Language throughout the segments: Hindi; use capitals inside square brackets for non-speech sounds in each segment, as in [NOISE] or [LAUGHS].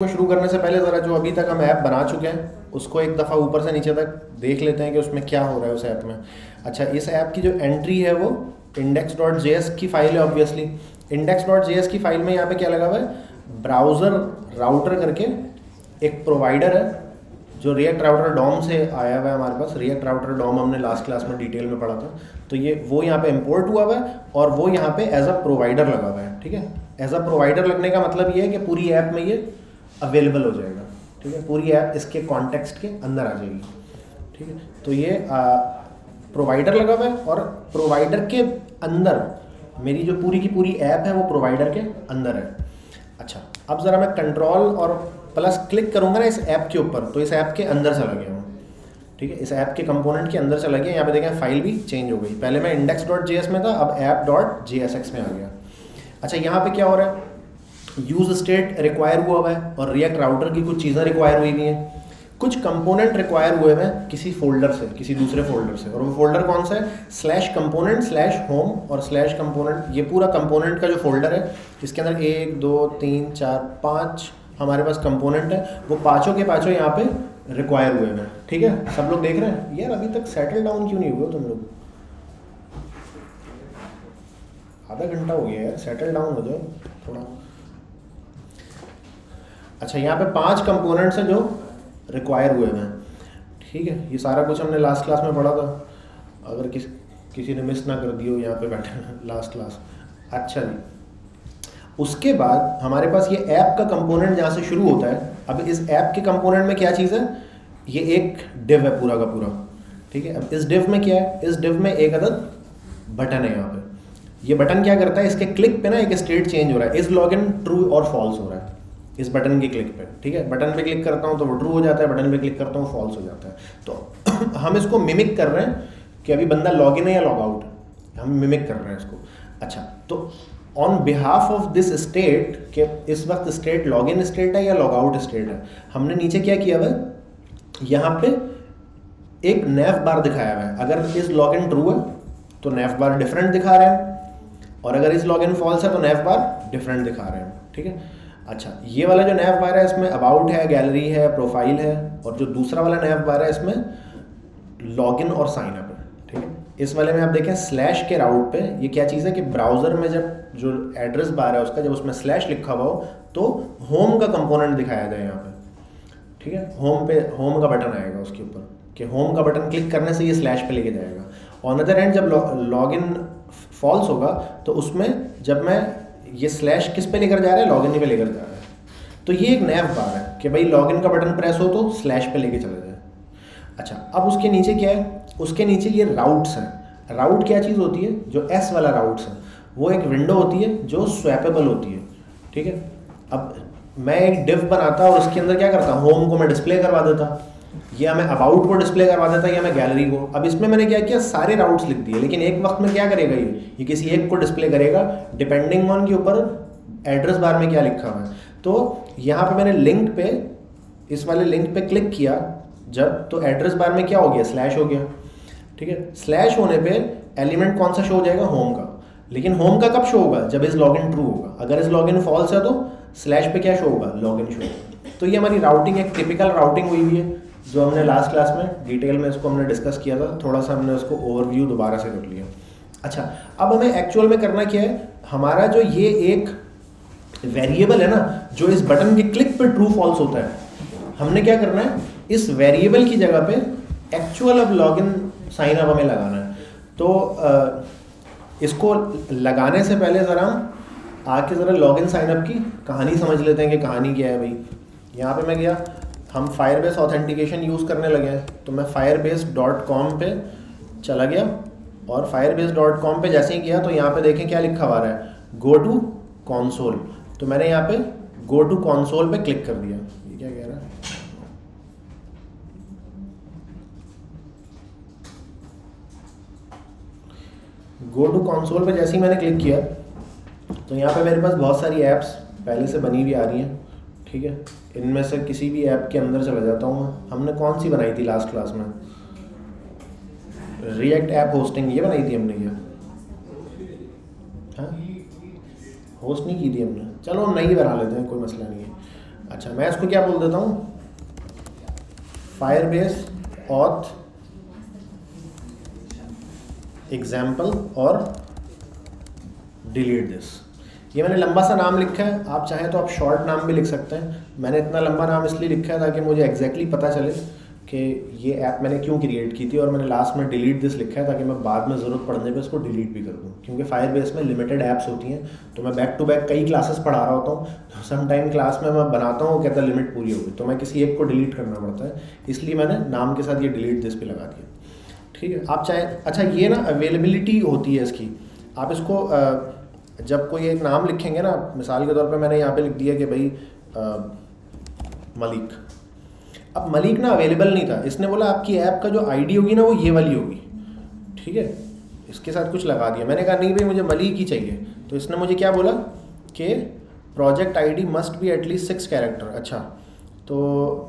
को शुरू करने से पहले ज़रा जो अभी तक हम ऐप बना चुके हैं, उसको एक दफ़ा ऊपर से नीचे तक देख लेते हैं कि उसमें क्या हो रहा है उस ऐप में। अच्छा इस ऐप की जो एंट्री है वो इंडेक्स डॉट जे की फ़ाइल है ऑब्वियसली इंडेक्स डॉट जे की फ़ाइल में यहाँ पे क्या लगा हुआ है? ब्राउज़र राउटर करके एक प्रोवाइडर है, जो रिएक्ट राउटर डॉम से आया हुआ है हमारे पास। रिएक्ट राउटर डॉम हमने लास्ट क्लास में डिटेल में पढ़ा था। तो ये, वो यहाँ पे इम्पोर्ट हुआ हुआ है और वो यहाँ पे एज अ प्रोवाइडर लगा हुआ है, ठीक है? एज अ प्रोवाइडर लगने का मतलब ये है कि पूरी ऐप में ये अवेलेबल हो जाएगा। ठीक है? पूरी ऐप इसके कॉन्टेक्स्ट के अंदर आ जाएगी। ठीक है? तो ये प्रोवाइडर लगा हुआ है और प्रोवाइडर के अंदर, मेरी जो पूरी की पूरी ऐप है वो प्रोवाइडर के अंदर है। अच्छा अब ज़रा मैं कंट्रोल और प्लस क्लिक करूँगा ना इस ऐप के ऊपर तो इस ऐप के अंदर चला गया हूँ। ठीक है? इस ऐप के कंपोनेंट के अंदर चला गया, यहाँ पे देखें फ़ाइल भी चेंज हो गई। पहले मैं इंडेक्स डॉट जे में था, अब ऐप डॉट जे में आ गया। अच्छा यहाँ पे क्या हो रहा है? यूज़ स्टेट रिक्वायर हुआ हुआ है और रिएक्ट राउटर की कुछ चीज़ें रिक्वायर हुई हुई हैं। कुछ कंपोनेंट रिक्वायर हुए हैं किसी फोल्डर से, किसी दूसरे फोल्डर से। और वो फोल्डर कौन सा है? स्लैश कंपोनेंट स्लैश होम और स्लैश कंपोनेंट ये पूरा कंपोनेंट का जो फोल्डर है, इसके अंदर एक, दो, तीन, चार, पाँच हमारे पास कंपोनेंट है। वो पाँचों के पाँचों यहाँ पे रिक्वायर हुए हैं। ठीक है? सब लोग देख रहे हैं? यार, अभी तक सेटल डाउन क्यों नहीं हुए तुम लोग? आधा घंटा हो गया यार सेटल डाउन हो जाओ। थोड़ा अच्छा यहाँ पे पाँच कंपोनेंट्स हैं जो रिक्वायर हुए हैं। ठीक है, ये सारा कुछ हमने लास्ट क्लास में पढ़ा था। अगर किस, किसी ने मिस ना कर दिया हो यहाँ पे बैठे लास्ट क्लास [LAUGHS] अच्छा जी। उसके बाद हमारे पास ये ऐप का कंपोनेंट जहाँ से शुरू होता है। अब इस ऐप के कंपोनेंट में क्या चीज़ है? ये एक डिव है पूरा का पूरा। ठीक है, अब इस डिव में क्या है? इस डिव में एक अदद बटन है यहाँ पे। ये बटन क्या करता है? इसके क्लिक पे ना एक स्टेट चेंज हो रहा है। इस लॉग इन ट्रू और फॉल्स हो रहा है। इस बटन के क्लिक पे, ठीक है? बटन पे क्लिक करता हूँ तो वो ट्रू हो जाता है, बटन पे क्लिक करता हूँ फॉल्स हो जाता है। तो [CLEARS THROAT] हम इसको मिमिक कर रहे हैं कि अभी बंदा लॉग इन है या लॉग आउट हम मिमिक कर रहे हैं इसको। अच्छा तो on behalf of this state के इस वक्त स्टेट लॉग इन स्टेट है या लॉग आउट स्टेट है? हमने नीचे क्या किया हुआ यहाँ पे एक नेफ बार दिखाया हुआ है। अगर इस लॉग इन ट्रू है तो नेफ बार डिफरेंट दिखा रहे हैं। और अगर इस लॉग इन फॉल्स है तो नेफ बार डिफरेंट दिखा रहे हैं, ठीक है? अच्छा ये वाला जो नैव बार है, इसमें अबाउट है गैलरी है प्रोफ़ाइल है, और जो दूसरा वाला नैव बार है, इसमें लॉगिन और साइन अप है, ठीक है? इस वाले में आप देखें स्लैश के राउट पे, ये क्या चीज़ है कि ब्राउज़र में जब जो एड्रेस बार है उसका, जब उसमें स्लैश लिखा हुआ हो तो होम का कंपोनेंट दिखाया जाए यहाँ पे, ठीक है? होम पे होम का बटन आएगा उसके ऊपर, कि होम का बटन क्लिक करने से ये स्लैश पे लेके जाएगा। ऑन अदर एंड जब लॉग इन फॉल्स होगा तो उसमें जब मैं ये स्लैश किस पे लेकर जा रहा है? लॉगिन पे लेकर जा रहा है। तो ये एक नया बार है कि भाई लॉगिन का बटन प्रेस हो तो स्लैश पे लेके चले जाए। अच्छा अब उसके नीचे क्या है? उसके नीचे ये राउट्स हैं। राउट क्या चीज़ होती है? जो एस वाला राउट्स है। वो एक विंडो होती है जो स्वैपेबल होती है। ठीक है? अब मैं एक डिव बनाता और उसके अंदर क्या करता? होम को मैं डिस्प्ले करवा देता। या मैं अबाउट को डिस्प्ले करवा देता या मैं गैलरी को। अब इसमें मैंने क्या किया, सारे राउट्स लिख दिए, लेकिन एक वक्त में क्या करेगा ये? ये किसी एक को डिस्प्ले करेगा डिपेंडिंग ऑन के ऊपर एड्रेस बार में क्या लिखा हुआ है। तो यहाँ पे मैंने लिंक पे, इस वाले लिंक पे क्लिक किया, जब तो एड्रेस बार में क्या हो गया? स्लैश हो गया। ठीक है? स्लैश होने पे एलिमेंट कौन सा शो हो जाएगा? होम का। लेकिन होम का कब शो होगा? जब इस लॉगिन ट्रू होगा। अगर इस लॉगिन फॉल्स है तो स्लैश पे क्या शो होगा? लॉगिन शो तो ये हमारी राउटिंग एक टिपिकल राउटिंग हुई हुई है। जो हमने लास्ट क्लास में डिटेल में इसको हमने डिस्कस किया था थोड़ा सा हमने उसको ओवरव्यू दोबारा से कर लिया। अच्छा अब हमें एक्चुअल में करना क्या है? हमारा जो ये एक वेरिएबल है ना जो इस बटन के क्लिक पर ट्रू फॉल्स होता है हमने क्या करना है? इस वेरिएबल की जगह पे एक्चुअल अब लॉग इन साइन अप हमें लगाना है। तो आ, इसको लगाने से पहले ज़रा आके ज़रा लॉगिन साइन अप की कहानी समझ लेते हैं कि कहानी क्या है भाई। यहाँ पे मैं गया हम फायर बेस ऑथेंटिकेशन यूज़ करने लगे हैं। तो मैं फायर बेस डॉट कॉम पर चला गया और फायर बेस डॉट कॉम पर जैसे ही गया तो यहाँ पे देखें क्या लिखा हुआ है। गो टू कॉन्सोल तो मैंने यहाँ पे गो टू कॉन्सोल पे क्लिक कर दिया। ये क्या कह रहा है? गो टू कॉन्सोल पे जैसे ही मैंने क्लिक किया तो यहाँ पे मेरे पास बहुत सारी ऐप्स पहले से बनी हुई आ रही हैं। ठीक है? इनमें से किसी भी ऐप के अंदर चला जाता हूँ हमने कौन सी बनाई थी लास्ट क्लास में? रिएक्ट ऐप होस्टिंग ये बनाई थी हमने ये हाँ? होस्ट नहीं की थी हमने। चलो हम नहीं बना लेते हैं, कोई मसला नहीं है। अच्छा मैं इसको क्या बोल देता हूँ? फायर बेस ऑथ एग्ज़ाम्पल और डिलीट दिस ये मैंने लंबा सा नाम लिखा है, आप चाहें तो आप शॉर्ट नाम भी लिख सकते हैं। मैंने इतना लंबा नाम इसलिए लिखा है ताकि मुझे एग्जैक्टली exactly पता चले कि ये ऐप मैंने क्यों क्रिएट की थी और मैंने लास्ट में डिलीट दिस लिखा है ताकि मैं बाद में ज़रूरत पड़ने पे इसको डिलीट भी कर दूँ। क्योंकि फायर बेस में लिमिटेड ऐप्स होती हैं तो मैं बैक टू बैक कई क्लासेस पढ़ा रहा होता हूँ तो सम टाइम क्लास में मैं बनाता हूँ कहता है लिमिट पूरी होगी तो मैं किसी एक को डिलीट करना पड़ता है, इसलिए मैंने नाम के साथ ये डिलीट दिस भी लगा दिया। ठीक है, आप चाहे अच्छा ये ना अवेलेबिलिटी होती है इसकी। आप इसको जब कोई एक नाम लिखेंगे ना, मिसाल के तौर पे मैंने यहाँ पे लिख दिया कि भाई मलिक। अब मलिक ना अवेलेबल नहीं था। इसने बोला, आपकी ऐप का जो आईडी होगी ना, वो ये वाली होगी। ठीक है? इसके साथ कुछ लगा दिया। मैंने कहा, नहीं भाई, मुझे मलिक ही चाहिए। तो इसने मुझे क्या बोला कि project ID must be at least six character अच्छा तो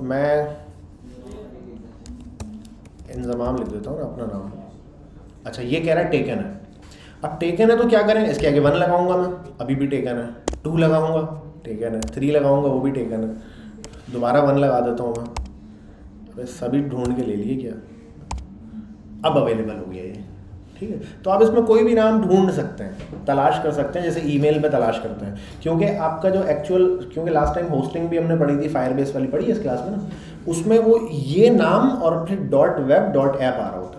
मैं इंजमाम लिख देता हूँ अपना नाम। अच्छा ये कह रहा है टेकन है। अब टेकन है तो क्या करें? इसके आगे वन लगाऊँगा मैं। अभी भी टेकन है। टू लगाऊँगा। टेकन है। थ्री लगाऊँगा, वो भी टेकन है। दोबारा वन लगा देता हूँ मैं। अरे सभी ढूंढ के ले लिए क्या? अब अवेलेबल हो गया ये। ठीक है? तो आप इसमें कोई भी नाम ढूंढ सकते हैं। तलाश कर सकते हैं, जैसे ईमेल पे तलाश करते हैं। क्योंकि आपका जो एक्चुअल क्योंकि लास्ट टाइम होस्टिंग भी हमने पढ़ी थी फायर बेस वाली पढ़ी इस क्लास में ना, उसमें वो ये नाम और फिर डॉट वेब डॉट ऐप आ रहा होता है।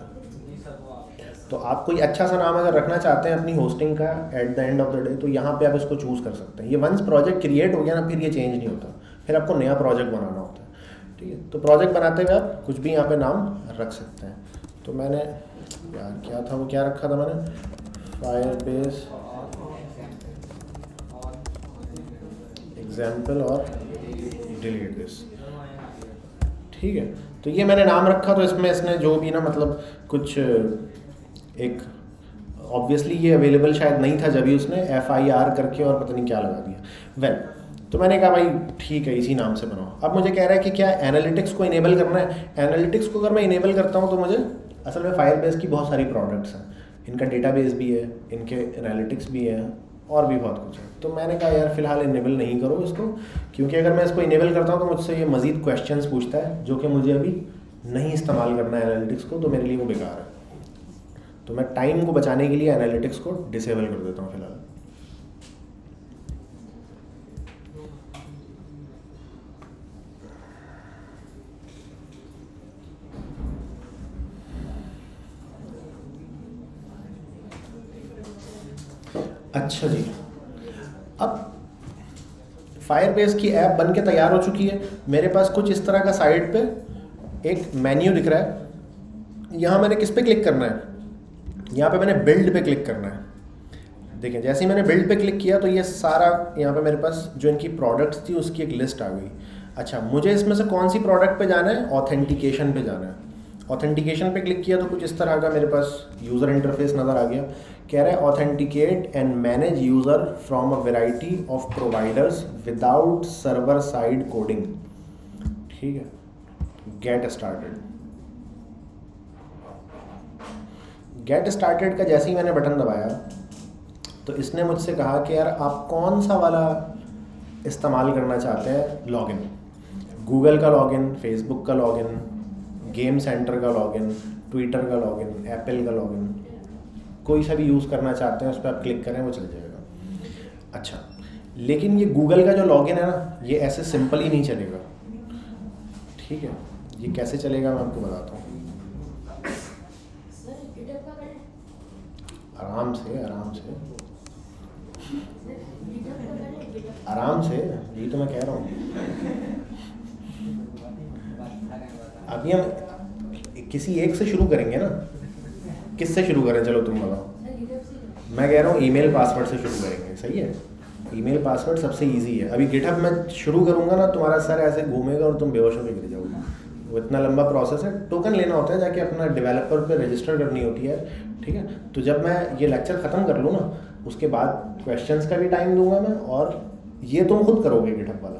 तो आप कोई अच्छा सा नाम अगर रखना चाहते हैं अपनी होस्टिंग का at the end of the day तो यहाँ पे आप इसको चूज़ कर सकते हैं। ये वंस प्रोजेक्ट क्रिएट हो गया ना, फिर ये चेंज नहीं होता। फिर आपको नया प्रोजेक्ट बनाना होता है। ठीक है? तो प्रोजेक्ट बनाते हुए आप कुछ भी यहाँ पे नाम रख सकते हैं। तो मैंने, यार, क्या था, वो क्या रखा था मैंने? फायर बेस एग्ज़ाम्पल और डिलीट दिस ठीक है? तो ये मैंने नाम रखा तो इसमें इसने जो भी ना मतलब कुछ एक ऑब्वियसली ये अवेलेबल शायद नहीं था जब भी उसने एफ़ आई आर करके और पता नहीं क्या लगा दिया। वेल well, तो मैंने कहा भाई ठीक है इसी नाम से बनाओ। अब मुझे कह रहा है कि क्या एनालिटिक्स को इनेबल करना है? एनालिटिक्स को अगर मैं इनेबल करता हूँ तो मुझे असल में फायर बेस की बहुत सारी प्रोडक्ट्स हैं। इनका डेटा बेस भी है इनके एनालिटिक्स भी है और भी बहुत कुछ है। तो मैंने कहा यार फ़िलहाल इनेबल नहीं करो इसको क्योंकि अगर मैं इसको इनेबल करता हूँ तो मुझसे ये मज़ीद क्वेश्चन पूछता है जो कि मुझे अभी नहीं इस्तेमाल करना है एनालिटिक्स को तो मेरे लिए वो बेकार है। तो मैं टाइम को बचाने के लिए एनालिटिक्स को डिसेबल कर देता हूँ फ़िलहाल। अच्छा जी। अब फायर बेस की ऐप बन के तैयार हो चुकी है। मेरे पास कुछ इस तरह का साइड पे एक मेन्यू दिख रहा है। यहाँ मैंने किस पे क्लिक करना है? यहाँ पे मैंने बिल्ड पे क्लिक करना है। देखें जैसे ही मैंने बिल्ड पे क्लिक किया तो ये सारा यहाँ पे मेरे पास जो इनकी प्रोडक्ट्स थी, उसकी एक लिस्ट आ गई। अच्छा मुझे इसमें से कौन सी प्रोडक्ट पे जाना है? ऑथेंटिकेशन पे जाना है। ऑथेंटिकेशन पे क्लिक किया तो कुछ इस तरह का मेरे पास यूज़र इंटरफेस नज़र आ गया। कह रहा है authenticate and manage user from a variety of providers without server side coding ठीक है? गेट स्टार्टेड गेट स्टार्टेड का जैसे ही मैंने बटन दबाया तो इसने मुझसे कहा कि यार, आप कौन सा वाला इस्तेमाल करना चाहते हैं? लॉगिन गूगल का लॉगिन फेसबुक का लॉगिन गेम सेंटर का लॉगिन ट्विटर का लॉगिन एप्पल का लॉगिन कोई सा भी यूज़ करना चाहते हैं, उस पर आप क्लिक करें, वो चल जाएगा. अच्छा लेकिन ये गूगल का जो लॉगिन है ना, ये ऐसे सिंपल ही नहीं चलेगा. ठीक है? ये कैसे चलेगा, मैं आपको बताता हूँ. आराम से आराम से। आराम से यही तो मैं कह रहा हूँ। अभी हम किसी एक से शुरू करेंगे ना? किससे शुरू करें? चलो तुम बताओ। मैं कह रहा हूँ, ईमेल पासवर्ड से शुरू करेंगे। सही है? ईमेल पासवर्ड सबसे इजी है। अभी गिटहब मैं शुरू करूँगा ना, तुम्हारा सर ऐसे घूमेगा और तुम बेहोश होकर गिर जाओगे। वो इतना लंबा प्रोसेस है। टोकन लेना होता है, जाके अपना डेवलपर पे रजिस्टर करनी होती है। ठीक है? तो जब मैं ये लेक्चर ख़त्म कर लूँ ना, उसके बाद क्वेश्चंस का भी टाइम दूँगा मैं और ये तुम खुद करोगे गिटहब वाला।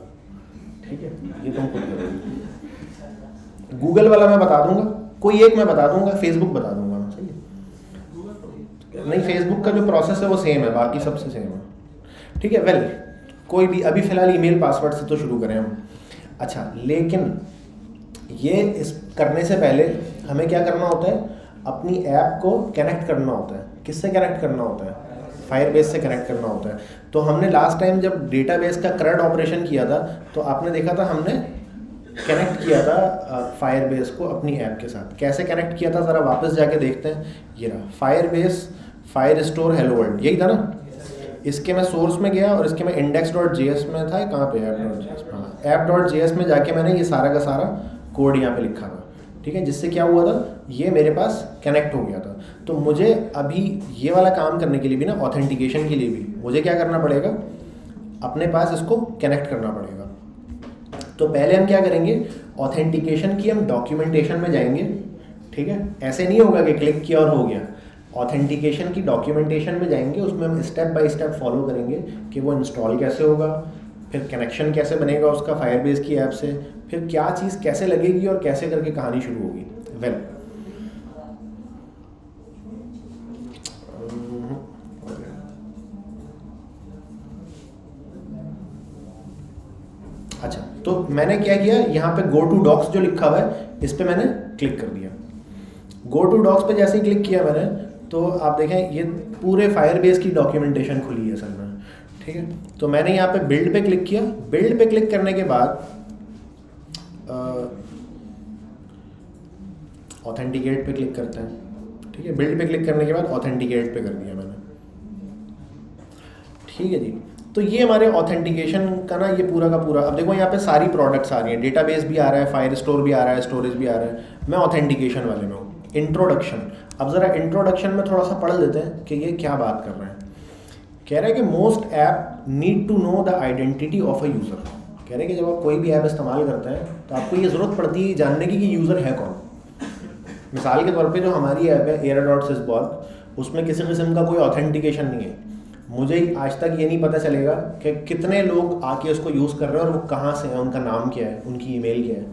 ठीक है? ये तुम खुद करोगे। गूगल वाला मैं बता दूँगा। कोई एक मैं बता दूँगा फेसबुक बता दूँगा सही है? नहीं फेसबुक का जो प्रोसेस है वो सेम है, बाकी सबसे सेम है। ठीक है? वेल कोई भी, अभी फ़िलहाल ईमेल पासवर्ड से तो शुरू करें हम। अच्छा लेकिन ये इस करने से पहले हमें क्या करना होता है? अपनी ऐप को कनेक्ट करना होता है। किससे कनेक्ट करना होता है? फायर से कनेक्ट करना होता है। तो हमने लास्ट टाइम जब डेटाबेस का करंट ऑपरेशन किया था तो आपने देखा था हमने कनेक्ट किया था फायरबेस को अपनी ऐप के साथ। कैसे कनेक्ट किया था? ज़रा वापस जाके देखते हैं। ये रहा। Firebase Firestore hello world यही था ना? इसके मैं सोर्स में गया और इसके मैं इंडेक्स डॉट जी में था। कहाँ पे? डॉट जी हाँ। ऐप डॉट जी में जाके मैंने ये सारा का सारा कोड यहाँ पे लिखा था। ठीक है, जिससे क्या हुआ था? ये मेरे पास कनेक्ट हो गया था। तो मुझे अभी ये वाला काम करने के लिए भी ना ऑथेंटिकेशन के लिए भी, मुझे क्या करना पड़ेगा? अपने पास इसको कनेक्ट करना पड़ेगा। तो पहले हम क्या करेंगे? ऑथेंटिकेशन की हम डॉक्यूमेंटेशन में जाएँगे। ठीक है? ऐसे नहीं होगा कि क्लिक किया और हो गया। ऑथेंटिकेशन की डॉक्यूमेंटेशन में जाएँगे, उसमें हम स्टेप बाय स्टेप फॉलो करेंगे कि वो इंस्टॉल कैसे होगा। फिर कनेक्शन कैसे बनेगा उसका फायरबेस की ऐप से, फिर क्या चीज़ कैसे लगेगी और कैसे करके कहानी शुरू होगी? वेल अच्छा तो मैंने क्या किया, यहाँ पे गो टू डॉक्स जो लिखा हुआ है, इस पर मैंने क्लिक कर दिया। गो टू डॉक्स पे जैसे ही क्लिक किया मैंने तो आप देखें, ये पूरे फायर बेस की डॉक्यूमेंटेशन खुली है, सर में ठीक है। तो मैंने यहाँ पे बिल्ड पे क्लिक किया। बिल्ड पे क्लिक करने के बाद ऑथेंटिकेट पे क्लिक करते हैं। ठीक है बिल्ड पे क्लिक करने के बाद ऑथेंटिकेट पे कर दिया मैंने। ठीक है जी। तो ये हमारे ऑथेंटिकेशन का ना ये पूरा का पूरा अब देखो यहाँ पे सारी प्रोडक्ट्स आ रही हैं। डेटाबेस भी आ रहा है फायर स्टोर भी आ रहा है स्टोरेज भी आ रहा है। मैं ऑथेंटिकेशन वाले में हूँ। इंट्रोडक्शन अब ज़रा इंट्रोडक्शन में थोड़ा सा पढ़ लेते हैं कि ये क्या बात कर रहे हैं। कह रहे हैं कि most app need to know the identity of a user कह रहे हैं कि जब आप कोई भी ऐप इस्तेमाल करते हैं तो आपको ये ज़रूरत पड़ती है जानने की कि यूज़र है कौन। मिसाल के तौर पे जो हमारी ऐप है एयर डॉट सिसबॉर्ग उसमें किसी किस्म का कोई ऑथेंटिकेशन नहीं है। मुझे आज तक ये नहीं पता चलेगा कि कितने लोग आके उसको यूज़ कर रहे हैं और वो कहाँ से हैं, उनका नाम क्या है, उनकी ईमेल क्या है।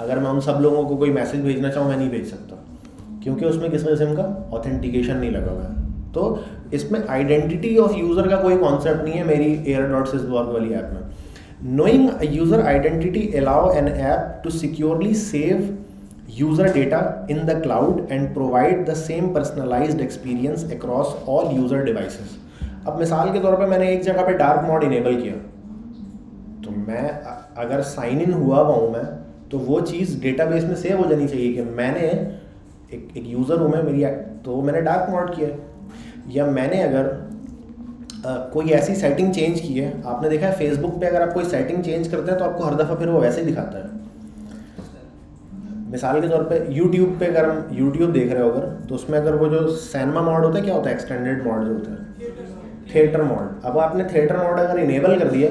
अगर मैं उन सब लोगों को कोई मैसेज भेजना चाहूँ, मैं नहीं भेज सकता, क्योंकि उसमें किसी किस्म का ऑथेंटिकेशन नहीं लगा हुआ है। तो इसमें आइडेंटिटी ऑफ़ यूज़र का कोई कॉन्सेप्ट नहीं है मेरी एयर डॉट सिसबॉर्ग वाली ऐप में। Knowing user identity allow an app to securely save user data in the cloud and provide the same personalized experience across all user devices अब मिसाल के तौर पे मैंने एक जगह पे डार्क मोड इनेबल किया। तो मैं अगर साइन इन हुआ हुआ हूँ मैं तो वो चीज़ डेटाबेस में सेव हो जानी चाहिए कि मैंने एक एक यूज़र हूँ मैं, मेरी तो मैंने डार्क मोड किया। या मैंने अगर आ, कोई ऐसी सेटिंग चेंज की है आपने देखा है फेसबुक पे अगर आप कोई सेटिंग चेंज करते हैं तो आपको हर दफ़ा फिर वो वैसे ही दिखाता है। मिसाल के तौर पे यूट्यूब पे अगर हम यूट्यूब देख रहे हो अगर तो उसमें अगर वो जो सैनमा मॉड होता है क्या होता है? एक्सटेंडेड मॉड जो होता है। थिएटर मॉड अब आपने थिएटर मॉड अगर इनेबल कर दिया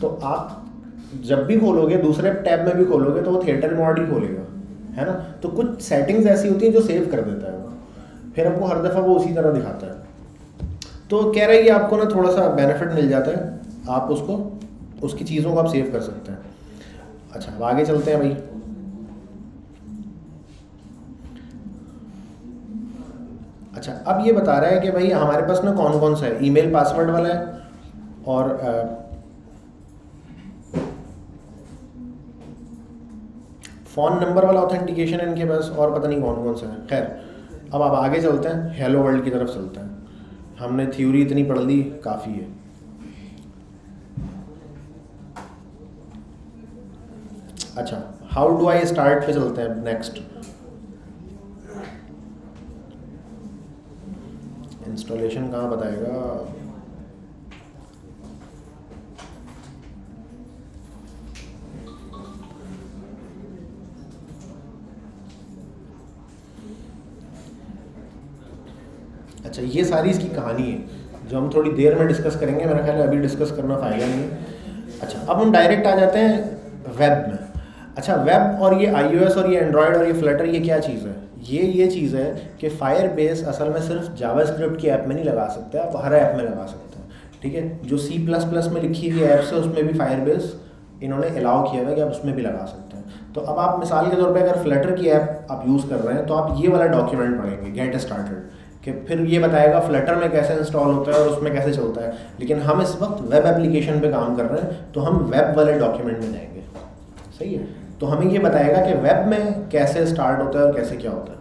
तो आप जब भी खोलोगे दूसरे टैब में भी खोलोगे तो वो थिएटर मॉड ही खोलेगा है ना? तो कुछ सेटिंग्स ऐसी होती हैं जो सेव कर देता है वो। फिर आपको हर दफ़ा वो उसी तरह दिखाता है। तो कह रहे हैं कि आपको ना थोड़ा सा बेनिफिट मिल जाता है। आप उसको, उसकी चीज़ों को आप सेव कर सकते हैं। अच्छा अब आगे चलते हैं भाई। अच्छा अब ये बता रहा है कि भाई हमारे पास ना कौन कौन सा है? ईमेल पासवर्ड वाला है और फ़ोन नंबर वाला ऑथेंटिकेशन है इनके पास और पता नहीं कौन कौन सा है। खैर, अब आप आगे चलते हैं। हेलो वर्ल्ड की तरफ़ चलते हैं। हमने थ्योरी इतनी पढ़ ली, काफ़ी है। अच्छा हाउ डू आई स्टार्ट पे चलते हैं नेक्स्ट इंस्टॉलेशन कहाँ बताएगा? अच्छा ये सारी इसकी कहानी है, जो हम थोड़ी देर में डिस्कस करेंगे, मेरा ख्याल है अभी डिस्कस करना फ़ायदा नहीं है। अच्छा अब हम डायरेक्ट आ जाते हैं वेब में। अच्छा वेब और ये आईओएस और ये एंड्रॉयड और ये फ्लटर ये क्या चीज़ है? ये ये चीज़ है कि फायर बेस असल में सिर्फ़ जावा स्क्रिप्ट की ऐप में नहीं लगा सकते, आप हर ऐप में लगा सकते हैं, ठीक है? जो सी प्लस प्लस में लिखी हुई ऐप्स है, उसमें भी फायर बेस इन्होंने अलाउ किया हुआ है कि आप उसमें भी लगा सकते हैं। तो अब आप मिसाल के तौर पे अगर फ्लटर की ऐप आप यूज़ कर रहे हैं तो आप ये वाला डॉक्यूमेंट पढ़ेंगे गेट स्टार्टेड कि फिर ये बताएगा फ्लटर में कैसे इंस्टॉल होता है और उसमें कैसे चलता है। लेकिन हम इस वक्त वेब एप्लीकेशन पे काम कर रहे हैं तो हम वेब वाले डॉक्यूमेंट में जाएँगे। सही है? तो हमें ये बताएगा कि वेब में कैसे स्टार्ट होता है और कैसे क्या होता है।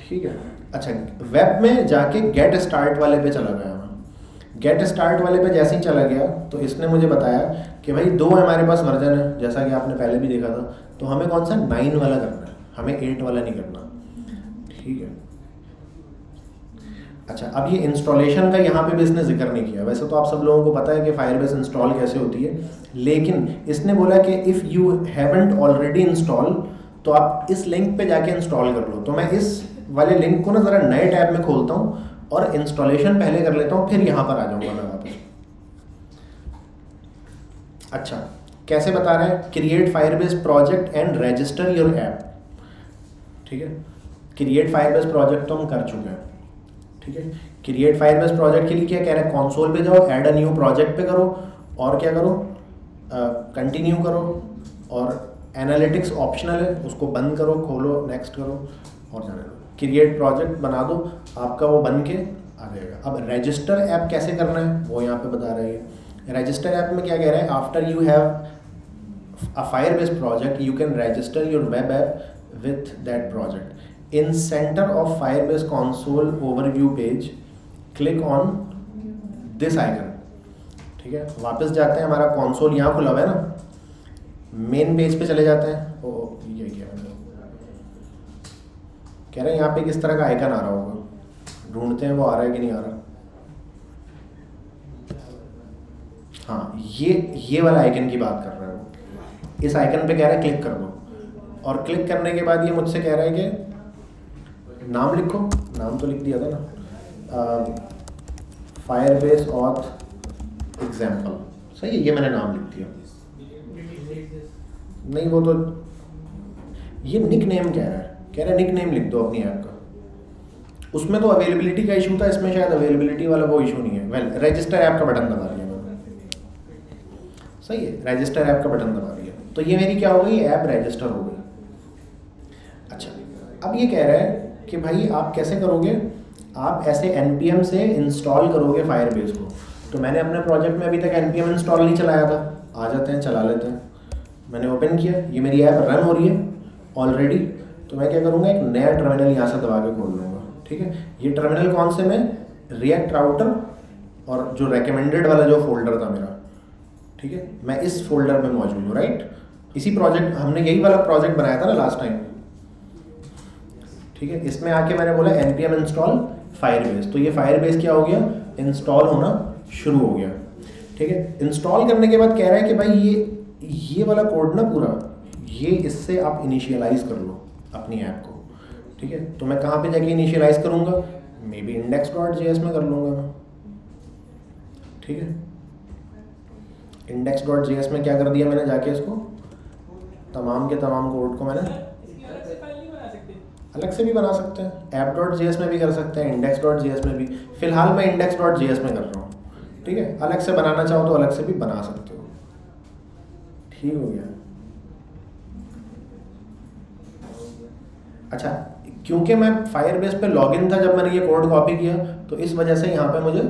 ठीक है? अच्छा वेब में जाके गेट स्टार्ट वाले पे चला गया मैं गेट स्टार्ट वाले पे जैसे ही चला गया तो इसने मुझे बताया कि भाई दो हमारे पास वर्जन है, जैसा कि आपने पहले भी देखा था। तो हमें कौन सा? नाइन वाला करना है। हमें एट वाला नहीं करना। ठीक है? अच्छा अब ये इंस्टॉलेशन का यहाँ पे भी इसने ज़िक्र नहीं किया। वैसे तो आप सब लोगों को पता है कि फायरबेस इंस्टॉल कैसे होती है, लेकिन इसने बोला कि if you haven't already install तो आप इस लिंक पे जाके इंस्टॉल कर लो। तो मैं इस वाले लिंक को ना ज़रा नए टैब में खोलता हूँ और इंस्टॉलेशन पहले कर लेता हूँ, फिर यहाँ पर आ जाऊँगा मैं वापस। अच्छा कैसे बता रहे हैं? Create Firebase project and register your app ठीक है? क्रिएट फायरबेस प्रोजेक्ट तो हम कर चुके हैं। ठीक है? क्रिएट फायरबेस प्रोजेक्ट के लिए क्या कह रहे हैं? कॉन्सोल पे जाओ ऐड अ न्यू प्रोजेक्ट पे करो, और क्या करो? कंटिन्यू करो, और एनालिटिक्स ऑप्शनल है, उसको बंद करो, खोलो नेक्स्ट करो, और जाने दो। क्रिएट प्रोजेक्ट बना दो, आपका वो बन के आ जाएगा। अब रजिस्टर ऐप कैसे करना है, वो यहाँ पे बता रही है। रजिस्टर ऐप में क्या कह रहा है? After you have a Firebase project you can register your web app with that center of Firebase console overview page click on this icon ठीक है? वापस जाते हैं, हमारा कॉन्सोल यहाँ खुला हुआ है ना? मेन पेज पे चले जाते हैं। ओ, ये क्या? कह रहे हैं यहाँ पे किस तरह का आइकन आ रहा होगा? ढूंढते हैं वो आ रहा है कि नहीं आ रहा? हाँ ये ये वाला आइकन की बात कर रहा है। वो इस आइकन पे कह रहा है क्लिक कर दो। और क्लिक करने के बाद ये मुझसे कह रहा है कि नाम लिखो, नाम तो लिख दिया था ना। फायर बेस ऑथ एग्ज़ाम्पल सही है, ये मैंने नाम लिख दिया। नहीं, वो तो ये निक नेम कह रहा है। कह रहे निक नेम लिख दो अपनी ऐप का। उसमें तो अवेलेबिलिटी का इशू था, इसमें शायद अवेलेबिलिटी वाला वो इशू नहीं है। वेल रजिस्टर ऐप का बटन दबा दिया मैंने। सही है रजिस्टर ऐप का बटन दबा दिया। तो ये मेरी क्या हो गई? ऐप रजिस्टर हो गई। अच्छा अब ये कह रहा है कि भाई आप कैसे करोगे? आप ऐसे एन से इंस्टॉल करोगे फायर को। तो मैंने अपने प्रोजेक्ट में अभी तक एन इंस्टॉल नहीं चलाया था। आ जाते हैं, चला लेते हैं। मैंने ओपन किया, ये मेरी ऐप रन हो रही है ऑलरेडी तो मैं क्या करूँगा, एक नया टर्मिनल यहाँ से दबा के खोल लूँगा। ठीक है? ये टर्मिनल कौन से मैं? रिएक्ट राउटर और जो रेकमेंडेड वाला जो फोल्डर था मेरा। ठीक है? मैं इस फोल्डर में मौजूद हूँ राइट इसी प्रोजेक्ट हमने यही वाला प्रोजेक्ट बनाया था ना लास्ट टाइम ठीक है? इसमें आके मैंने बोला N P M install Firebase तो ये फायर बेस क्या हो गया? इंस्टॉल होना शुरू हो गया। ठीक है? इंस्टॉल करने के बाद कह रहा है कि भाई ये ये वाला कोड ना पूरा, ये इससे आप इनिशियलाइज कर लो अपनी ऐप को। ठीक है? तो मैं कहाँ पे जाके इनिशियलाइज करूँगा? May be index dot J में कर लूँगा ठीक है? इंडेक्स डॉट जे में क्या कर दिया मैंने जाके इसको? तमाम के तमाम कोड को मैंने अलग से भी बना सकते हैं। ऐप डॉट जे में भी कर सकते हैं इंडेक्स डॉट जे में भी। फ़िलहाल मैं इंडेक्स डॉट जे में कर रहा हूँ, ठीक है? अलग से बनाना चाहो तो अलग से भी बना सकते हो। ठीक हो गया। अच्छा क्योंकि मैं फायर बेस पर लॉगिन था जब मैंने ये कोड कॉपी किया तो इस वजह से यहाँ पे मुझे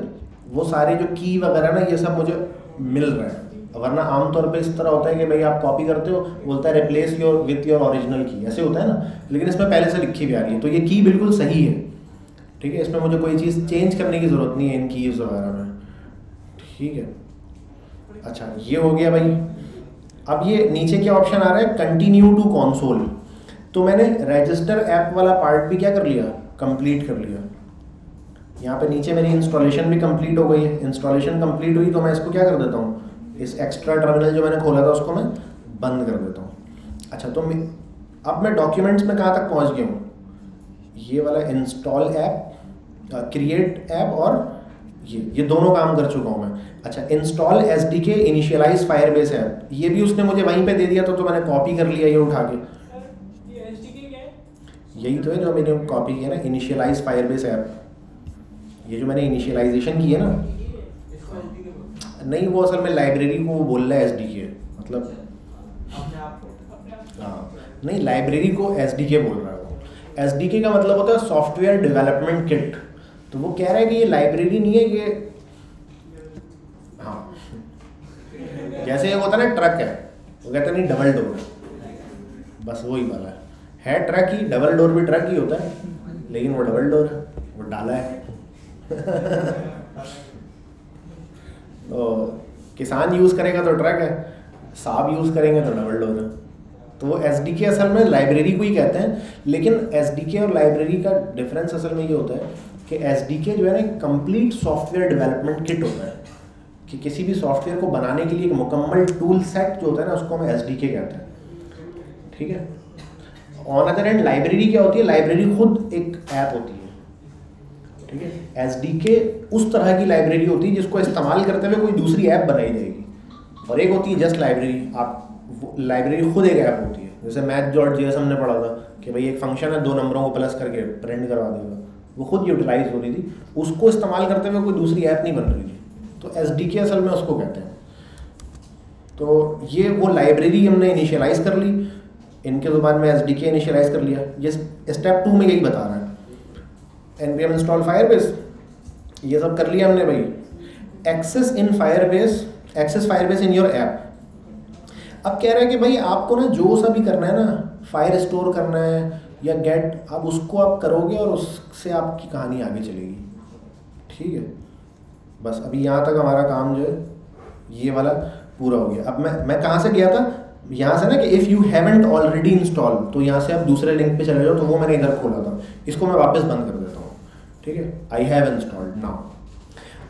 वो सारे जो की वगैरह ना, ये सब मुझे मिल रहा है। वरना आमतौर पे इस तरह होता है कि भाई आप कॉपी करते हो, बोलता है replace your with your original key ऐसे होता है ना? लेकिन इसमें पहले से लिखी भी आ रही है। तो ये की बिल्कुल सही है। ठीक है? इसमें मुझे कोई चीज़ चेंज करने की ज़रूरत नहीं है इन कीज़ वगैरह में। ठीक है? अच्छा ये हो गया भाई। अब ये नीचे क्या ऑप्शन आ रहा है? कंटिन्यू टू कॉन्सोल तो मैंने रजिस्टर ऐप वाला पार्ट भी क्या कर लिया? कंप्लीट कर लिया। यहाँ पे नीचे मेरी इंस्टॉलेशन भी कंप्लीट हो गई है। इंस्टॉलेशन कंप्लीट हुई तो मैं इसको क्या कर देता हूँ? इस एक्स्ट्रा टर्मिनल जो मैंने खोला था उसको मैं बंद कर देता हूँ। अच्छा तो मैं अब मैं डॉक्यूमेंट्स में कहाँ तक पहुँच गया हूँ? ये वाला इंस्टॉल ऐप क्रिएट ऐप और ये ये दोनों काम कर चुका हूँ मैं। अच्छा install S D K initialize fire app ये भी उसने मुझे वहीं पे दे दिया तो, तो मैंने कॉपी कर लिया ये उठा के। यही तो है जो मैंने कॉपी किया ना इनिशियलाइज फायरबेस ऐप ये जो मैंने इनिशियलाइजेशन की है ना नहीं वो असल में लाइब्रेरी को बोल रहा है एस डी के मतलब हाँ। नहीं लाइब्रेरी को एस डी के बोल रहा है वो। एस डी के का मतलब होता है सॉफ्टवेयर डेवलपमेंट किट तो वो कह रहा है कि ये लाइब्रेरी नहीं है ये हाँ। जैसे ये होता है ना ट्रक है। वो कहता नहीं डबल डोर बस वही वाला है। है ट्रक ही डबल डोर भी ट्रक ही होता है। लेकिन वो डबल डोर है वो डाला है। [LAUGHS] तो किसान यूज़ करेगा तो ट्रक है, साहब यूज़ करेंगे तो डबल डोर है। तो वो एस डी के असल में लाइब्रेरी को ही कहते हैं, लेकिन एस डी के और लाइब्रेरी का डिफरेंस असल में ये होता है कि एस डी के जो है ना कंप्लीट सॉफ्टवेयर डेवलपमेंट किट होता है। कि किसी भी सॉफ्टवेयर को बनाने के लिए एक मुकम्मल टूल सेट जो होता है ना, उसको हम एस डी के कहते हैं। ठीक है? ऑन अदर एंड लाइब्रेरी क्या होती है? लाइब्रेरी खुद एक ऐप होती है। ठीक है? एस के उस तरह की लाइब्रेरी होती है जिसको इस्तेमाल करते हुए कोई दूसरी ऐप बनाई जाएगी। और एक होती है जस्ट लाइब्रेरी आप लाइब्रेरी खुद एक ऐप होती है। जैसे मैथ डॉट जी हमने पढ़ा था कि भाई एक फ़ंक्शन है, दो नंबरों को प्लस करके प्रिंट करवा देगा। वो खुद यूटिलाइज हो रही थी। उसको इस्तेमाल करते हुए कोई दूसरी ऐप नहीं बन रही थी। तो एस असल में उसको कहते हैं। तो ये वो लाइब्रेरी हमने इनिशियलाइज कर ली। इनके ज़ुबान में एस डी के इनिशियलाइज कर लिया। ये स्टेप टू में यही बता रहा है। एन इंस्टॉल फायर बेस ये सब कर लिया हमने भाई। Access in Firebase access Firebase in your app अब कह रहा है कि भाई आपको ना जो सा भी करना है ना फायर स्टोर करना है या गेट आप उसको आप करोगे और उससे आपकी कहानी आगे चलेगी। ठीक है? बस अभी यहाँ तक हमारा काम जो है, ये वाला पूरा हो गया। अब मैं मैं कहाँ से गया था? यहाँ से ना कि if you haven't already install तो यहाँ से आप दूसरे लिंक पे चले जाओ तो वो मैंने इधर खोला था। इसको मैं वापस बंद कर हूँ ठीक है? आई हैव इंस्टॉल्ड नाउ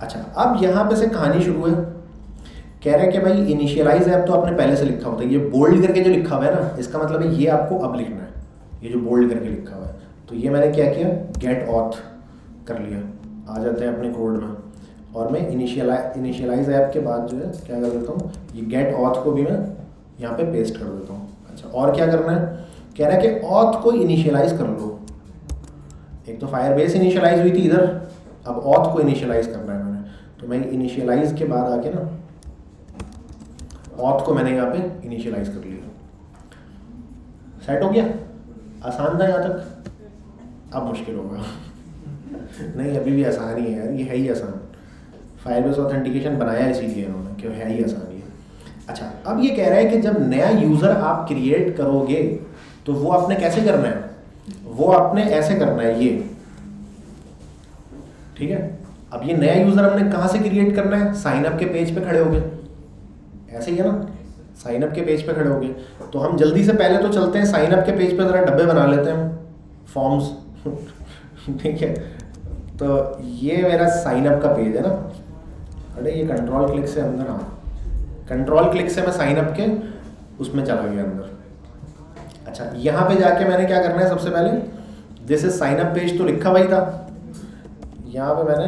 अच्छा अब यहाँ पे से कहानी शुरू है। कह रहे हैं कि भाई इनिशियलाइज ऐप तो आपने पहले से लिखा होता है ये बोल्ड करके जो लिखा हुआ है ना, इसका मतलब है ये आपको अब लिखना है। ये जो बोल्ड करके लिखा हुआ है। तो ये मैंने क्या किया? गेट ऑथ कर लिया। आ जाते हैं अपने कोड में। और मैं इनिशियलाइज इनिशियलाइज ऐप के बाद जो है, क्या कर देता हूँ? ये गेट ऑथ को भी मैं यहाँ पे पेस्ट कर देता हूँ। अच्छा और क्या करना है? कह रहा है कि ऑथ को इनिशियलाइज कर लो। एक तो फायर बेस इनिशियलाइज हुई थी इधर, अब ऑथ को इनिशियलाइज करना है मैंने। तो मैं इनिशियलाइज के बाद आके ना ऑथ को मैंने यहाँ पे इनिशियलाइज कर लिया। सेट हो गया? आसान था यहाँ तक? अब मुश्किल होगा। [LAUGHS] नहीं, अभी भी आसान ही है यार, ये है ही आसान। फायरबेस ऑथेंटिकेशन बनाया इसीलिए इन्होंने, कि है ही आसान ही अच्छा अब ये कह रहा है कि जब नया यूज़र आप क्रिएट करोगे तो वो आपने कैसे करना है? वो आपने ऐसे करना है, ये। ठीक है? अब ये नया यूज़र हमने कहाँ से क्रिएट करना है? साइन अप के पेज पे खड़े हो गए। ऐसे ही है ना? साइन अप के पेज पे खड़े हो गए। तो हम जल्दी से पहले तो चलते हैं साइन अप के पेज पे ज़रा डब्बे बना लेते हैं फॉर्म्स [LAUGHS] ठीक है? तो ये मेरा साइन अप का पेज है ना? अरे, ये कंट्रोल क्लिक से अंदर आ। कंट्रोल क्लिक से मैं साइन अप के, उसमें चला गया अंदर। अच्छा यहाँ पे जाके मैंने क्या करना है सबसे पहले? इज़ साइन अप पेज तो लिखा भाई था। यहाँ पे मैंने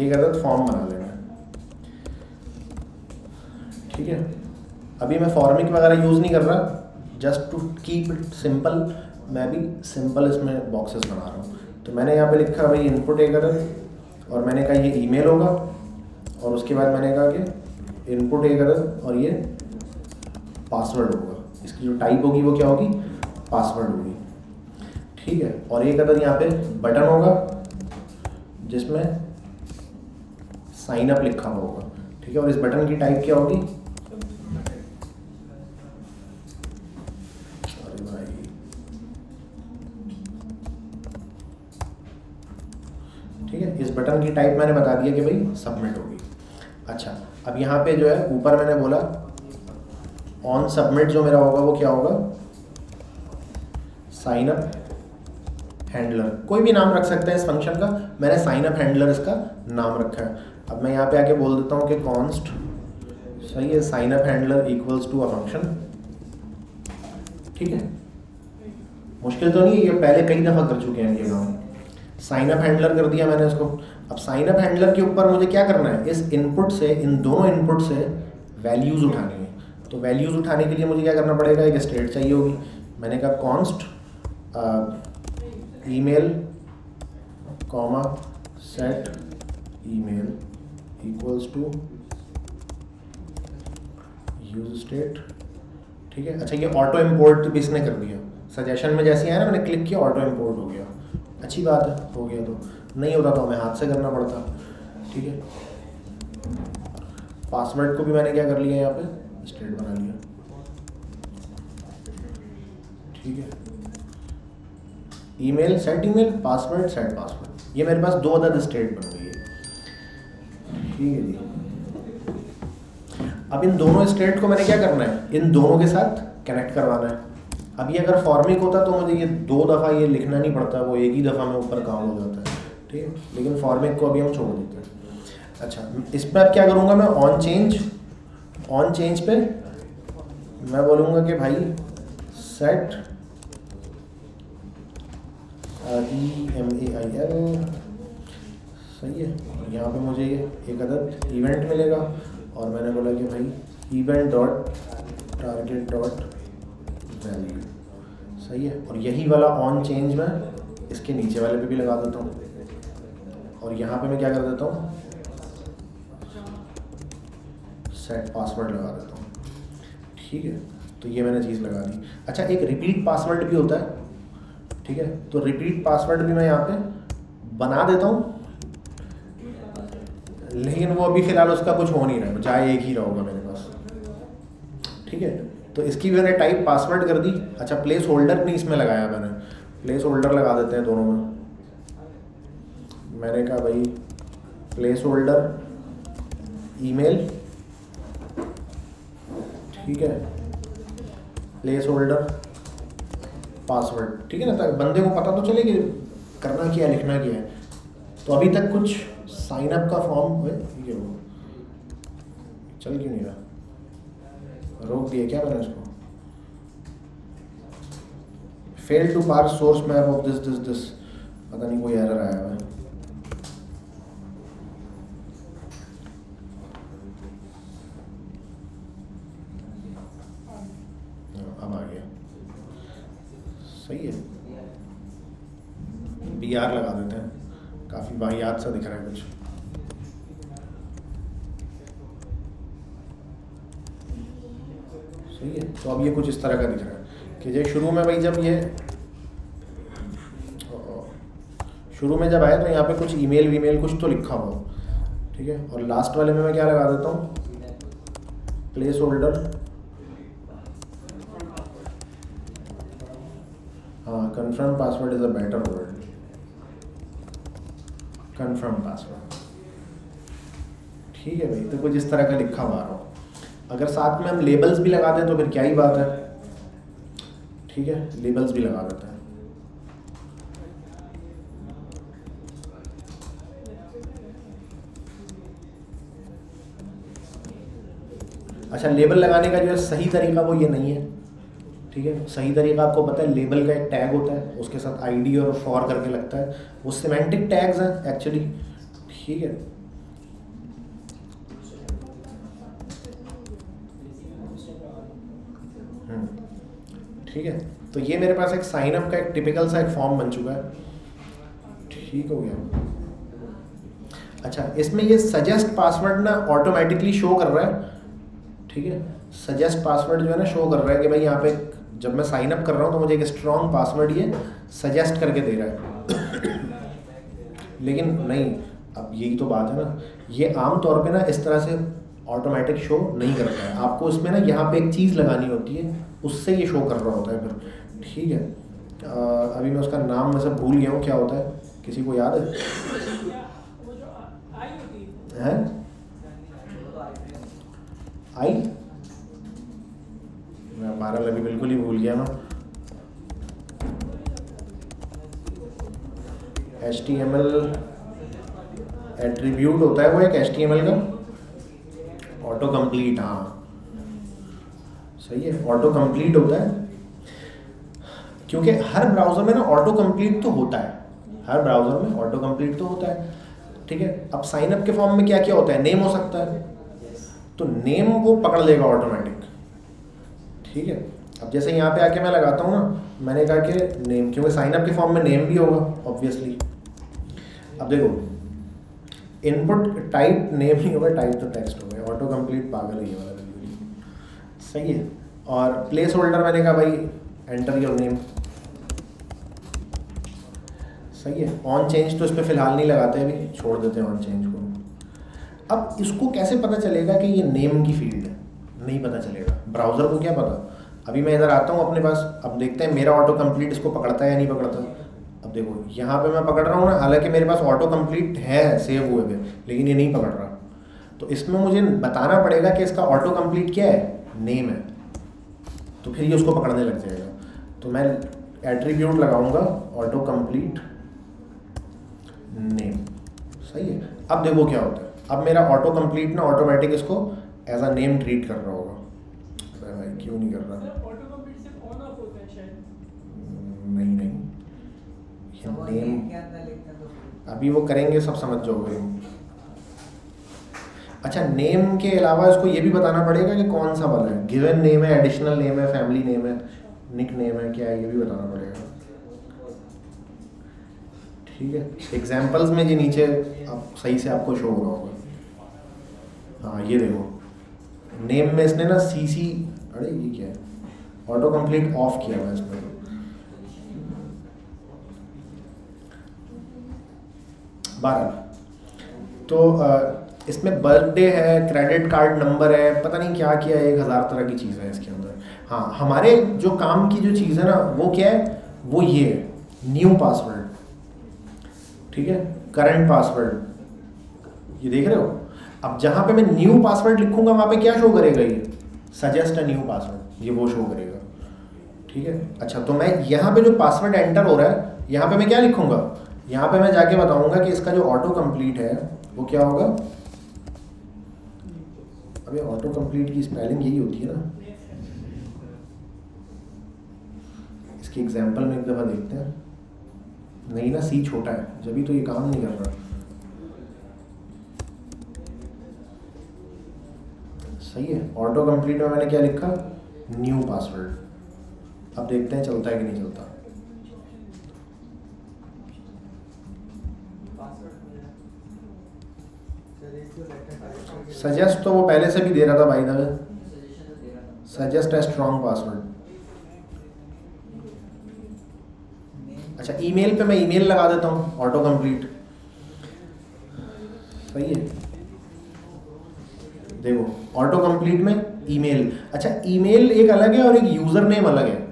एक अदद फॉर्म बना लेना है। ठीक है? अभी मैं फॉर्मिक वगैरह यूज़ नहीं कर रहा just to keep it simple मैं भी सिंपल इसमें बॉक्सेस बना रहा हूँ। तो मैंने यहाँ पे लिखा भाई इनपुट एक अदद और मैंने कहा ये ईमेल होगा, और उसके बाद मैंने कहा कि इनपुट एक अदद और ये पासवर्ड होगा। इसकी जो टाइप होगी वो क्या होगी? पासवर्ड होगी। ठीक है? और एक अदद यहाँ पे बटन होगा, जिसमें साइन अप लिखा होगा। ठीक है? और इस बटन की टाइप क्या होगी? ठीक है? इस बटन की टाइप मैंने बता दिया कि भाई सबमिट होगी। अच्छा अब यहाँ पे जो है, ऊपर मैंने बोला ऑन सबमिट जो मेरा होगा वो क्या होगा? साइन अप हैंडलर कोई भी नाम रख सकते हैं इस फ़ंक्शन का। मैंने साइन अप हैंडलर इसका नाम रखा है। अब मैं यहाँ पे आके बोल देता हूँ कि कॉन्स्ट सही है sign up handler equals to a function ठीक है? मुश्किल तो नहीं है, ये पहले कई दफ़ा कर चुके हैं ये काम। साइन अप हैंडलर कर दिया मैंने इसको। अब साइन अप हैंडलर के ऊपर मुझे क्या करना है? इस इनपुट से, इन दोनों इनपुट से वैल्यूज़ उठानी है। तो वैल्यूज़ उठाने के लिए मुझे क्या करना पड़ेगा? एक स्टेट चाहिए होगी। मैंने कहा const email comma set email equals to use state ठीक है? अच्छा ये ऑटो इम्पोर्ट भी इसने कर दिया। सजेशन में जैसे आया ना, मैंने क्लिक किया ऑटो इम्पोर्ट हो गया। अच्छी बात है, हो गया तो। नहीं होता तो हमें हाथ से करना पड़ता। ठीक है? पासवर्ड को भी मैंने क्या कर लिया यहाँ पे? स्टेट बना लिया। ठीक है। Email set email password set password ये मेरे पास दो अदद स्टेट बन गई है। ठीक है जी। अब इन दोनों स्टेट को मैंने क्या करना है? इन दोनों के साथ कनेक्ट करवाना है। अब ये अगर फॉर्मिक होता तो मुझे ये दो दफ़ा ये लिखना नहीं पड़ता, वो एक ही दफ़ा में ऊपर काम हो जाता है। ठीक है? लेकिन फॉर्मिक को अभी हम छोड़ देते हैं। अच्छा इस पर अब क्या करूँगा मैं? ऑन चेंज ऑन चेंज पे, मैं बोलूँगा कि भाई set E M A I L सही है। यहाँ पे मुझे एक अदद इवेंट मिलेगा और मैंने बोला कि भाई event dot target dot value सही है। और यही वाला ऑन चेंज मैं इसके नीचे वाले पे भी लगा देता हूँ। और यहाँ पे मैं क्या कर देता हूँ? सेट पासवर्ड लगा देता हूँ। ठीक है? तो ये मैंने चीज़ लगा दी। अच्छा एक रिपीट पासवर्ड भी होता है। ठीक है? तो रिपीट पासवर्ड भी मैं यहाँ पे बना देता हूँ। लेकिन वो अभी फ़िलहाल उसका कुछ हो नहीं रहा चाहे एक ही रहोगा मेरे पास। ठीक है? तो इसकी भी मैंने टाइप पासवर्ड कर दी। अच्छा प्लेस होल्डर नहीं इसमें लगाया मैंने। प्लेस होल्डर लगा देते हैं दोनों में। मैंने कहा भाई प्लेस होल्डर ईमेल ठीक है? प्लेस होल्डर पासवर्ड ठीक है ना? ताकि बंदे को पता तो चले कि करना क्या है, लिखना क्या है। तो अभी तक कुछ साइन अप का फॉर्म ठीक है वो। चल क्यों नहीं रहा? रोक दिया क्या मैंने उसको? Fail to parse source map of this this this पता नहीं कोई एरर आया हुआ है सही है आर लगा देते हैं। काफ़ी वाहियात सा दिख रहा है कुछ। सही है तो अब ये कुछ इस तरह का दिख रहा है। कि जब शुरू में भाई जब ये शुरू में जब आए तो यहाँ पे कुछ ईमेल वीमेल कुछ तो लिखा हो ठीक है, और लास्ट वाले में मैं क्या लगा देता हूँ? प्लेस होल्डर हाँ confirm password is a better word confirm password ठीक है भाई तो कुछ इस तरह का लिखा हुआ रहा। अगर साथ में हम लेबल्स भी लगा दें तो फिर क्या ही बात है? ठीक है लेबल्स भी लगा देते हैं। अच्छा लेबल लगाने का जो है सही तरीका वो ये नहीं है। ठीक है? सही तरीका आपको पता है लेबल का एक टैग होता है उसके साथ आईडी और फॉर करके लगता है। वो सिमेंटिक टैग्स हैं एक्चुअली ठीक है? हम्म, ठीक है? तो ये मेरे पास एक साइन अप का एक टिपिकल सा एक फॉर्म बन चुका है। ठीक हो गया। अच्छा इसमें ये सजेस्ट पासवर्ड ना ऑटोमेटिकली शो कर रहा है। ठीक है? सजेस्ट पासवर्ड जो है ना शो कर रहा है कि भाई यहाँ पे जब मैं साइन अप कर रहा हूँ तो मुझे एक स्ट्रॉन्ग पासवर्ड ये सजेस्ट करके दे रहा है। लेकिन नहीं अब यही तो बात है ना। ये आम तौर पे ना इस तरह से ऑटोमेटिक शो नहीं करता है। आपको इसमें ना यहाँ पे एक चीज़ लगानी होती है उससे ये शो कर रहा होता है फिर। ठीक है। आ, अभी मैं उसका नाम मैं सब भूल गया हूँ क्या होता है? किसी को याद है। हैं? आई? मैं अभी बिल्कुल ही भूल गया मैं H T M L attribute होता है वो एक एच टी एम एल का? ऑटो कंप्लीट हाँ। सही है ऑटो कंप्लीट होता है। क्योंकि हर ब्राउज़र में ना ऑटो कंप्लीट तो होता है। हर ब्राउज़र में ऑटो कंप्लीट तो होता है। ठीक है अब साइन अप के फॉर्म में क्या क्या होता है? नेम हो सकता है। तो नेम वो पकड़ लेगा ऑटोमेटिक ठीक है? अब जैसे यहाँ पे आके मैं लगाता हूँ ना, मैंने कहा कि नेम क्योंकि साइन अप के फॉर्म में नेम भी होगा ऑब्वियसली अब देखो इनपुट टाइप नेम ही होगा टाइप तो टेक्स्ट हो गया. ऑटो कंप्लीट पागल ही वाला सही है? और प्लेस होल्डर मैंने कहा भाई एंटर योर नेम सही है? ऑन चेंज तो इस पर फ़िलहाल नहीं लगाते अभी, छोड़ देते हैं ऑन चेंज को. अब इसको कैसे पता चलेगा कि ये नेम की फ़ील्ड नहीं पता चलेगा। ब्राउज़र को क्या पता? अभी मैं इधर आता हूँ अपने पास, अब देखते हैं मेरा ऑटो कंप्लीट इसको पकड़ता है या नहीं पकड़ता। अब देखो, यहाँ पे मैं पकड़ रहा हूँ ना, हालाँकि मेरे पास ऑटो कंप्लीट है सेव हुए हुए, लेकिन ये नहीं पकड़ रहा। तो इसमें मुझे बताना पड़ेगा कि इसका ऑटो कंप्लीट क्या है? नेम है। तो फिर ये उसको पकड़ने लग जाएगा। तो मैं एट्रीब्यूट लगाऊँगा ऑटो कंप्लीट नेम सही है। अब देखो क्या होता है। अब मेरा ऑटो कंप्लीट ना ऑटोमेटिक इसको एज अ नेम ट्रीट कर रहा होगा। अरे भाई क्यों नहीं कर रहा? नहीं नहीं। नेम अभी वो करेंगे सब समझ जाओगे। अच्छा नेम के अलावा इसको ये भी बताना पड़ेगा कि कौन सा वाला है? गिवन नेम है एडिशनल नेम है फैमिली नेम है निक नेम है क्या है ये भी बताना पड़ेगा। ठीक है? एग्जाम्पल्स में जी नीचे आप सही से आपको शो हो रहा होगा। हाँ ये देखो। नेम में इसने ना सी सी अरे ये क्या है? ऑटो कंप्लीट ऑफ़ किया हुआ इसमें बारह। तो इसमें बर्थडे है क्रेडिट कार्ड नंबर है, पता नहीं क्या किया है, एक हज़ार तरह की चीज़ है इसके अंदर। हाँ हमारे जो काम की जो चीज़ है ना, वो क्या है? वो ये है न्यू पासवर्ड ठीक है? करंट पासवर्ड ये देख रहे हो? अब जहाँ पे मैं न्यू पासवर्ड लिखूँगा, वहाँ पे क्या शो करेगा ये? सजेस्ट अ न्यू पासवर्ड ये वो शो करेगा। ठीक है? अच्छा तो मैं यहाँ पे जो पासवर्ड एंटर हो रहा है, यहाँ पे मैं क्या लिखूँगा? यहाँ पे मैं जाके बताऊँगा कि इसका जो ऑटो कंप्लीट है, वो क्या होगा? अभी ऑटो कंप्लीट की स्पेलिंग यही होती है ना। इसकी एग्ज़ाम्पल में एक दफ़ा देखते हैं। नहीं ना सी छोटा है। जब भी तो ये काम नहीं कर रहा सही है। ऑटो कंप्लीट में मैंने क्या लिखा? न्यू पासवर्ड अब देखते हैं चलता है कि नहीं चलता। सजेस्ट तो वो पहले से भी दे रहा था भाई द सजेस्ट है स्ट्रॉन्ग पासवर्ड अच्छा ईमेल पे मैं ईमेल लगा देता हूँ। ऑटो कंप्लीट सही है। देखो ऑटो कंप्लीट में ईमेल अच्छा ईमेल एक अलग है और एक यूज़र नेम अलग है।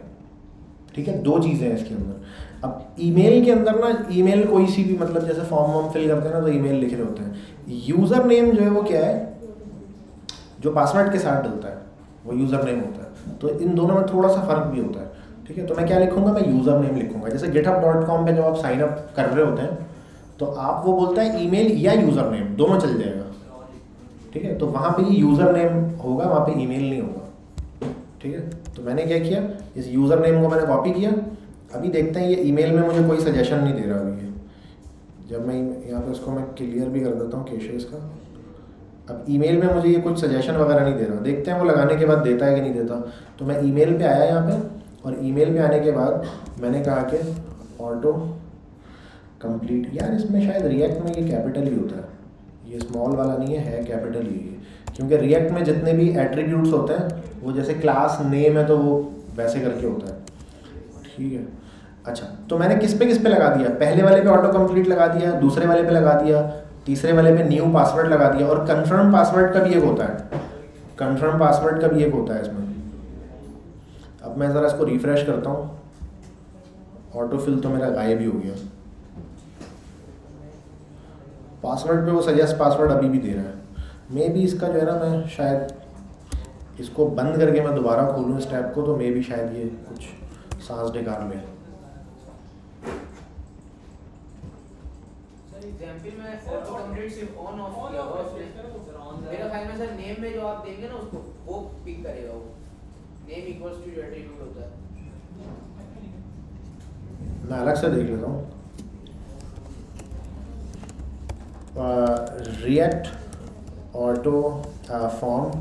ठीक है, दो चीज़ें हैं इसके अंदर। अब ईमेल के अंदर ना ईमेल कोई सी भी मतलब जैसे फॉर्म वॉर्म फिल करते हैं ना तो ईमेल लिख रहे होते हैं। यूज़र नेम जो है वो क्या है? जो पासवर्ड के साथ डलता है, वो यूज़र नेम होता है। तो इन दोनों में थोड़ा सा फ़र्क भी होता है। ठीक है तो मैं क्या लिखूँगा? मैं यूज़र नेम लिखूँगा। जैसे गिटअप डॉट कॉम पर जब आप साइन अप कर रहे होते हैं तो आप वो बोलता है ईमेल या यूज़र नेम दोनों चल जाएगा। ठीक है? तो वहाँ पे ये यूज़र नेम होगा, वहाँ पे ईमेल नहीं होगा। ठीक है? तो मैंने क्या किया? इस यूज़र नेम को मैंने कॉपी किया। अभी देखते हैं ये ईमेल में मुझे कोई सजेशन नहीं दे रहा अभी जब मैं यहाँ पे उसको मैं क्लियर भी कर देता हूँ केशे इसका। अब ईमेल में मुझे ये कुछ सजेशन वगैरह नहीं दे रहा। देखते हैं वो लगाने के बाद देता है कि नहीं देता। तो मैं ईमेल पे आया यहाँ पे, और ईमेल पे आने के बाद मैंने कहा कि ऑटो कंप्लीट यार इसमें शायद रिएक्ट में ये कैपिटल ही होता है। ये स्मॉल वाला नहीं है है कैपिटल ही है क्योंकि रिएक्ट में जितने भी एट्रीब्यूट्स होते हैं, वो जैसे क्लास नेम है तो वो वैसे करके होता है। ठीक है? अच्छा तो मैंने किस पे किस पे लगा दिया? पहले वाले पे ऑटो कंप्लीट लगा दिया, दूसरे वाले पे लगा दिया, तीसरे वाले पे न्यू पासवर्ड लगा दिया और कन्फर्म पासवर्ड का भी एक होता है। कन्फर्म पासवर्ड का भी एक होता है इसमें। अब मैं ज़रा इसको रिफ़्रेश करता हूँ। ऑटो फिल तो मेरा गायब ही हो गया। पासवर्ड पे वो सजेस्ट पासवर्ड अभी भी दे रहा है। मे बी इसका जो है ना मैं शायद इसको बंद करके मैं दोबारा खोलूँ इस टैब को तो मे बी शायद ये कुछ सांस निकाल ले। एग्जांपल में ऑटो कंप्लीट सिर्फ़ ऑन ऑफ़ किया हुआ उसने मेरा ख्याल में सर नेम में जो आप देंगे ना उसको वो पिक करेगा वो name equals to your attribute होता है मैं अलग से देख लेता हूँ React auto form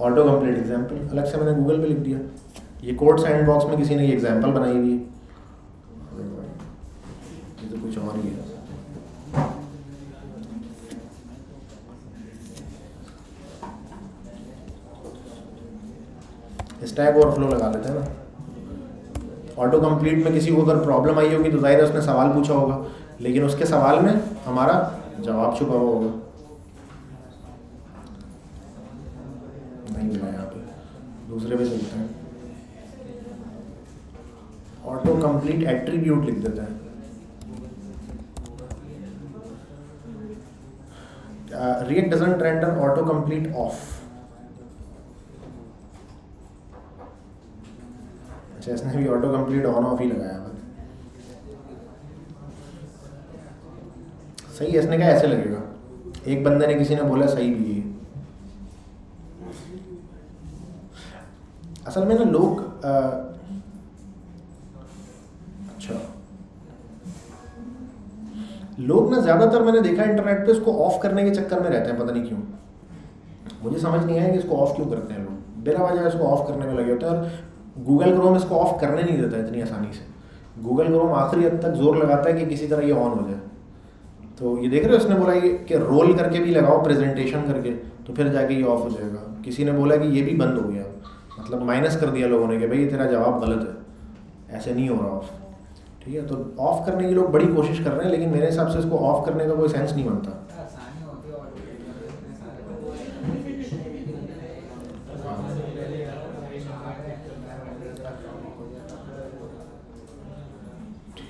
autocomplete example अलग से मैंने गूगल पे लिख दिया। ये कोड सैंड बॉक्स में किसी ने ये एग्ज़ाम्पल बनाई हुई ये तो कुछ और ही है। स्टैक ओवरफ्लो लगा लेते हैं ना। ऑटो कंप्लीट में किसी को अगर प्रॉब्लम आई होगी तो ज़ाहिर है उसने सवाल पूछा होगा। लेकिन उसके सवाल में हमारा जवाब छुपा हुआ होगा। नहीं मिला यहाँ पे। दूसरे पे चलते हैं। ऑटो कंप्लीट एट्रीब्यूट लिख देते हैं। React doesn't render autocomplete off अच्छा इसने भी ऑटो कंप्लीट ऑन ऑफ़ ही लगाया, बस। सही है, इसने क्या ऐसे लगेगा? एक बंदे ने किसी ने बोला, सही भी है। असल में ना लोग अच्छा। लोग ना ज़्यादातर मैंने देखा इंटरनेट पे इसको ऑफ़ करने के चक्कर में रहते हैं, पता नहीं क्यों। मुझे समझ नहीं आया कि इसको ऑफ़ क्यों करते हैं लोग। बिना वजह इसको ऑफ़ करने में लगे होते हैं और गूगल क्रोम इसको ऑफ़ करने नहीं देता इतनी आसानी से। गूगल क्रोम आखिरी हद तक ज़ोर लगाता है कि किसी तरह ये ऑन हो जाए। तो ये देख रहे हो उसने बोला ये कि रोल करके भी लगाओ प्रेजेंटेशन करके तो फिर जाके ये ऑफ़ हो जाएगा। किसी ने बोला कि ये भी बंद हो गया। मतलब माइनस कर दिया लोगों ने कि भाई तेरा जवाब गलत है। ऐसे नहीं हो रहा ऑफ़ ठीक है तो ऑफ़ करने की लोग बड़ी कोशिश कर रहे हैं, लेकिन मेरे हिसाब से इसको ऑफ़ करने का कोई सेंस नहीं बनता।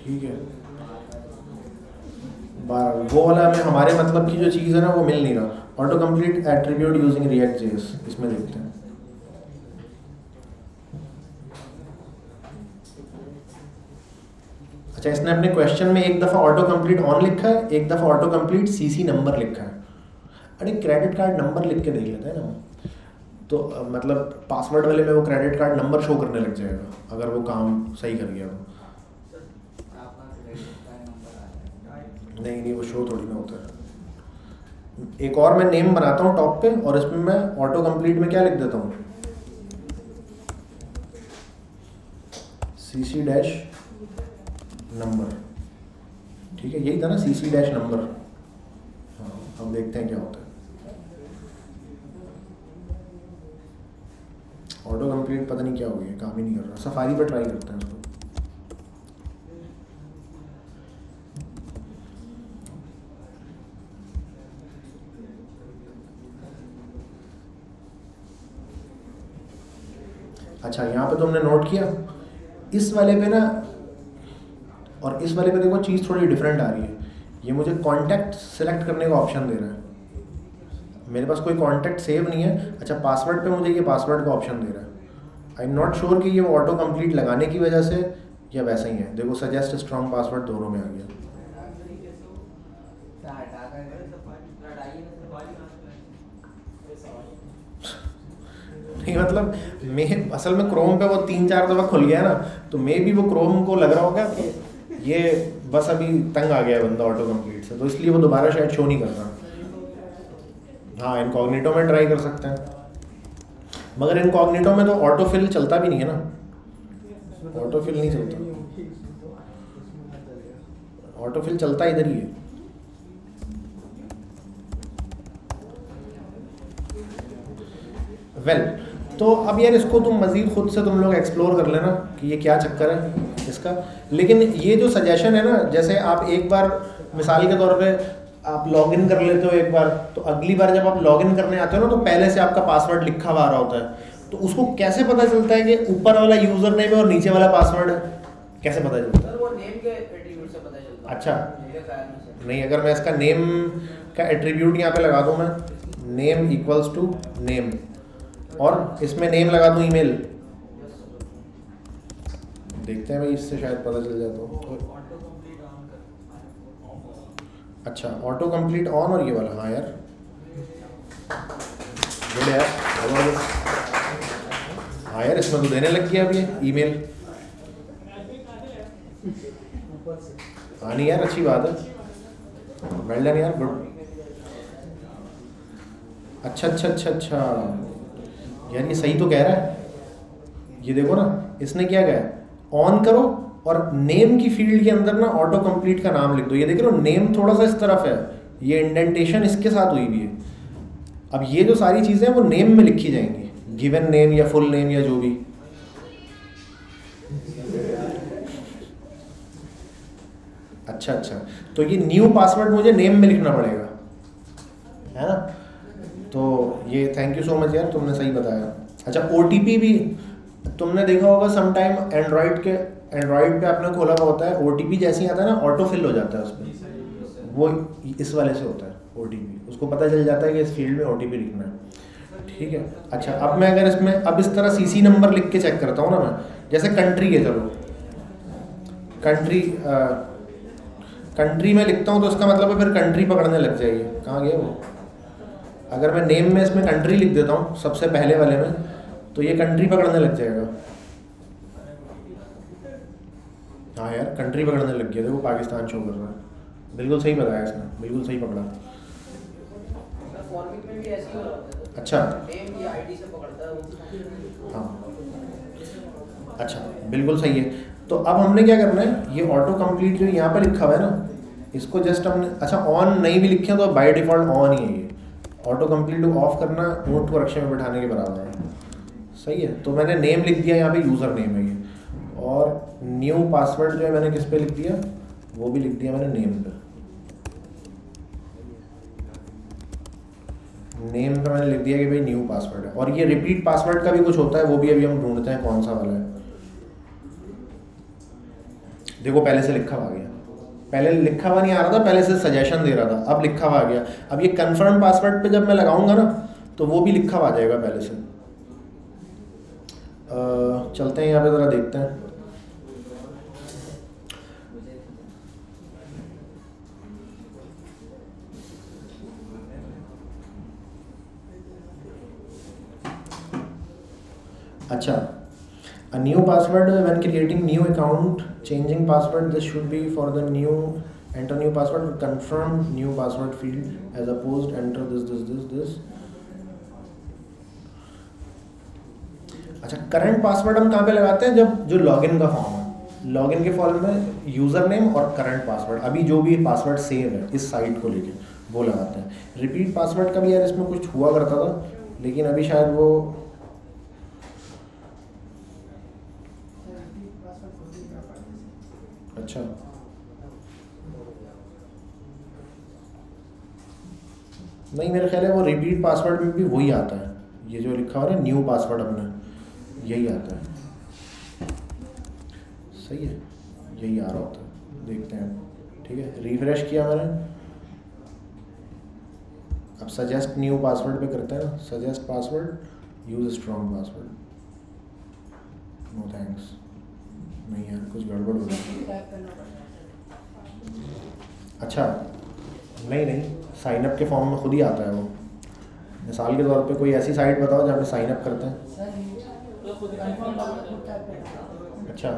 ठीक है। वो वाला हमें हमारे मतलब की जो चीज़ है ना, वो मिल नहीं रहा। Autocomplete attribute using React JS इसमें देखते हैं। अच्छा इसने अपने क्वेश्चन में एक दफ़ा ऑटो कंप्लीट ऑन लिखा है, एक दफ़ा ऑटो कंप्लीट सीसी नंबर लिखा है। अरे क्रेडिट कार्ड नंबर लिख के देख लेते हैं ना। तो मतलब पासवर्ड वाले में वो क्रेडिट कार्ड नंबर शो करने लग जाएगा, अगर वो काम सही कर गया वो नहीं नहीं, वो शो थोड़ी ना होता है। एक और मैं नेम बनाता हूँ टॉप पे और इसमें मैं ऑटो कंप्लीट में क्या लिख देता हूँ? सी सी डैश नंबर ठीक है, यही था ना सी सी डैश नंबर हाँ अब देखते हैं क्या होता है। ऑटो कंप्लीट पता नहीं क्या हो गया, काम ही नहीं कर रहा। सफारी पर ट्राई करते हैं अच्छा यहाँ पे तुमने नोट किया। इस वाले पे ना, और इस वाले पे देखो, चीज़ थोड़ी डिफरेंट आ रही है। ये मुझे कॉन्टैक्ट सेलेक्ट करने का ऑप्शन दे रहा है। मेरे पास कोई कॉन्टैक्ट सेव नहीं है। अच्छा पासवर्ड पे मुझे ये पासवर्ड का ऑप्शन दे रहा है। आई एम नॉट श्योर कि ये ऑटो कंप्लीट लगाने की वजह से या वैसा ही है। देखो सजेस्ट स्ट्रॉन्ग पासवर्ड दोनों में आ गया। मतलब मैं असल में क्रोम पे वो तीन चार दफ़ा खुल गया ना तो मे भी वो क्रोम को लग रहा होगा कि ये बस अभी तंग आ गया बंदा ऑटो कंप्लीट से तो इसलिए वो दोबारा शायद शो नहीं कर रहा। हाँ इनकॉग्निटो में ट्राई कर सकते हैं। मगर इनकॉग्निटो में तो ऑटो फिल चलता भी नहीं है ना। ऑटो फिल नहीं चलता। ऑटो फिल चलता इधर ही है। वेल well, तो अब यार इसको तुम मज़ीद खुद से तुम लोग एक्सप्लोर कर लेना कि ये क्या चक्कर है इसका। लेकिन ये जो सजेशन है ना जैसे आप एक बार मिसाल के तौर पे आप लॉगिन कर लेते हो एक बार तो अगली बार जब आप लॉगिन करने आते हो ना तो पहले से आपका पासवर्ड लिखा हुआ आ रहा होता है। तो उसको कैसे पता चलता है कि ऊपर वाला यूज़र नेम है और नीचे वाला पासवर्ड है? कैसे पता चलता है? अच्छा। नहीं अगर मैं इसका नेम का एट्रीब्यूट यहाँ पे लगा दूँ मैं नेम इक्वल्स टू नेम और इसमें नेम लगा दूँ ईमेल देखते हैं भाई, इससे शायद पता चल जाए तो अच्छा ऑटो कंप्लीट ऑन और ये वाला। हाँ यार। गुड यार हाँ यार, इसमें तो देने लग गया अभी ईमेल हाँ नहीं यार, अच्छी बात है। वेल डन यार गुड अच्छा अच्छा अच्छा अच्छा। यार ये सही तो कह रहा है। ये देखो ना, इसने क्या कहा ऑन करो और नेम की फ़ील्ड के अंदर ना ऑटो कंप्लीट का नाम लिख दो। ये देख रहे हो नेम थोड़ा सा इस तरफ़ है। ये इंडेंटेशन इसके साथ हुई भी है। अब ये जो सारी चीज़ें वो नेम में लिखी जाएँगी। गिवन नेम या फुल नेम या जो भी। अच्छा अच्छा। तो ये न्यू पासवर्ड मुझे नेम में लिखना पड़ेगा। है ना? तो ये थैंक यू सो मच यार तुमने सही बताया। अच्छा ओटीपी भी तुमने देखा होगा समटाइम एंड्रॉयड के एंड्रॉयड पे आपने खोला हुआ होता है ओ टी पी जैसे ही आता है ना ऑटो फिल हो जाता है उसमें वो इस वाले से होता है ओटीपी उसको पता चल जाता है कि इस फ़ील्ड में ओटीपी लिखना है। ठीक है? अच्छा अब मैं अगर इसमें अब इस तरह सीसी नंबर लिख के चेक करता हूँ ना मैं जैसे कंट्री है चलो। कंट्री कंट्री में लिखता हूँ तो उसका मतलब है फिर कंट्री पकड़ने लग जाएगी कहाँ गया वो? अगर मैं नेम में इसमें कंट्री लिख देता हूँ, सबसे पहले वाले में तो ये कंट्री पकड़ने लग जाएगा। हाँ यार कंट्री पकड़ने लग गया। देखो पाकिस्तान शो कर रहा है। बिल्कुल सही बताया इसने। बिल्कुल सही पकड़ा। अच्छा। हाँ। अच्छा बिल्कुल सही है। तो अब हमने क्या करना है? ये ऑटो कंप्लीट जो यहाँ पर लिखा हुआ है ना, इसको जस्ट हमने अच्छा ऑन नहीं भी लिखे तो बाय डिफ़ॉल्ट ऑन ही है ये। ऑटो कंप्लीट ऑफ़ करना नोट को रक्षा में बैठाने के बराबर है। सही है? तो मैंने नेम लिख दिया, यहाँ पे यूज़र नेम है ये। और न्यू पासवर्ड जो है मैंने किस पे लिख दिया? वो भी लिख दिया मैंने नेम पे। नेम पे मैंने लिख दिया कि भाई न्यू पासवर्ड है। और ये रिपीट पासवर्ड का भी कुछ होता है, वो भी अभी हम ढूंढते हैं कौन सा वाला है। देखो, पहले से लिखा हुआ गया। पहले लिखा हुआ नहीं आ रहा था, पहले से सजेशन दे रहा था। अब लिखा हुआ आ गया। अब ये कंफर्म पासवर्ड पे जब मैं लगाऊँगा ना तो वो भी लिखा हुआ आ जाएगा पहले से। चलते हैं यहाँ पे, ज़रा देखते हैं। अच्छा। A new password when creating new account changing password this should be for the new enter new password confirm new password field as opposed enter this this this this अच्छा करंट पासवर्ड हम कहाँ पे लगाते हैं जब जो लॉगिन का फॉर्म है लॉगिन के फॉर्म में यूज़र नेम और करंट पासवर्ड अभी जो भी पासवर्ड सेव है इस साइट को लेके वो लगाते हैं रिपीट पासवर्ड का भी यार इसमें कुछ हुआ करता था लेकिन अभी शायद वो अच्छा। नहीं, मेरा ख्याल है वो रिपीट पासवर्ड में भी वही आता है। ये जो लिखा हुआ है न्यू पासवर्ड अपने, यही आता है। सही है, यही आ रहा होता है। देखते हैं। ठीक है रिफ्रेश किया मैंने। अब सजेस्ट न्यू पासवर्ड पे करते हैं suggest password use strong password no thanks नहीं यार कुछ गड़बड़ हो रहा अच्छा नहीं नहीं साइन अप के फॉर्म में खुद ही आता है वो। मिसाल के तौर पे कोई ऐसी साइट बताओ जहाँ पे साइन अप करते हैं। अच्छा।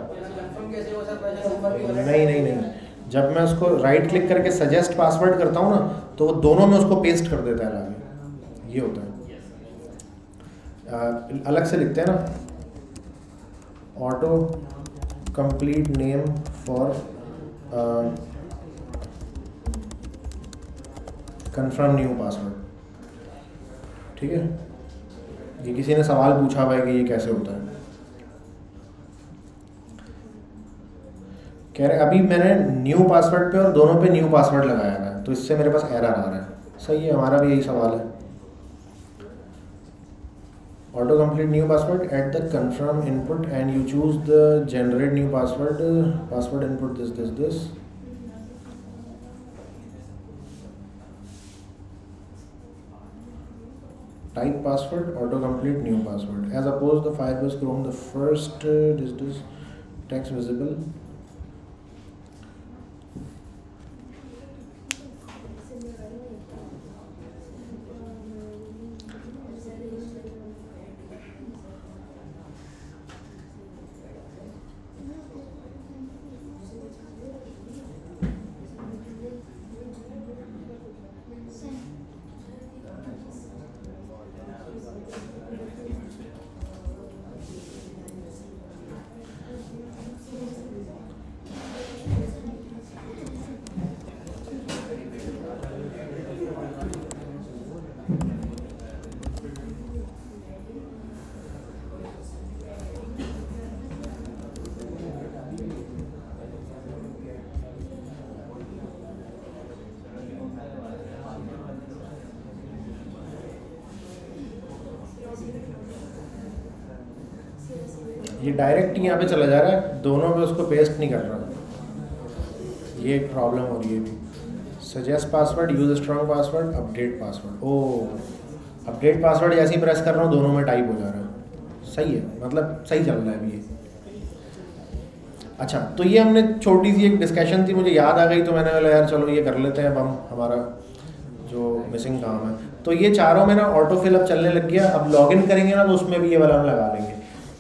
नहीं नहीं नहीं। जब मैं उसको राइट क्लिक करके सजेस्ट पासवर्ड करता हूँ ना तो वो दोनों में उसको पेस्ट कर देता है आगे ये होता है। आ, अलग से लिखते हैं ना। Auto name for uh, confirm new password. ठीक है? ये किसी ने सवाल पूछा हुआ है कि ये कैसे होता है? कह रहे अभी मैंने न्यू पासवर्ड पे और दोनों पे न्यू पासवर्ड लगाया है तो इससे मेरे पास एरर आ रहा है। सही है हमारा भी यही सवाल है। Auto complete new password at the confirm input and you choose the generate new password uh, password input this this this. Type password auto complete new password. As opposed the firebase chrome the first uh, this this text visible direct यहाँ पे चला जा रहा है। दोनों पे उसको पेस्ट नहीं कर रहा ये एक प्रॉब्लम हो रही है suggest password use strong password update password oh update password जैसे ही प्रेस कर रहा हूँ, दोनों में टाइप हो जा रहा है। सही है मतलब सही चल रहा है अभी ये। अच्छा तो ये हमने छोटी सी एक डिस्कशन थी, मुझे याद आ गई तो मैंने बोला, यार चलो ये कर लेते हैं अब हम, हमारा जो मिसिंग काम है। तो ये चारों में ना ऑटो फिल अब चलने लग गया। अब लॉगिन करेंगे ना तो उसमें भी ये वाला हम लगा लेंगे।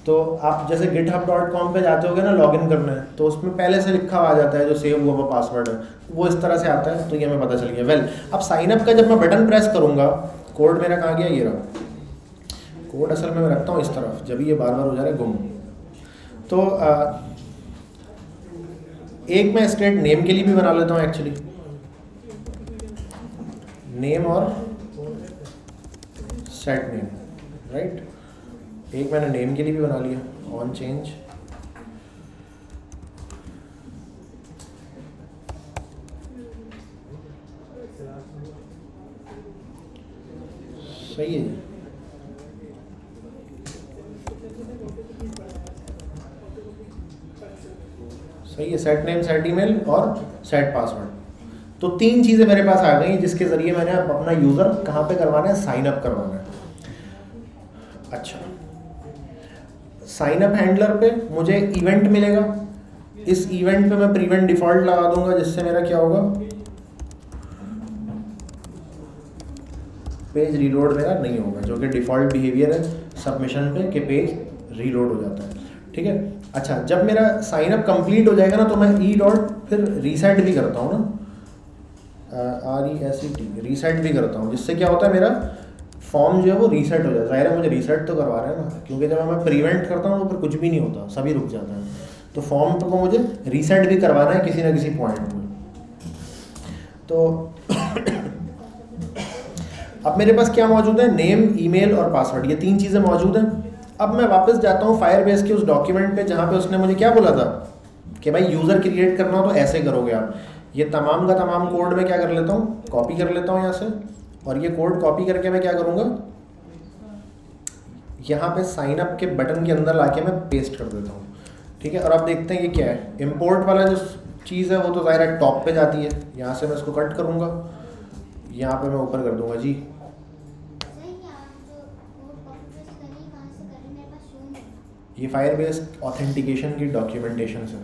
तो आप जैसे गिटहब डॉट कॉम पर जाते होगे ना लॉगिन करना है तो उसमें पहले से लिखा आ जाता है जो सेव हुआ पासवर्ड है वो इस तरह से आता है तो ये हमें पता चल गया। वेल अब साइनअप का जब मैं बटन प्रेस करूँगा कोड मेरा कहाँ गया? ये रहा। कोड असल में मैं रखता हूँ इस तरफ़ जब ये बार बार हो जा रहा है गुम तो आ, एक मैं स्टेट नेम के लिए भी बना लेता हूँ एक्चुअली नेम और सेट नेम राइट एक मैंने नेम के लिए भी बना लिया ऑन चेंज सही है। सही है सेट नेम सेट ईमेल और सेट पासवर्ड तो तीन चीज़ें मेरे पास आ गई, जिसके ज़रिए मैंने अपना यूज़र कहाँ पे करवाना है साइन अप करवाना है। अच्छा। साइन अप हैंडलर पे मुझे इवेंट मिलेगा। इस इवेंट पे मैं प्रीवेंट डिफ़ॉल्ट लगा दूँगा, जिससे मेरा क्या होगा? पेज रीलोड मेरा नहीं होगा, जो कि डिफ़ॉल्ट बिहेवियर है सबमिशन पे कि पेज रीलोड हो जाता है। ठीक है? अच्छा जब मेरा साइन अप कंप्लीट हो जाएगा ना तो मैं ई डॉट फिर रीसेट भी करता हूँ ना। R E S E T reset भी करता हूँ, जिससे क्या होता है मेरा फॉर्म जो है वो रीसेट हो है। ज़ाहिर है, मुझे रीसेट तो करवा रहे हैं ना, क्योंकि जब मैं प्रिवेंट करता हूँ तो फिर कुछ भी नहीं होता, सभी रुक जाता है। तो फॉर्म को मुझे रीसेट भी करवाना है किसी ना किसी पॉइंट में। तो [COUGHS] अब मेरे पास क्या मौजूद है? नेम ईमेल और पासवर्ड ये तीन चीज़ें मौजूद हैं। अब मैं वापस जाता हूँ फायर बेस के उस डॉक्यूमेंट पे, जहाँ पे उसने मुझे क्या बोला था? कि भाई यूज़र क्रिएट करना हो तो ऐसे करोगे आप। ये तमाम का तमाम कोड में क्या कर लेता हूँ? कॉपी कर लेता हूँ यहाँ से। और ये कोड कॉपी करके मैं क्या करूँगा? यहाँ पे साइन अप के बटन के अंदर लाके मैं पेस्ट कर देता हूँ। ठीक है? और आप देखते हैं ये क्या है? इम्पोर्ट वाला जो चीज़ है, वो तो ज़ाहिर है टॉप पे जाती है। यहाँ से मैं इसको कट करूँगा। यहाँ पे मैं ऊपर कर दूँगा, जी। ये फायर बेस ऑथेंटिकेशन की डॉक्यूमेंटेशन से।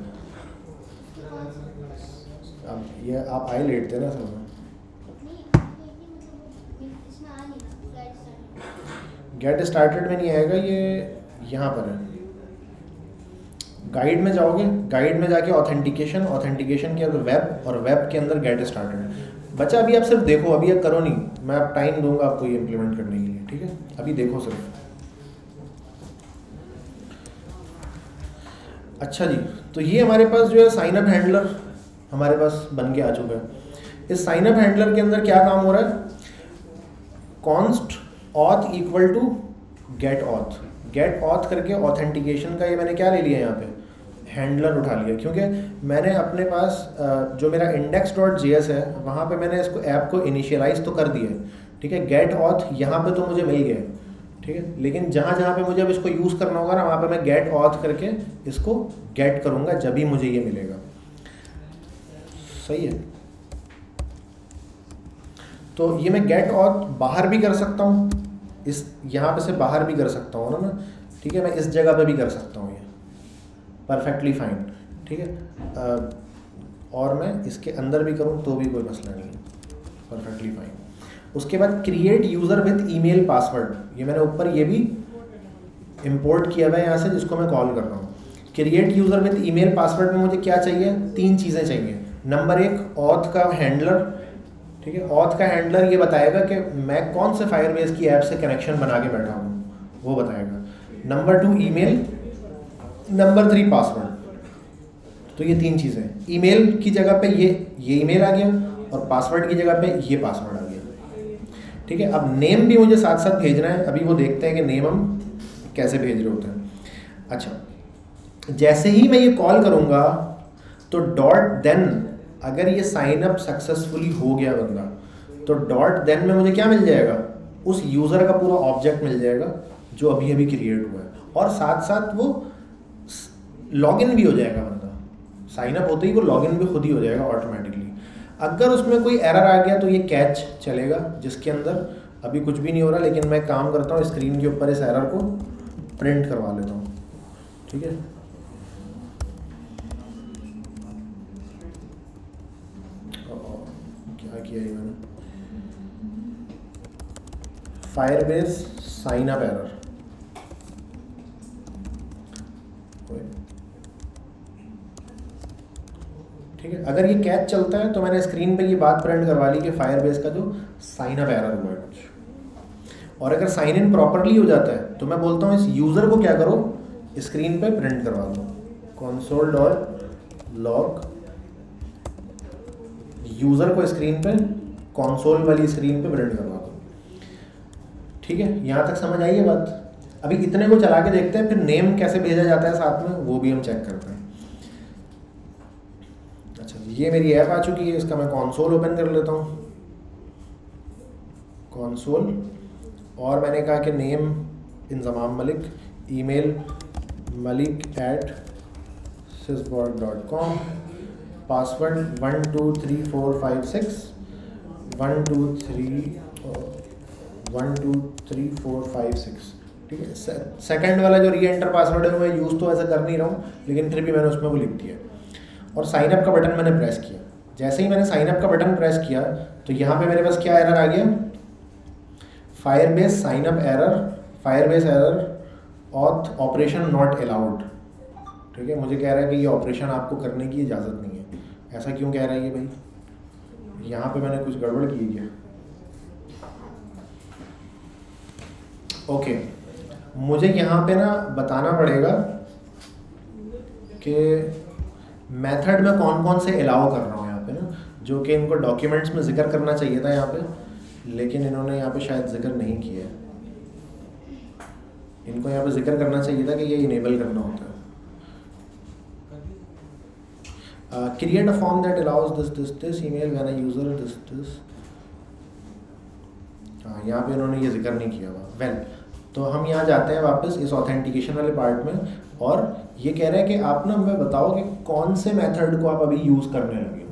अब ये आप आई लेटते ना सर गेट स्टार्टेड में नहीं आएगा, ये यहाँ पर है। गाइड में जाओगे गाइड में जाके ऑथेंटिकेशन ऑथेंटिकेशन के अंदर वेब और वेब के अंदर गेट स्टार्टेड बच्चा, अभी आप सिर्फ़ देखो, अभी आप करो नहीं। मैं आप टाइम दूँगा आपको ये इम्प्लीमेंट करने के लिए, ठीक है? अभी देखो सिर्फ़। अच्छा जी तो ये हमारे पास जो है साइन अप हैंडलर हमारे पास बन के आ चुका है। इस साइन अप हैंडलर के अंदर क्या काम हो रहा है? Const auth equal to get auth get auth करके ऑथेंटिकेशन का ये मैंने क्या ले लिया यहाँ पे? हैंडलर उठा लिया। क्योंकि मैंने अपने पास जो मेरा इंडेक्स डॉट जी है, वहाँ पे मैंने इसको ऐप को इनिशियलाइज तो कर दिया ठीक है? गेट ऑथ यहाँ पे तो मुझे मिल गया ठीक है? लेकिन जहाँ जहाँ पे मुझे अब इसको यूज़ करना होगा ना, वहाँ पे मैं गेट ऑथ करके इसको गेट करूँगा, जब ही मुझे ये मिलेगा। सही है? तो ये मैं गेट ऑथ बाहर भी कर सकता हूँ। इस यहाँ पे से बाहर भी कर सकता हूँ ना मैं, ठीक है, मैं इस जगह पे भी कर सकता हूँ ये। परफेक्टली फाइन ठीक है? और मैं इसके अंदर भी करूँ तो भी कोई मसला नहीं है। परफेक्टली फाइन उसके बाद create user with email password ये मैंने ऊपर ये भी इम्पोर्ट किया हुआ है यहाँ से, जिसको मैं कॉल कर रहा हूँ। Create user with email password में मुझे क्या चाहिए? तीन चीज़ें चाहिए। नंबर एक ऑथ का हैंडलर ठीक है? ऑथ का हैंडलर ये बताएगा कि मैं कौन से फायरबेस की ऐप से कनेक्शन बना के बैठा हूँ। वो बताएगा। Number two email number three password तो ये तीन चीज़ें ईमेल की जगह पे ये ये ईमेल आ गया और पासवर्ड की जगह पे ये पासवर्ड आ गया। ठीक है? अब नेम भी मुझे साथ साथ भेजना है। अभी वो देखते हैं कि नेम हम कैसे भेज रहे होते हैं। अच्छा जैसे ही मैं ये कॉल करूँगा तो डॉट देन अगर ये साइन अप सक्सेसफुली हो गया बंदा तो डॉट देन में मुझे क्या मिल जाएगा? उस यूज़र का पूरा ऑब्जेक्ट मिल जाएगा, जो अभी अभी क्रिएट हुआ है। और साथ साथ वो लॉगिन भी हो जाएगा बंदा। साइन अप होते ही वो लॉगिन भी खुद ही हो जाएगा ऑटोमेटिकली अगर उसमें कोई एरर आ गया तो ये कैच चलेगा जिसके अंदर। अभी कुछ भी नहीं हो रहा, लेकिन मैं काम करता हूँ स्क्रीन के ऊपर इस एरर को प्रिंट करवा लेता हूँ। ठीक है? किया ये मैंने। फायरबेस साइन अप एरर ठीक है, अगर ये कैच चलता है तो मैंने स्क्रीन पे ये बात प्रिंट करवा ली कि फायरबेस का जो साइन अप एरर हुआ है कुछ। और अगर साइन इन प्रॉपरली हो जाता है तो मैं बोलता हूँ इस यूज़र को क्या करो? स्क्रीन पे प्रिंट करवा दो। कॉन्सोल डॉट लॉग यूज़र को स्क्रीन पे कॉन्सोल वाली स्क्रीन पे प्रिंट करवा दो। ठीक है? यहाँ तक समझ आई है बात? अभी इतने को चला के देखते हैं, फिर नेम कैसे भेजा जाता है साथ में, वो भी हम चेक करते हैं। अच्छा ये मेरी ऐप आ चुकी है, इसका मैं कॉन्सोल ओपन कर लेता हूँ। कॉन्सोल और मैंने कहा कि name Inzamam Malik email Malik at sisbot dot com password one, two, three, four, five, six. One, two, three, one, two, three, four, five, six. ठीक है? सेकंड वाला जो री एंटर पासवर्ड है, मैं यूज़ तो ऐसा कर नहीं रहा हूँ, लेकिन फिर भी मैंने उसमें वो लिख दिया। और साइन अप का बटन मैंने प्रेस किया। जैसे ही मैंने साइन अप का बटन प्रेस किया तो यहाँ पे मेरे पास क्या एरर आ गया? Firebase sign up error Firebase error auth operation not allowed ठीक है? मुझे कह रहा है कि ये ऑपरेशन आपको करने की इजाज़त नहीं है। ऐसा क्यों कह रहा है ये भाई? यहाँ पे मैंने कुछ गड़बड़ की क्या? ओके मुझे यहाँ पे ना बताना पड़ेगा कि मेथड में कौन कौन से अलाउ कर रहा हूँ यहाँ पे ना, जो कि इनको डॉक्यूमेंट्स में ज़िक्र करना चाहिए था यहाँ पे, लेकिन इन्होंने यहाँ पे शायद ज़िक्र नहीं किया इनको यहाँ पे ज़िक्र करना चाहिए था कि ये इनेबल करना होता है। Create a form that allows this this this email when a user this this हाँ यहाँ पे उन्होंने ये ज़िक्र नहीं किया हुआ। वेल तो हम यहाँ जाते हैं वापस इस ऑथेंटिकेशन वाले पार्ट में और ये कह रहे हैं कि आप ना हमें बताओ कि कौन से मेथड को आप अभी यूज़ करने लगे हो।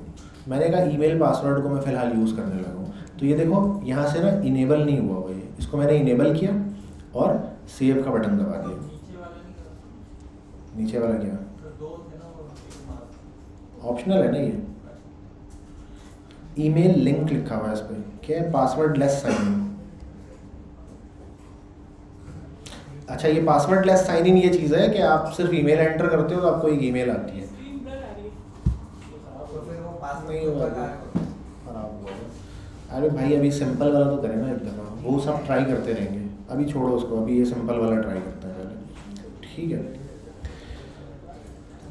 मैंने कहा ईमेल पासवर्ड को मैं फ़िलहाल यूज़ करने लगा हूँ। तो ये देखो, यहाँ से ना इनेबल नहीं हुआ हुआ ये। इसको मैंने इनेबल किया और सेव का बटन दबा दिया। नीचे वाला क्या? ऑप्शनल है ना ये? ईमेल लिंक लिखा हुआ है इस पर क्या है? Passwordless sign in. अच्छा ये पासवर्ड लेस साइन इन ये चीज़ है कि आप सिर्फ़ ईमेल एंटर करते हो तो आपको एक ईमेल आती है। अरे भाई अभी सिंपल वाला तो करें ना एक दफ़ा। वो सब ट्राई करते रहेंगे। अभी छोड़ो उसको। अभी ये सिंपल वाला ट्राई करते हैं ठीक है।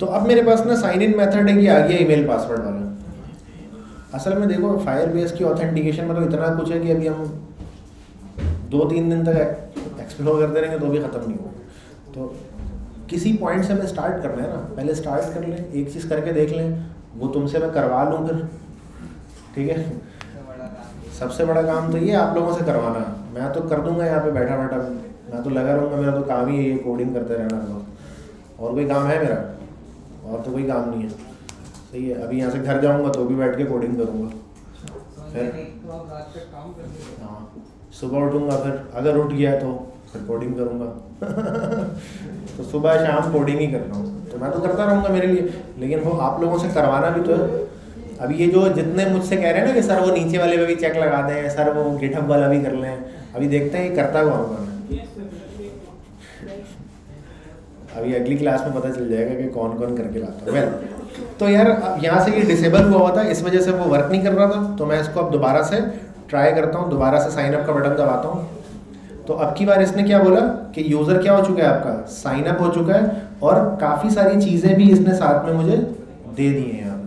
तो अब मेरे पास ना साइन इन मेथड है कि आ गया ईमेल पासवर्ड वाला। असल में देखो फायर बेस की ऑथेंटिकेशन में तो इतना कुछ है कि अभी हम दो तीन दिन तक एक्सप्लोर करते रहेंगे तो भी ख़त्म नहीं होगा। तो किसी पॉइंट से हमें स्टार्ट करना है ना, पहले स्टार्ट कर लें, एक चीज़ करके देख लें, वो तुमसे मैं करवा लूँ फिर। ठीक है? सबसे बड़ा काम तो ये आप लोगों से करवाना। मैं तो कर दूँगा यहाँ पे बैठा बैठा मैं तो लगा रहूँगा, मेरा तो काम ही है ये कोडिंग करते रहना। और कोई काम है मेरा? और तो कोई काम नहीं है। सही है, अभी यहाँ से घर जाऊँगा तो भी बैठ के कोडिंग करूँगा। फिर हाँ सुबह उठूँगा फिर, अगर उठ गया तो फिर कोडिंग करूँगा। [LAUGHS] तो सुबह शाम कोडिंग ही कर रहा हूँ। तो मैं तो करता रहूँगा मेरे लिए, लेकिन वो आप लोगों से करवाना भी तो है। अभी ये जो जितने मुझसे कह रहे हैं ना कि, सर, वो नीचे वाले पे भी चेक लगा दें, सर, वो गिटअप वाला भी कर लें। अभी देखते हैं, ये करता हुआ कौन अभी अगली क्लास में पता चल जाएगा कि कौन कौन करके लाता है। वेल तो यार, अब यहाँ से ये डिसेबल हुआ हुआ था, इस वजह से वो वर्क नहीं कर रहा था तो मैं इसको अब दोबारा से ट्राई करता हूँ, दोबारा से साइन अप का बटन दबाता हूँ। तो अब की बार इसने क्या बोला कि यूज़र क्या हो चुका है आपका? साइन अप हो चुका है और काफ़ी सारी चीज़ें भी इसने साथ में मुझे दे दी हैं यहाँ।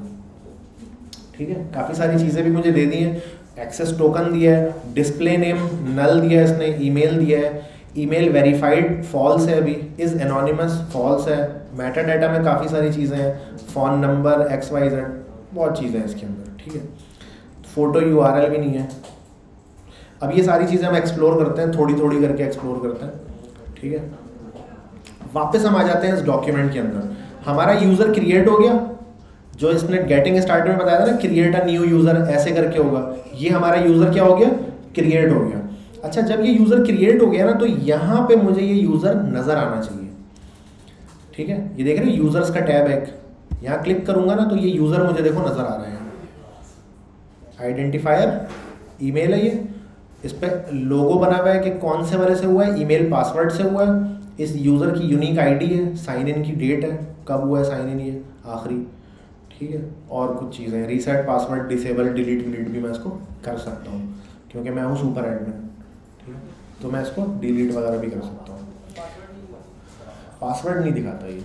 ठीक है? काफ़ी सारी चीज़ें भी मुझे दे दी हैं। एक्सेस टोकन दिया है डिस्प्ले नेम नल दिया है इसने ईमेल दिया है। ईमेल वेरीफाइड फॉल्स है अभी इज़ एनोनिमस फॉल्स है। मेटा डाटा में काफ़ी सारी चीज़ें हैं। Phone number X Y Z बहुत चीज़ें हैं इसके अंदर, ठीक है? फ़ोटो यूआरएल भी नहीं है। अब ये सारी चीज़ें हम एक्सप्लोर करते हैं थोड़ी थोड़ी करके एक्सप्लोर करते हैं, ठीक है? वापस हम आ जाते हैं इस डॉक्यूमेंट के अंदर। हमारा यूज़र क्रिएट हो गया। जो इसने गेटिंग स्टार्ट में बताया था ना क्रिएट अ न्यू यूज़र ऐसे करके होगा। ये हमारा यूज़र क्या हो गया? क्रिएट हो गया। अच्छा जब ये यूज़र क्रिएट हो गया ना तो यहाँ पे मुझे ये यूज़र नज़र आना चाहिए। ठीक है? ये देख रहे हैं यूज़र्स का टैब है यहाँ क्लिक करूँगा ना तो ये यूज़र मुझे देखो नज़र आ रहे हैं। आइडेंटिफायर ईमेल है ये। इस पर लोगो बना हुआ है कि कौन से वाले से हुआ है ईमेल पासवर्ड से हुआ है। इस यूज़र की यूनिक आईडी है साइन इन की डेट है, कब हुआ है साइन इन ये, आखिरी। ठीक है? और कुछ चीज़ें रीसेट पासवर्ड डिसेबल डिलीट विलीट भी मैं इसको कर सकता हूँ, क्योंकि मैं हूँ सुपर एडमिन तो मैं इसको डिलीट वगैरह भी कर सकता हूँ। पासवर्ड नहीं दिखाता ये।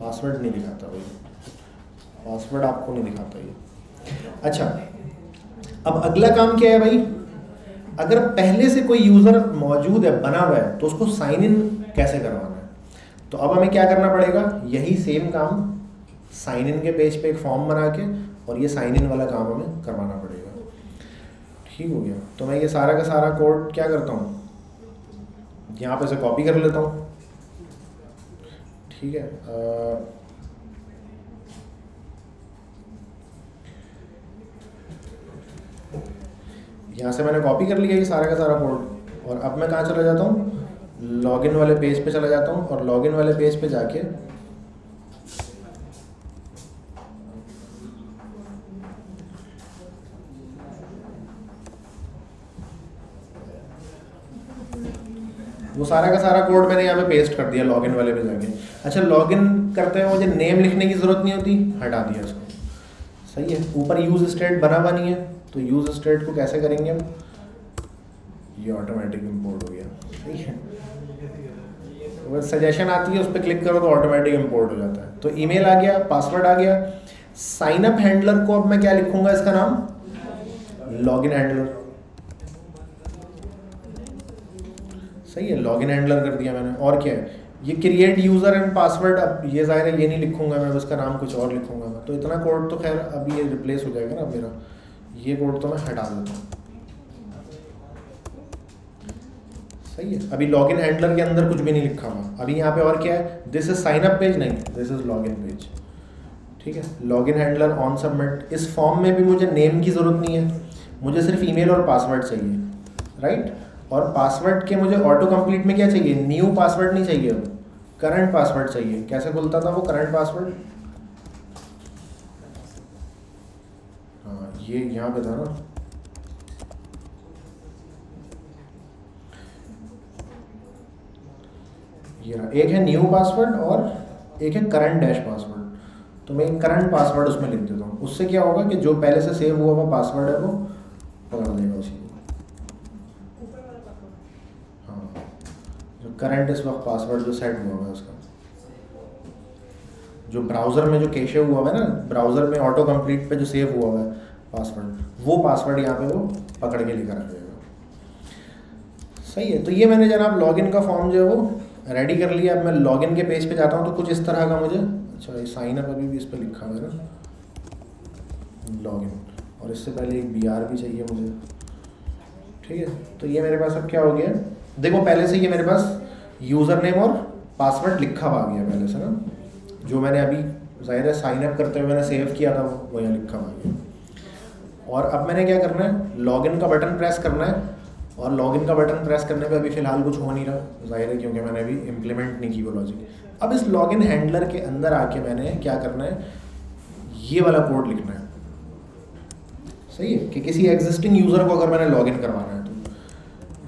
पासवर्ड नहीं दिखाता भाई पासवर्ड आपको नहीं दिखाता ये। अच्छा अब अगला काम क्या है भाई? अगर पहले से कोई यूज़र मौजूद है, बना हुआ है तो उसको साइन इन कैसे करवाना है? तो अब हमें क्या करना पड़ेगा? यही सेम काम साइन इन के पेज पे एक फॉर्म बना के और ये साइन इन वाला काम हमें करवाना पड़ेगा। ठीक हो गया। तो मैं ये सारा का सारा कोड क्या करता हूँ? यहाँ पे से कॉपी कर लेता हूँ। ठीक है यहाँ से मैंने कॉपी कर लिया ये सारा का सारा कोड और अब मैं कहाँ चला जाता हूँ? लॉगिन वाले पेज पे चला जाता हूँ और लॉगिन वाले पेज पे जाके वो सारा का सारा कोड मैंने यहाँ पे पेस्ट कर दिया लॉगिन वाले पे जाके। अच्छा लॉगिन करते हैं मुझे नेम लिखने की ज़रूरत नहीं होती? हटा दिया इसको। सही है, ऊपर यूज़ स्टेट बना हुआ नहीं है तो यूज़ स्टेट को कैसे करेंगे हम? ये ऑटोमेटिक इम्पोर्ट हो गया। सही है। सजेशन आती है, उस पर क्लिक करो तो ऑटोमेटिक इम्पोर्ट हो जाता है। तो ईमेल आ गया पासवर्ड आ गया। साइन अप हैंडलर को अब मैं क्या लिखूँगा इसका नाम? लॉगिन हैंडलर सही है लॉगिन हैंडलर कर दिया मैंने। और क्या है? ये क्रिएट यूज़र एंड पासवर्ड अब ये ज़ाहिर है, ये नहीं लिखूँगा मैं उसका नाम कुछ और लिखूँगा मैं। तो इतना कोड तो खैर अब ये रिप्लेस हो जाएगा ना मेरा। ये कोड तो मैं हटा देता हूँ। सही है। अभी लॉगिन हैंडलर के अंदर कुछ भी नहीं लिखा हुआ। अभी यहाँ पे और क्या है? This is sign up page नहीं दिस इज़ लॉगिन पेज ठीक है? लॉगिन हैंडलर ऑन सबमिट इस फॉर्म में भी मुझे नेम की ज़रूरत नहीं है। मुझे सिर्फ़ ईमेल और पासवर्ड चाहिए। राइट और पासवर्ड के मुझे ऑटो कंप्लीट में क्या चाहिए? न्यू पासवर्ड नहीं चाहिए अब। करंट पासवर्ड चाहिए। कैसे खुलता था वो करंट पासवर्ड हाँ ये यहाँ पे था ना। ये एक है न्यू पासवर्ड और एक है करंट डैश पासवर्ड तो मैं करंट पासवर्ड उसमें लिख देता हूँ। उससे क्या होगा कि जो पहले से सेव हुआ हुआ पासवर्ड है वो पकड़ लेगा उसी को हाँ जो करंट इस वक्त पासवर्ड जो सेट हुआ हुआ है उसका। जो ब्राउज़र में जो कैशे हुआ हुआ है ना ब्राउज़र में ऑटो कंप्लीट पे जो सेव हुआ हुआ है पासवर्ड वो पासवर्ड यहाँ पे वो पकड़ के लेकर रख देगा सही है तो ये मैंने जनाब लॉगिन का फॉर्म जो है वो रेडी कर लिया। अब मैं लॉगिन के पेज पे जाता हूँ तो कुछ इस तरह का मुझे अच्छा साइन अप अभी भी इस पर लिखा हुआ है ना लॉगिन और इससे पहले एक बी आर भी चाहिए मुझे। ठीक है तो ये मेरे पास अब क्या हो गया? देखो, पहले से ये मेरे पास यूज़र नेम और पासवर्ड लिखा हुआ गया पहले से ना। जो मैंने अभी ज़ाहिर है साइन अप करते हुए मैंने सेव किया था वो यहाँ लिखा हुआ गया और अब मैंने क्या करना है? लॉगिन का बटन प्रेस करना है। और लॉगिन का बटन प्रेस करने पे अभी फ़िलहाल कुछ हो नहीं रहा, ज़ाहिर है क्योंकि मैंने अभी इम्प्लीमेंट नहीं की वो लॉजिक अब इस लॉगिन हैंडलर के अंदर आके मैंने क्या करना है? ये वाला कोड लिखना है। सही है? कि किसी एग्जिस्टिंग यूज़र को अगर मैंने लॉगिन करवाना है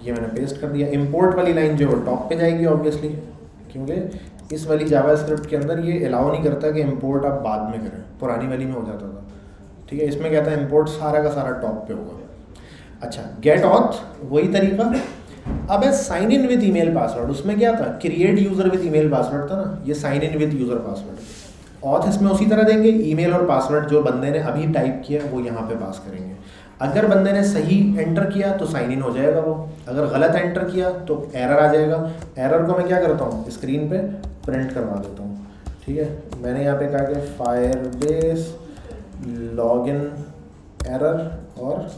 ये मैंने पेस्ट कर दिया। इम्पोर्ट वाली लाइन जो है टॉप पे जाएगी ऑब्वियसली क्योंकि इस वाली जावा स्क्रिप्ट के अंदर ये अलाउ नहीं करता कि इम्पोर्ट आप बाद में करें। पुरानी वाली में हो जाता था। ठीक है, इसमें क्या था इम्पोर्ट सारा का सारा टॉप पे होगा। अच्छा गेट ऑथ वही तरीका। अब है sign in with email password उसमें क्या था? Create user with email password था ना? ये sign in with user password auth इसमें उसी तरह देंगे। ईमेल और पासवर्ड जो बंदे ने अभी टाइप किया, वो यहाँ पे पास करेंगे। अगर बंदे ने सही एंटर किया तो साइन इन हो जाएगा वो। अगर गलत एंटर किया तो एरर आ जाएगा। एरर को मैं क्या करता हूँ? स्क्रीन पे प्रिंट करवा देता हूँ। ठीक है? मैंने यहाँ पे कहा कि फायर बेस लॉगिन एरर और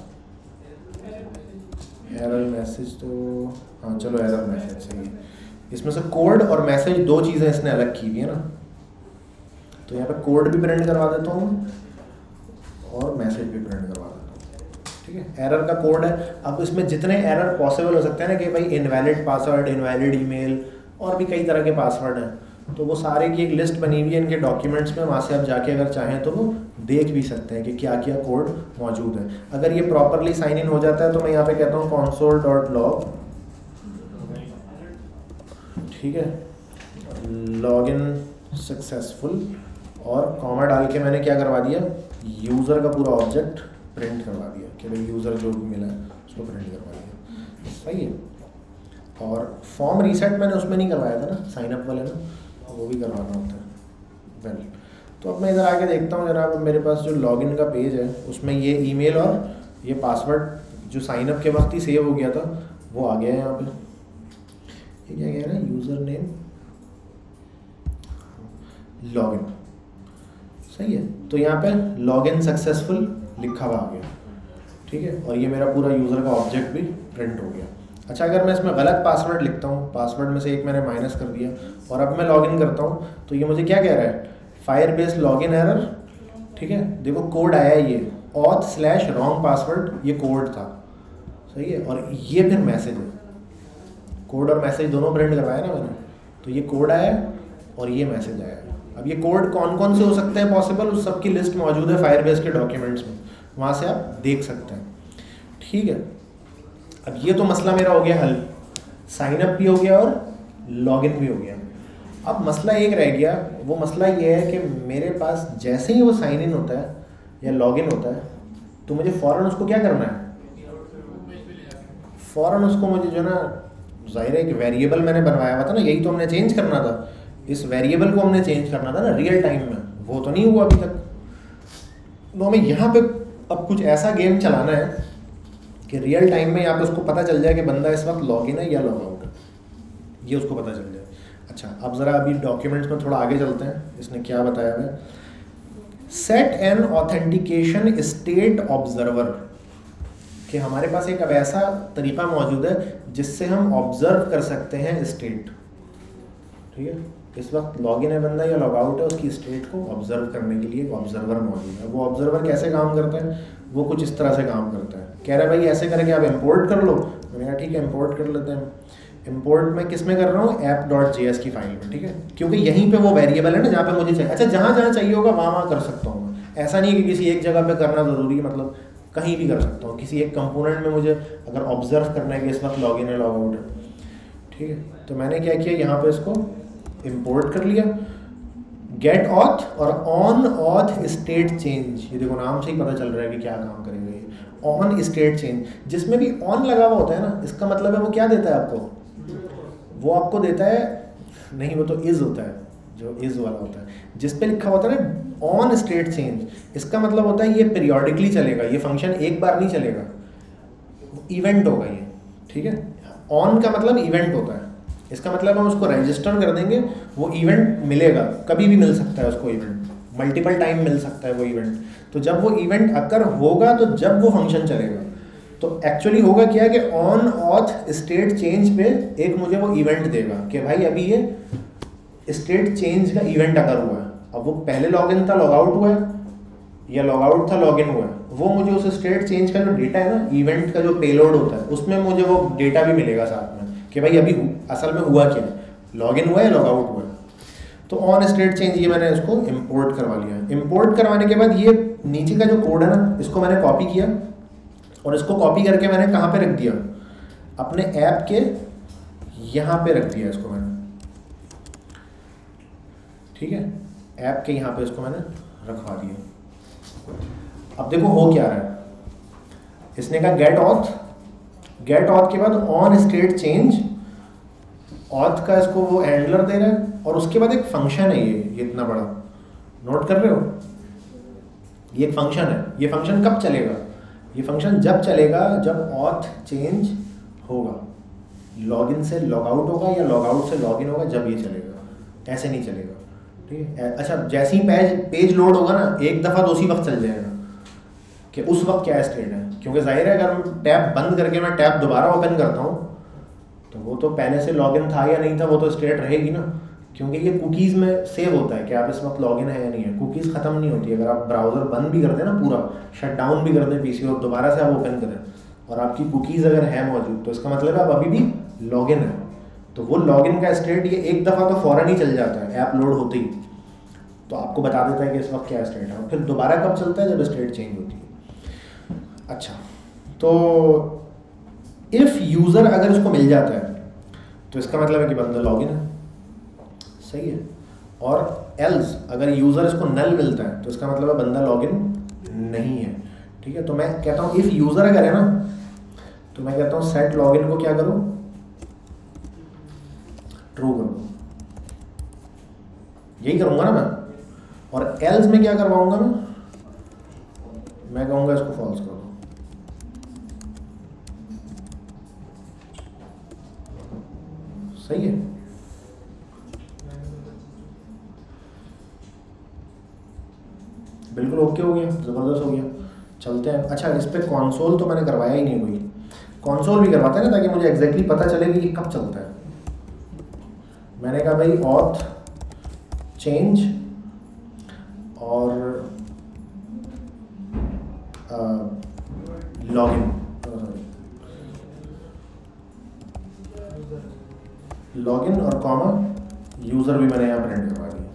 एरर मैसेज तो हाँ चलो एरर मैसेज सही है। इसमें से कोड और मैसेज दो चीज़ें इसने अलग की हुई है ना। तो यहाँ पे कोड भी प्रिंट करवा देता हूँ और मैसेज भी प्रिंट करवा ठीक है एरर का कोड है। अब इसमें जितने एरर पॉसिबल हो सकते हैं ना कि भाई इनवैलिड पासवर्ड इनवैलिड ईमेल और भी कई तरह के पासवर्ड हैं। तो वो सारे की एक लिस्ट बनी हुई है, इनके डॉक्यूमेंट्स में वहाँ से आप जाके अगर चाहें तो वो देख भी सकते हैं कि क्या क्या कोड मौजूद है। अगर ये प्रॉपरली साइन इन हो जाता है तो मैं यहाँ पे कहता हूँ कॉन्सोल डॉट लॉग ठीक है? लॉग इन सक्सेसफुल और कॉमा डाल के मैंने क्या करवा दिया? यूज़र का पूरा ऑब्जेक्ट प्रिंट करवा दिया, कि भाई यूज़र जो मिला है, उसको प्रिंट करवा दिया। सही है। और फॉर्म रीसेट मैंने उसमें नहीं करवाया था ना साइन अप वाले में वो भी करवाना होता है। वेल तो अब मैं इधर आके देखता हूँ जरा मेरे पास जो लॉगिन का पेज है, उसमें ये ईमेल और ये पासवर्ड जो साइन अप के वक्त ही सेव हो गया था, वो आ गया है यहाँ पे। ये क्या कह रहा है? यूज़र नेम लॉगिन सही है। तो यहाँ पे लॉगिन सक्सेसफुल लिखा हुआ आ गया। ठीक है? और ये मेरा पूरा यूज़र का ऑब्जेक्ट भी प्रिंट हो गया। अच्छा अगर मैं इसमें गलत पासवर्ड लिखता हूँ पासवर्ड में से एक मैंने माइनस कर दिया, और अब मैं लॉगिन करता हूँ तो ये मुझे क्या कह रहा है? फायर बेस्ड लॉगिन एरर ठीक है? देखो कोड आया ये। ऑथ स्लैश रॉन्ग पासवर्ड ये कोड था। सही है? और ये फिर मैसेज है। कोड और मैसेज दोनों प्रिंट करवाया ना मैंने। तो ये कोड आया, और ये मैसेज आया। अब ये कोड कौन कौन से हो सकते हैं पॉसिबल उस सब की लिस्ट मौजूद है फायरबेस के डॉक्यूमेंट्स में। वहाँ से आप देख सकते हैं। ठीक है? अब ये तो मसला मेरा हो गया हल। साइन अप भी हो गया और लॉगिन भी हो गया। अब मसला एक रह गया। वो मसला ये है कि मेरे पास जैसे ही वो साइन इन होता है या लॉगिन होता है तो मुझे फ़ौरन उसको क्या करना है? फ़ौरन उसको मुझे जो ना, ज़ाहिर है कि वेरिएबल मैंने बनवाया हुआ था ना, यही तो हमने चेंज करना था। इस वेरिएबल को हमने चेंज करना था ना रियल टाइम में। वो तो नहीं हुआ अभी तक। तो हमें यहाँ पे अब कुछ ऐसा गेम चलाना है कि रियल टाइम में यहाँ पे उसको पता चल जाए कि बंदा इस वक्त लॉग इन है या लॉग आउट है। ये उसको पता चल जाए। अच्छा अब ज़रा अभी डॉक्यूमेंट्स में थोड़ा आगे चलते हैं। इसने क्या बताया है? Set an authentication state observer कि हमारे पास एक अब ऐसा तरीका मौजूद है जिससे हम ऑब्ज़र्व कर सकते हैं स्टेट ठीक है? इस वक्त लॉग इन है बंदा या लॉग आउट है, उसकी स्टेट को ऑब्ज़र्व करने के लिए एक ऑब्जर्वर मौजूद है। वो ऑब्जर्वर कैसे काम करता है? वो कुछ इस तरह से काम करता है। कह रहा भाई, ऐसे करके आप इम्पोर्ट कर लो। मैंने कहा, ठीक है इम्पोर्ट कर लेते हैं। इम्पोर्ट मैं किसमें कर रहा हूँ? ऐप डॉट जे की फ़ाइल में, ठीक है? क्योंकि यहीं पे वो वेरिएबल है ना, जहाँ पे मुझे चाहिए। अच्छा जहाँ जहाँ चाहिए होगा, वहाँ वहाँ कर सकता हूँ ऐसा नहीं है कि किसी एक जगह पे करना ज़रूरी है मतलब कहीं भी कर सकता हूँ। किसी एक कंपोनेंट में मुझे अगर ऑब्ज़र्व करना है कि इस वक्त लॉग इन है लॉग आउट है, ठीक है? तो मैंने क्या किया? यहाँ पे इसको इंपोर्ट कर लिया। गेट ऑथ और ऑन ऑथ स्टेट चेंज ये देखो नाम से ही पता चल रहा है कि क्या काम करेंगे ऑन स्टेट चेंज जिसमें भी ऑन लगा हुआ होता है ना, इसका मतलब है वो क्या देता है आपको? वो आपको देता है, नहीं, वो तो इज़ होता है, जो इज़ वाला होता है। जिस पे लिखा होता है ना ऑन स्टेट चेंज इसका मतलब होता है ये पीरियोडिकली चलेगा, ये फ़ंक्शन एक बार नहीं चलेगा। इवेंट होगा ये, ठीक है? ऑन का मतलब इवेंट होता है। इसका मतलब हम उसको रजिस्टर कर देंगे, वो इवेंट मिलेगा। कभी भी मिल सकता है उसको इवेंट मल्टीपल टाइम मिल सकता है वो इवेंट तो जब वो इवेंट अकर होगा तो जब वो फ़ंक्शन चलेगा। तो एक्चुअली होगा क्या कि ऑन ऑथ स्टेट चेंज पे एक मुझे वो इवेंट देगा कि भाई अभी ये स्टेट चेंज का इवेंट अगर हुआ है। अब वो पहले लॉगिन था लॉग आउट हुआ है। या लॉग आउट था लॉग इन हुआ है। वो मुझे उस स्टेट चेंज का जो डेटा है ना इवेंट का जो पेलोड होता है, उसमें मुझे वो डेटा भी मिलेगा साथ में। कि भाई अभी असल में हुआ क्या है? लॉग इन हुआ है लॉग आउट हुआ है? तो ऑन स्टेट चेंज ये मैंने इसको इम्पोर्ट करवा लिया है। इम्पोर्ट करवाने के बाद ये नीचे का जो कोड है ना, इसको मैंने कॉपी किया और इसको कॉपी करके मैंने कहाँ पे रख दिया? अपने ऐप के यहाँ पे रख दिया इसको मैंने। ठीक है? ऐप के यहाँ पे इसको मैंने रखवा दिया। अब देखो हो क्या रहा है। इसने कहा गेट ऑथ गेट ऑथ के बाद ऑन स्टेट चेंज ऑथ का इसको वो हैंडलर दे रहा है और उसके बाद एक फ़ंक्शन है ये ये इतना बड़ा। नोट कर रहे हो? ये एक फ़ंक्शन है। ये फ़ंक्शन कब चलेगा? ये फ़ंक्शन जब चलेगा, जब ऑथ चेंज होगा। लॉगिन से लॉग आउट होगा या लॉग आउट से लॉगिन होगा, जब ये चलेगा। ऐसे नहीं चलेगा। ठीक है? अच्छा जैसे ही पेज पेज लोड होगा ना, एक दफ़ा उसी वक्त चल जाएगा। कि उस वक्त क्या स्टेट है? क्योंकि ज़ाहिर है, अगर मैं टैब बंद करके मैं टैब दोबारा ओपन करता हूँ तो वो तो पहले से लॉगिन था या नहीं था, वो तो स्टेट रहेगी ना। क्योंकि ये कुकीज़ में सेव होता है कि आप इस वक्त लॉगिन है या नहीं है। कुकीज़ ख़त्म नहीं होती। अगर आप ब्राउज़र बंद भी कर दें ना पूरा शट डाउन भी कर दें पीसी और दोबारा से आप ओपन करें, और आपकी कुकीज़ अगर है मौजूद तो इसका मतलब है आप अभी भी लॉगिन है। तो वो लॉगिन का स्टेट ये एक दफ़ा तो फ़ौरन ही चल जाता है ऐप लोड होते ही। तो आपको बता देता है कि इस वक्त क्या स्टेट है फिर दोबारा कब चलता है? जब स्टेट चेंज होती है। अच्छा तो इफ़ यूज़र अगर उसको मिल जाता है तो इसका मतलब है कि बंदा लॉगिन है। सही है। और एल्स अगर यूज़र इसको नल मिलता है तो इसका मतलब है बंदा लॉगिन नहीं है। ठीक है तो मैं कहता हूँ इफ़ यूज़र अगर है ना तो मैं कहता हूँ सेट लॉगिन को क्या करो? ट्रू करो। यही करूँगा ना मैं। और एल्स में क्या करवाऊँगा मैं मैं कहूँगा इसको फॉल्स कर दो सही है। बिल्कुल ओके हो गया, ज़बरदस्त हो गया। चलते हैं। अच्छा इस पर कॉन्सोल तो मैंने करवाया ही नहीं हुई कॉन्सोल भी करवाते हैं ना, ताकि मुझे एग्जैक्टली पता चले कि ये कब चलता है। मैंने कहा, भाई ऑथ चेंज और लॉगिन लॉगिन और कॉमा यूज़र भी मैंने यहाँ प्रिंट करवा दिया।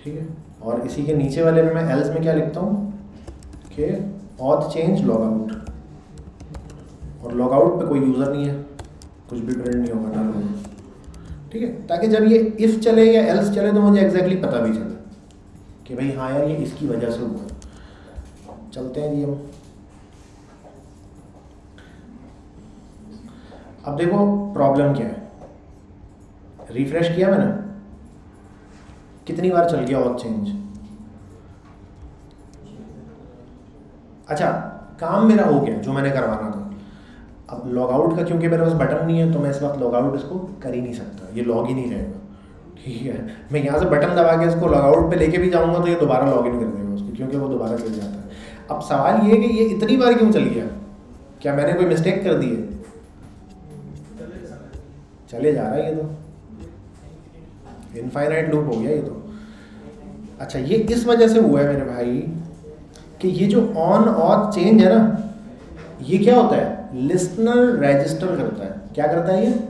ठीक है? और इसी के नीचे वाले में मैं एल्स में क्या लिखता हूँ? कि ऑथ चेंज लॉग आउट और लॉग आउट पे कोई यूज़र नहीं है। कुछ भी प्रिंट नहीं होगा ना ठीक है? ताकि जब ये इफ़ चले या एल्स चले तो मुझे एग्जैक्टली पता भी चले कि भाई हाँ यार, ये इसकी वजह से हुआ। चलते हैं जी हम। अब देखो प्रॉब्लम क्या है? रिफ्रेश किया मैंने? कितनी बार चल गया और चेंज अच्छा काम मेरा हो गया, जो मैंने करवाना था। अब लॉग आउट का क्योंकि मेरे पास बटन नहीं है तो मैं इस वक्त लॉग आउट इसको कर ही नहीं सकता। ये लॉग ही नहीं रहेगा। ठीक है? मैं यहाँ से बटन दबा के इसको लॉग आउट पे लेके भी जाऊँगा तो ये दोबारा लॉग इन कर देगा उसको, क्योंकि वो दोबारा चल जाता है। अब सवाल ये है कि ये इतनी बार क्यों चल गया? क्या मैंने कोई मिस्टेक कर दी है? चले जा रहा है ये तो। इनफाइनाइट लूप हो गया ये तो। अच्छा ये इस वजह से हुआ है मेरे भाई? कि ये जो ऑन ऑफ़ चेंज है ना, ये क्या होता है? लिसनर रजिस्टर करता है। क्या करता है ये?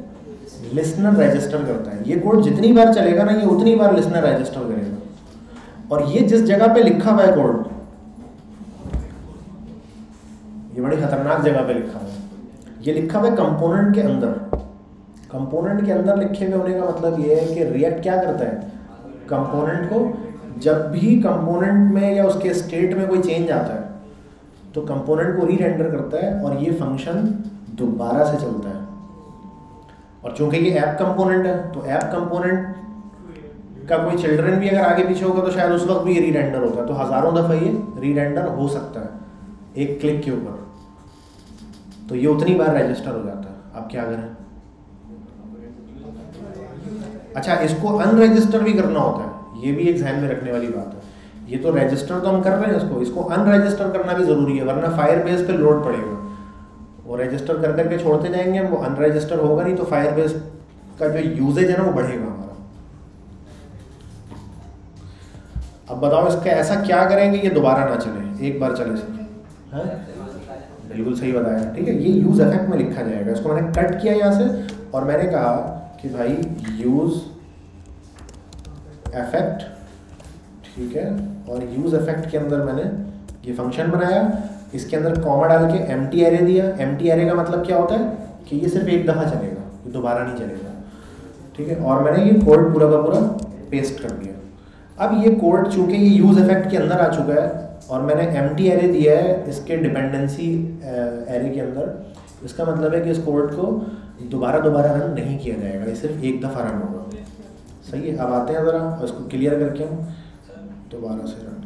लिसनर रजिस्टर करता है। ये कोड जितनी बार चलेगा ना, ये उतनी बार लिस्नर रजिस्टर करेगा। और ये जिस जगह पे लिखा हुआ है कोड ये बड़ी खतरनाक जगह पे लिखा हुआ है। ये लिखा हुआ है कंपोनेंट के अंदर। कंपोनेंट के अंदर लिखे हुए होने का मतलब ये है कि रिएक्ट क्या करता है? कंपोनेंट को जब भी कंपोनेंट में या उसके स्टेट में कोई चेंज आता है तो कंपोनेंट को री रेंडर करता है और ये फ़ंक्शन दोबारा से चलता है। और चूँकि ये ऐप कंपोनेंट है तो ऐप कंपोनेंट का कोई चिल्ड्रन भी अगर आगे पीछे होगा तो शायद उस वक्त भी ये री रेंडर होता है। तो हज़ारों दफ़ा ये री रेंडर हो सकता है, एक क्लिक के ऊपर। तो ये उतनी बार रजिस्टर हो जाता है। आप क्या करें? अच्छा इसको अनरजिस्टर भी करना होता है। ये भी एक जहन में रखने वाली बात है। ये तो रजिस्टर तो हम कर रहे हैं इसको। इसको अनरजिस्टर करना भी ज़रूरी है, वरना फायर बेस पे लोड पड़ेगा। वो रजिस्टर कर करके छोड़ते जाएँगे वो अनरजिस्टर होगा नहीं तो फायर बेस का जो यूजेज है ना, वो बढ़ेगा हमारा। अब बताओ इसका ऐसा क्या करेंगे, ये दोबारा ना चले। एक बार चले सर बिल्कुल सही बताया। ठीक है, ये यूज़ इफ़ेक्ट में लिखा जाएगा। इसको मैंने कट किया यहाँ से और मैंने कहा कि भाई यूज़ एफेक्ट ठीक है? और यूज़ एफेक्ट के अंदर मैंने ये फ़ंक्शन बनाया। इसके अंदर कॉमा डाल के एम टी एरे दिया। एम टी एरे का मतलब क्या होता है? कि ये सिर्फ़ एक दफ़ा चलेगा, ये दोबारा नहीं चलेगा, ठीक है? और मैंने ये कोड पूरा का पूरा पेस्ट कर दिया। अब ये कोड चूँकि ये यूज़ इफ़ेक्ट के अंदर आ चुका है और मैंने एम टी एरे दिया है इसके डिपेंडेंसी एरे के अंदर, इसका मतलब है कि इस कोड को दोबारा दोबारा रन नहीं किया जाएगा, ये सिर्फ़ एक दफ़ा रन होगा। सही है, अब आते हैं ज़रा इसको क्लियर करके हम दोबारा से रन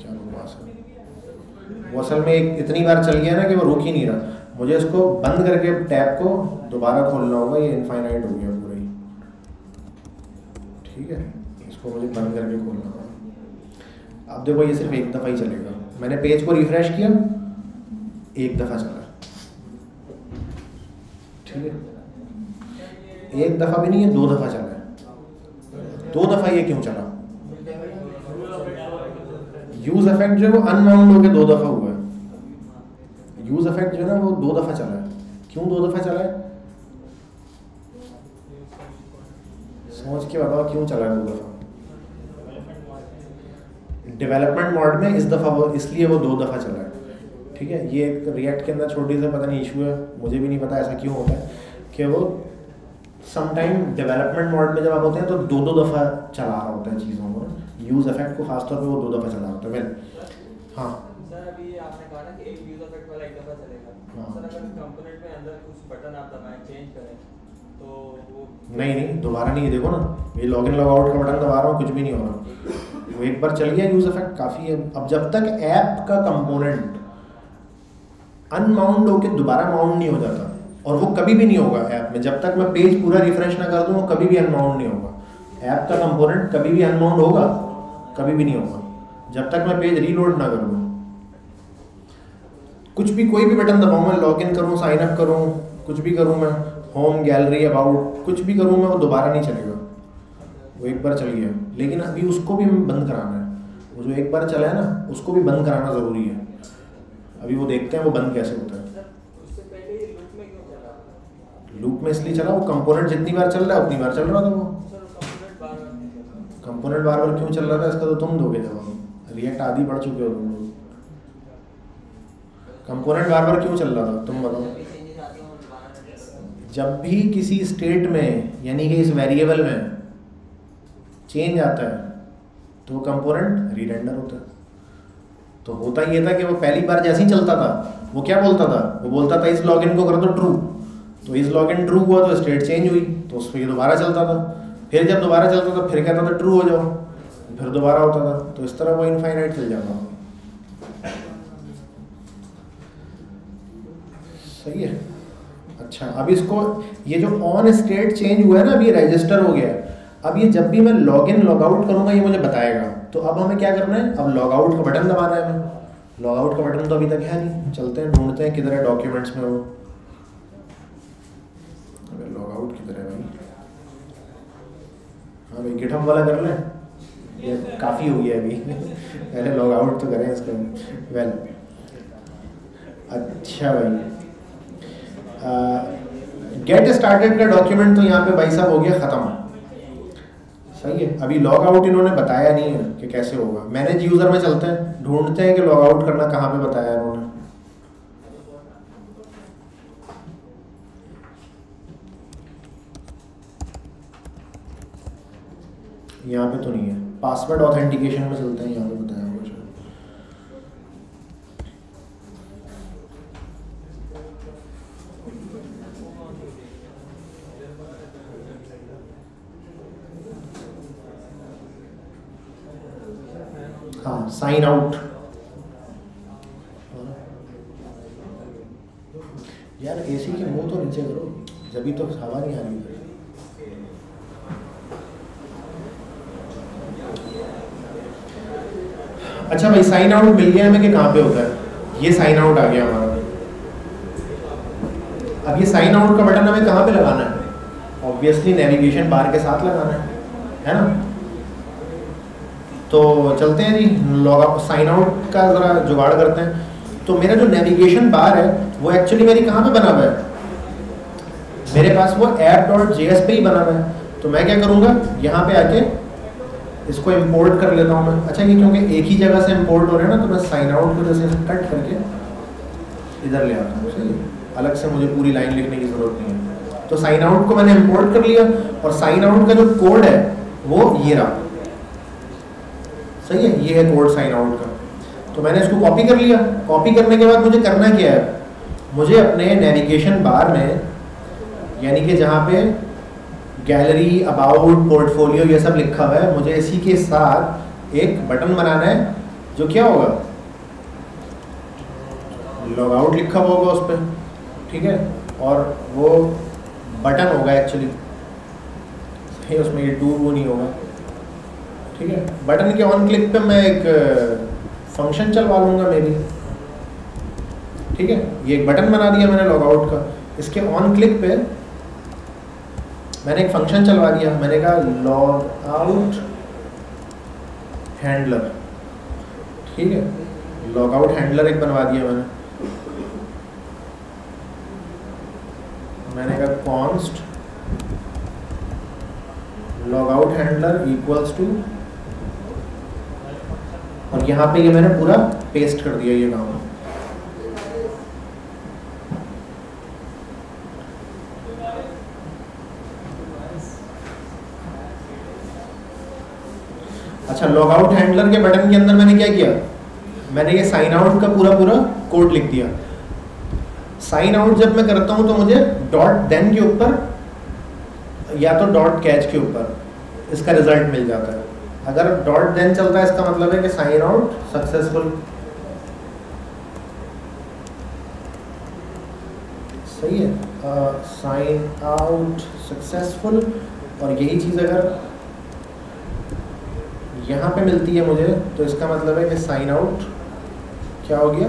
क्या बकवास है। वो असल में एक इतनी बार चल गया ना कि वो रुक ही नहीं रहा। मुझे इसको बंद करके टैब को दोबारा खोलना होगा, ये इनफाइनाइट हो गया पूरा ही। ठीक है, इसको मुझे बंद करके खोलना होगा। अब देखो, ये सिर्फ़ एक दफ़ा ही चलेगा। मैंने पेज को रिफ्रेश किया, एक दफ़ा चला। ठीक है। एक दफ़ा भी नहीं है, दो दफ़ा चला है। दो दफ़ा ये क्यों चला? यूज़ इफ़ेक्ट जो है वो अनबाउंड होकर दो दफ़ा हुआ है। यूज़ इफ़ेक्ट जो है ना वो दो दफ़ा चला है। क्यों दो दफ़ा चला है? सोच के बताओ क्यों चला है दो दफ़ा। डेवलपमेंट मोड में इस दफ़ा वो, इसलिए वो दो दफ़ा चला है। ठीक है ये एक रिएक्ट के अंदर छोटी सा पता नहीं इशू है मुझे भी नहीं पता ऐसा क्यों होता है कि वो समटाइम डेवलपमेंट मोड में जब आप होते हैं तो दो दो दफ़ा चला रहा होता है चीज़ों को। यूज़ इफ़ेक्ट को खासतौर पर वो दो दफ़ा चला होता है वेल हाँ। सर अभी आपने कहा ना कि एक यूज़ इफ़ेक्ट वाला एक दफ़ा चलेगा। हाँ। सर अगर कंपोनेंट में अंदर कुछ बटन आप दबाएँ चेंज करें तो वो नहीं नहीं दोबारा नहीं देखो ना ये लॉग इन लॉग आउट का बटन दबा रहा हूँ कुछ भी नहीं हो रहा। वो एक बार चल गया यूज़ इफ़ेक्ट काफ़ी है। अब जब तक ऐप का कंपोनेंट अनमाउंड होकर दोबारा माउंट नहीं हो जाता। और वो कभी भी नहीं होगा ऐप में। जब तक मैं पेज पूरा रिफ्रेश ना कर दूँ, वो कभी भी अनमाउंट नहीं होगा। ऐप का कंपोनेंट कभी भी अनमाउंट होगा, कभी भी नहीं होगा। जब तक मैं पेज रीलोड ना कर। दूँ कुछ भी कोई भी बटन दबाऊँ, मैं लॉग इन करूँ साइन अप करूँ, कुछ भी करूँ मैं होम गैलरी अबाउट कुछ भी करूँ मैं, वो दोबारा नहीं चलेगा। वो एक बार चल गया। लेकिन अभी उसको भी बंद कराना है। वो जो एक बार चला है ना, उसको भी बंद कराना ज़रूरी है। अभी वो देखते हैं वो बंद कैसे होता है। लूप में इसलिए चला, वो कंपोनेंट जितनी बार चल रहा है उतनी बार चल रहा था वो। कंपोनेंट बार बार क्यों चल रहा था, इसका तो तुम दोगे जवाब। रिएक्ट आदि बढ़ चुके हो तुम कंपोनेंट बार बार क्यों चल रहा था, तुम बताओ। जब भी किसी स्टेट में, यानी कि इस वेरिएबल में चेंज आता है तो कंपोनेंट रीरेंडर होता है। तो होता ये था कि वो पहली बार जैसे ही चलता था, वो क्या बोलता था? वो बोलता था, इस लॉगिन को कर दो ट्रू तो इस लॉगिन ट्रू हुआ तो स्टेट चेंज हुई तो उस पर ये दोबारा चलता था। फिर जब दोबारा चलता था, फिर कहता था ट्रू हो जाओ। फिर दोबारा होता था। तो इस तरह वो इनफाइनाइट चल जाता सही है। अच्छा अब इसको, ये जो ऑन स्टेट चेंज हुआ है ना अभी रजिस्टर हो गया अब ये जब भी मैं लॉग इन लॉग आउट करूँगा, ये मुझे बताएगा। तो अब हमें क्या करना है? अब लॉग आउट का बटन दबाना है हमें। लॉग आउट का बटन तो अभी तक है नहीं। चलते हैं, ढूंढते हैं किधर है डॉक्यूमेंट्स में वो। अबे लॉग आउट किधर है भाई? हाँ भाई गिटहब वाला कर लें। ये काफ़ी हो गया अभी। पहले लॉग आउट तो करें इसको। वेल अच्छा भाई। गेट स्टार्टेड का डॉक्यूमेंट तो यहाँ पे भाई साहब हो गया ख़त्म। सही है। अभी लॉग आउट इन्होंने बताया नहीं है कि कैसे होगा। मैनेज यूज़र में चलते हैं, ढूंढते हैं कि लॉग आउट करना कहाँ पे बताया इन्होंने। यहाँ पे तो नहीं है। पासवर्ड ऑथेंटिकेशन में चलते हैं यहाँ पे बताया होगा शायद साइन आउट यार एसी के मुँह तो नीचे करो। जभी तो हवा नहीं आ रही। अच्छा भाई साइन आउट मिल गया हमें कि कहाँ पे होता है? ये साइन आउट आ गया हमारा। अब ये साइन आउट का बटन हमें कहाँ पे लगाना है? ऑब्वियसली नेविगेशन बार के साथ लगाना है। है ना? तो चलते हैं जी लॉग साइन आउट का ज़रा जुगाड़ करते हैं। तो मेरा जो नेविगेशन बार है, वो एक्चुअली मेरी कहाँ पे बना हुआ है? मेरे पास वो ऐप डॉट जे पे ही बना हुआ है। तो मैं क्या करूँगा? यहाँ पे आके इसको इंपोर्ट कर लेता हूँ मैं। अच्छा ये क्योंकि एक ही जगह से इंपोर्ट हो रहे हैं ना तो मैं साइन आउट को जैसे कट करके इधर ले आता हूँ। सही? अलग से मुझे पूरी लाइन लिखने की ज़रूरत नहीं है। तो साइन आउट को मैंने इंपोर्ट कर लिया और साइन आउट का जो कोड है, वो ये रहा। सही है, ये है कोड साइन आउट का। तो मैंने इसको कॉपी कर लिया। कॉपी करने के बाद मुझे करना क्या है? मुझे अपने नेविगेशन बार में, यानी कि जहाँ पे गैलरी अबाउट पोर्टफोलियो ये सब लिखा हुआ है, मुझे इसी के साथ एक बटन बनाना है, जो क्या होगा? लॉग आउट लिखा हुआ होगा उस पर ठीक है? और वो बटन होगा एक्चुअली उसमें ये टू वो नहीं होगा। ठीक है? बटन के ऑन क्लिक पे मैं एक फ़ंक्शन चलवा लूँगा मे बी ठीक है? ये एक बटन बना दिया मैंने लॉग आउट का। इसके ऑन क्लिक पे मैंने एक फ़ंक्शन चलवा दिया। मैंने कहा लॉग आउट हैंडलर ठीक है? लॉग आउट हैंडलर एक बनवा दिया मैंने। मैंने कहा const log out handler equals to और यहाँ पे ये मैंने पूरा पेस्ट कर दिया ये काम। अच्छा लॉग आउट हैंडलर के बटन के अंदर मैंने क्या किया? मैंने ये साइन आउट का पूरा पूरा कोड लिख दिया। साइन आउट जब मैं करता हूँ तो मुझे डॉट देन के ऊपर या तो डॉट कैच के ऊपर इसका रिज़ल्ट मिल जाता है। अगर डॉट देन चलता है, इसका मतलब है कि साइन आउट सक्सेसफुल सही है। साइन आउट सक्सेसफुल और यही चीज़ अगर यहाँ पे मिलती है मुझे तो इसका मतलब है कि साइन आउट क्या हो गया?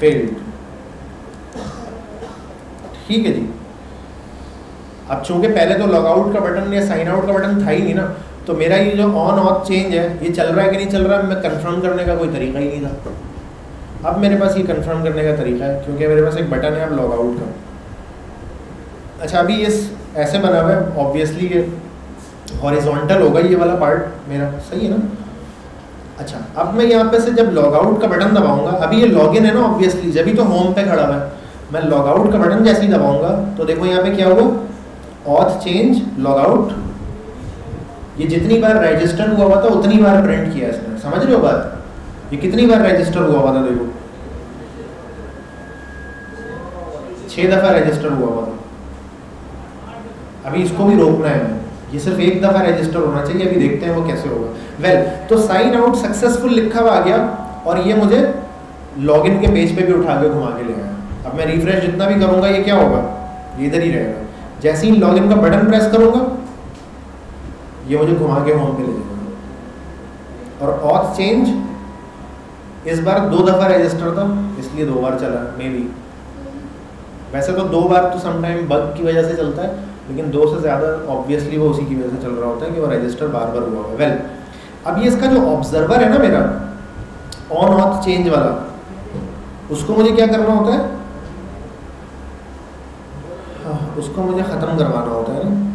फेल्ड ठीक है जी। अब चूँकि पहले तो लॉग आउट का बटन या साइन आउट का बटन था ही नहीं ना तो मेरा ये जो ऑन ऑफ़ चेंज है, ये चल रहा है कि नहीं चल रहा है मैं कंफर्म करने का कोई तरीका ही नहीं था। अब मेरे पास ये कंफर्म करने का तरीका है, क्योंकि मेरे पास एक बटन है अब लॉग आउट का। अच्छा अभी ये ऐसे बना हुआ है ऑब्वियसली ये हॉरिजॉन्टल होगा ये वाला पार्ट मेरा, सही है ना? अच्छा अब मैं यहाँ पे से जब लॉग आउट का बटन दबाऊँगा, अभी ये लॉगिन है ना ऑब्वियसली जब भी तो होम पे खड़ा हुआ है, मैं लॉग आउट का बटन जैसे ही दबाऊँगा तो देखो यहाँ पे क्या हुआ ऑथ चेंज लॉग आउट ये जितनी बार रजिस्टर हुआ हुआ था उतनी बार प्रिंट किया इसने। समझ रहे हो बात? ये कितनी बार रजिस्टर हुआ हुआ था देखो? छह दफ़ा रजिस्टर हुआ हुआ था। अभी इसको भी रोकना है। ये सिर्फ़ एक दफ़ा रजिस्टर होना चाहिए अभी देखते हैं वो कैसे होगा। वेल well, तो साइन आउट सक्सेसफुल लिखा हुआ आ गया और ये मुझे लॉगिन के पेज पे भी उठा के घुमा के ले आया। अब मैं रिफ्रेश जितना भी करूँगा ये क्या होगा? ये इधर ही रहेगा। जैसे ही लॉगिन का बटन प्रेस करूँगा, ये मुझे घुमा के होम पे ले जाएगा। और ऑथ चेंज इस बार दो दफ़ा रजिस्टर था, इसलिए दो बार चला मे बी वैसे तो दो बार तो समटाइम बग की वजह से चलता है, लेकिन दो से ज़्यादा ऑब्वियसली वो उसी की वजह से चल रहा होता है कि वो रजिस्टर बार बार हुआ हुआ वेल अब ये इसका जो ऑब्जर्वर है ना मेरा ऑन ऑफ़ चेंज वाला, उसको मुझे क्या करना होता है हाँ, उसको मुझे ख़त्म करवाना होता है ना।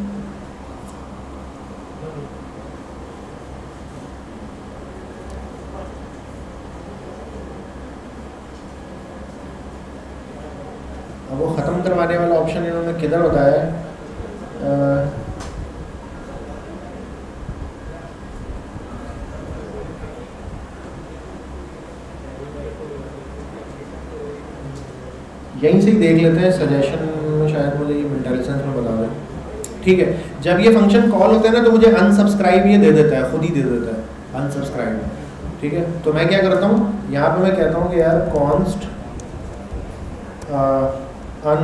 अब वो ख़त्म करवाने वाला ऑप्शन इन्होंने किधर होता है यहीं से देख लेते हैं सजेशन में शायद मुझे ये इंटेलिजेंस में बता दें ठीक है, जब ये फ़ंक्शन कॉल होता है ना तो मुझे अनसब्सक्राइब ये दे देता है, खुद ही दे देता है अनसब्सक्राइब ठीक है तो मैं क्या करता हूँ, यहाँ पे मैं कहता हूँ कि यार const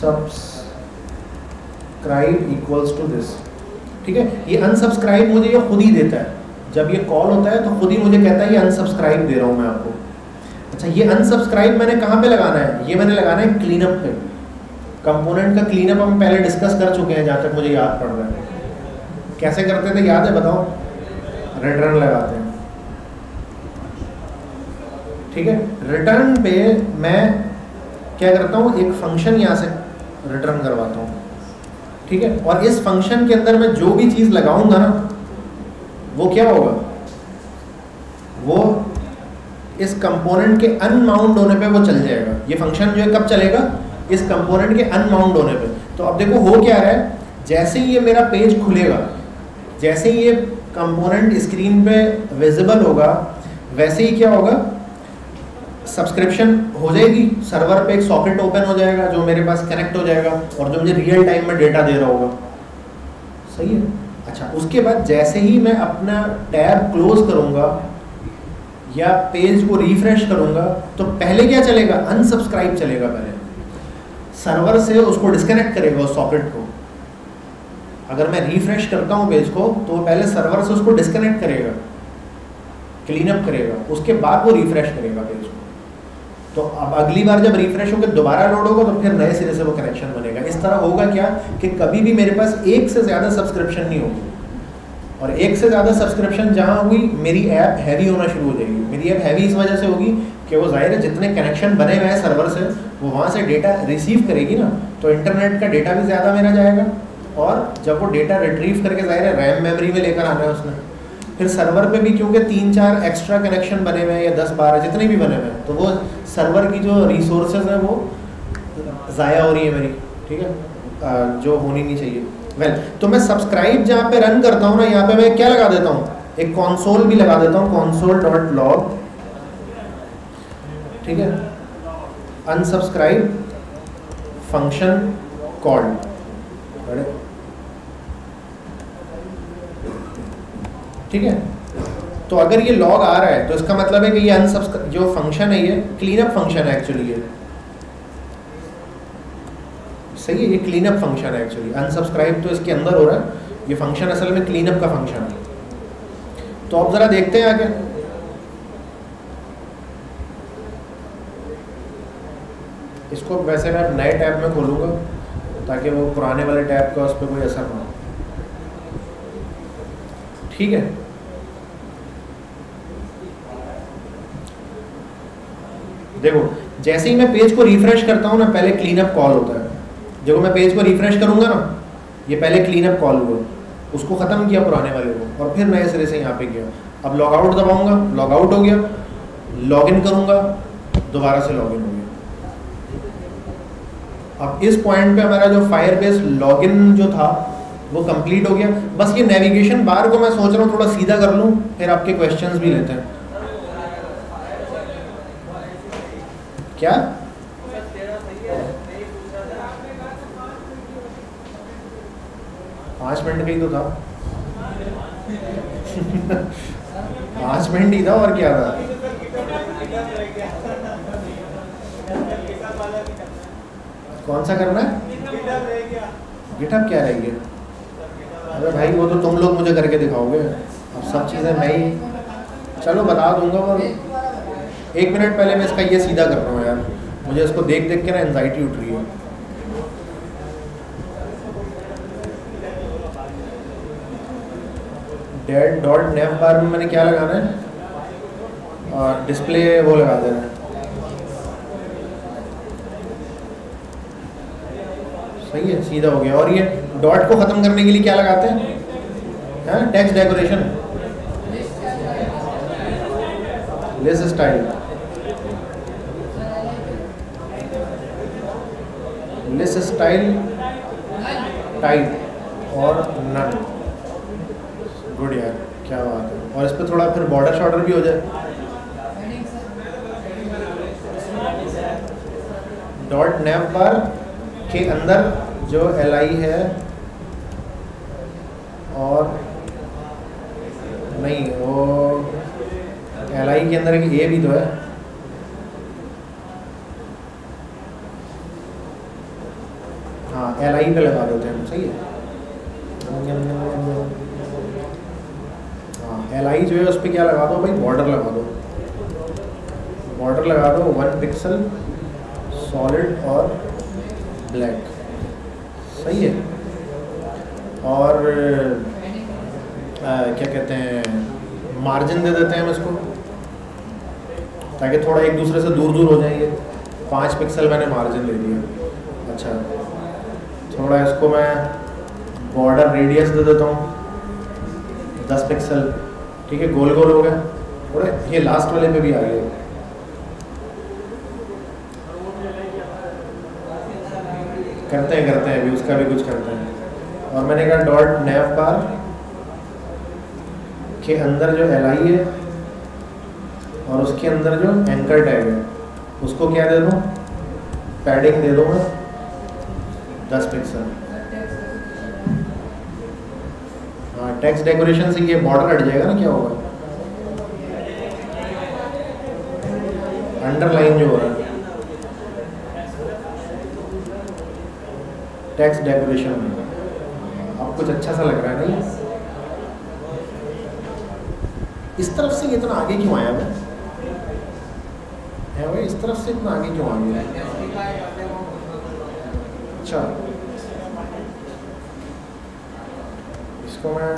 unsubscribe equals to this ठीक है, ये अनसब्सक्राइब मुझे ये खुद ही देता है। जब ये कॉल होता है तो खुद ही मुझे कहता है, ये अनसब्सक्राइब दे रहा हूँ मैं आपको। अच्छा ये अनसब्सक्राइब मैंने कहाँ पे लगाना है? ये मैंने लगाना है क्लीनअप पे। कंपोनेंट का क्लीनअप हम पहले डिस्कस कर चुके हैं, जहाँ तक मुझे याद पड़ रहा है। कैसे करते थे? याद है? बताओ। रिटर्न लगाते हैं। ठीक है? रिटर्न पे मैं क्या करता हूँ? एक फ़ंक्शन यहाँ से रिटर्न करवाता हूँ। ठीक है? और इस फ़ंक्शन के अंदर मैं जो भी चीज़ लगाऊँगा ना, वो क्या होगा? वो इस कंपोनेंट के अनमाउंड होने पे वो चल जाएगा। ये फ़ंक्शन जो है कब चलेगा? इस कंपोनेंट के अनमाउंड होने पे। तो अब देखो, हो क्या रहा है? जैसे ही ये मेरा पेज खुलेगा, जैसे ही ये कंपोनेंट स्क्रीन पे विजिबल होगा, वैसे ही क्या होगा? सब्सक्रिप्शन हो जाएगी। सर्वर पे एक सॉकेट ओपन हो जाएगा, जो मेरे पास कनेक्ट हो जाएगा और जो मुझे रियल टाइम में डेटा दे रहा होगा। सही है? अच्छा उसके बाद जैसे ही मैं अपना टैब क्लोज करूँगा या पेज को रिफ्रेश करूँगा तो पहले क्या चलेगा? अनसब्सक्राइब चलेगा पहले। सर्वर से उसको डिस्कनेक्ट करेगा उस सॉकेट को। अगर मैं रिफ्रेश करता हूँ पेज को तो पहले सर्वर से उसको डिस्कनेक्ट करेगा। क्लीन अप करेगा। उसके बाद वो रिफ्रेश करेगा पेज को। तो अब अगली बार जब रिफ्रेश होकर दोबारा लोड होगा तो फिर नए सिरे से वो कनेक्शन बनेगा। इस तरह होगा क्या? कि कभी भी मेरे पास एक से ज़्यादा सब्सक्रिप्शन नहीं होगी। और एक से ज़्यादा सब्सक्रिप्शन जहाँ हुई, मेरी ऐप हैवी होना शुरू हो जाएगी। मेरी ऐप हैवी इस वजह से होगी कि वो ज़ाहिर है जितने कनेक्शन बने हुए हैं सर्वर से, वो वहाँ से डेटा रिसीव करेगी ना तो इंटरनेट का डेटा भी ज़्यादा मेरा जाएगा। और जब वो डेटा रिट्रीव करके ज़ाहिर है रैम मेमोरी में लेकर आना है उसने, फिर सर्वर पे भी क्योंकि तीन चार एक्स्ट्रा कनेक्शन बने हुए हैं या दस बारह जितने भी बने हुए हैं तो वो सर्वर की जो रिसोर्सेज हैं वो ज़ाया हो रही है मेरी, ठीक है? जो होनी नहीं चाहिए। वेल तो मैं सब्सक्राइब जहाँ पे रन करता हूँ ना, यहाँ पे मैं क्या लगा देता हूँ? एक कॉन्सोल भी लगा देता हूँ कॉन्सोल डॉट लॉग ठीक है? अनसब्सक्राइब फ़ंक्शन कॉल्ड ठीक है? तो अगर ये लॉग आ रहा है तो इसका मतलब है कि ये अनसब्सक्राइब जो फ़ंक्शन है, ये क्लीन अप फ़ंक्शन है एक्चुअली ये। सही है, ये क्लीन अप फ़ंक्शन है एक्चुअली अनसब्सक्राइब तो इसके अंदर हो रहा है। ये फ़ंक्शन असल में क्लीन अप का फ़ंक्शन है। तो आप ज़रा देखते हैं आगे। इसको वैसे मैं नए टैब में खोलूँगा, ताकि वो पुराने वाले टैब का उस पर कोई असर ना हो। ठीक है? देखो, जैसे ही मैं पेज को रिफ्रेश करता हूँ ना, पहले क्लीन अप कॉल होता है। जब मैं पेज को रिफ्रेश करूँगा ना, ये पहले क्लीन अप कॉल हुआ, उसको ख़त्म किया पुराने वाले को, और फिर नए सिरे से यहाँ पे किया अब लॉग आउट दबाऊँगा लॉग आउट हो गया लॉग इन करूँगा, दोबारा से लॉग इन हो गया। अब इस पॉइंट पे हमारा जो फायर बेस लॉग जो था, वो कंप्लीट हो गया। बस ये नेविगेशन बार को मैं सोच रहा हूँ, थोड़ा सीधा कर लूँ, फिर आपके क्वेश्चंस भी लेते हैं। क्या? पाँच मिनट का ही तो था। पाँच मिनट ही था और क्या था? कौन सा करना है? गिटअप क्या रहेगी अरे भाई, वो तो तुम लोग मुझे करके दिखाओगे। अब सब चीज़ें मैं ही चलो, बता दूँगा और एक मिनट पहले मैं इसका ये सीधा कर रहा हूँ यार। मुझे इसको देख देख के ना एनजाइटी उठ रही है। डेड डॉट नेफ बार में मैंने क्या लगाना है? और डिस्प्ले वो लगा देना है। सही है, सीधा हो गया। और ये डॉट को ख़त्म करने के लिए क्या लगाते हैं? Text decoration less style less style tight और नन गुड यार, क्या बात है। और इस पर थोड़ा फिर बॉर्डर शॉर्डर भी हो जाए। डॉट नेप बार के अंदर जो एल आई है, और नहीं, वो एल आई के अंदर एक ए भी तो है। हाँ एल आई पे लगा देते हैं सही हाँ? एल आई जो है उस पर क्या लगा दो भाई? बॉर्डर लगा दो। बॉर्डर लगा दो। वन पिक्सल सॉलिड और ब्लैक सही है। और आ, क्या कहते हैं? मार्जिन दे देते हैं हम इसको। ताकि थोड़ा एक दूसरे से दूर दूर हो जाएँगे। पाँच पिक्सल मैंने मार्जिन ले दिया अच्छा। थोड़ा इसको मैं बॉर्डर रेडियस दे देता हूँ। दस पिक्सल ठीक है, गोल गोल हो गया थोड़े ये लास्ट वाले पे भी आ गया। करते हैं करते हैं, अभी उसका भी कुछ करते हैं। और मैंने कहा डॉट नेव बार के अंदर जो एल आई है, और उसके अंदर जो एंकर टैग है, उसको क्या दे दूँ? पैडिंग दे दूँ मैं? दस पिक्सल टेक्स्ट डेकोरेशन से ये बॉर्डर हट जाएगा ना, क्या होगा? अंडरलाइन जो हो रहा है टेक्स्ट डेकोरेशन में। अब कुछ अच्छा सा लग रहा है, नहीं? इस तरफ़ से इतना आगे क्यों आया मैं है भाई, इस तरफ़ से इतना आगे क्यों आ गया? अच्छा। इसको मैं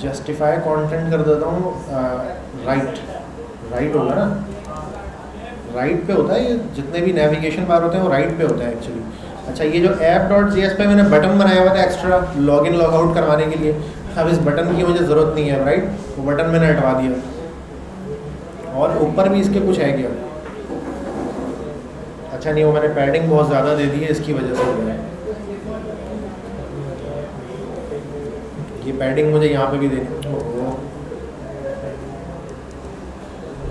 जस्टिफाई कंटेंट कर देता हूँ राइट राइट होगा ना? राइट पे होता है ये, जितने भी नेविगेशन बार होते हैं, वो राइट पे होता है एक्चुअली अच्छा ये जो ऐप डॉट जी पे मैंने बटन बनाया हुआ था extra log in log out करवाने के लिए, अब इस बटन की मुझे ज़रूरत नहीं है राइट वो बटन मैंने हटवा दिया। और ऊपर भी इसके कुछ है क्या? अच्छा नहीं, वो मैंने पैडिंग बहुत ज़्यादा दे दी है, इसकी वजह से हो गया ये पैडिंग मुझे यहाँ पे भी देनी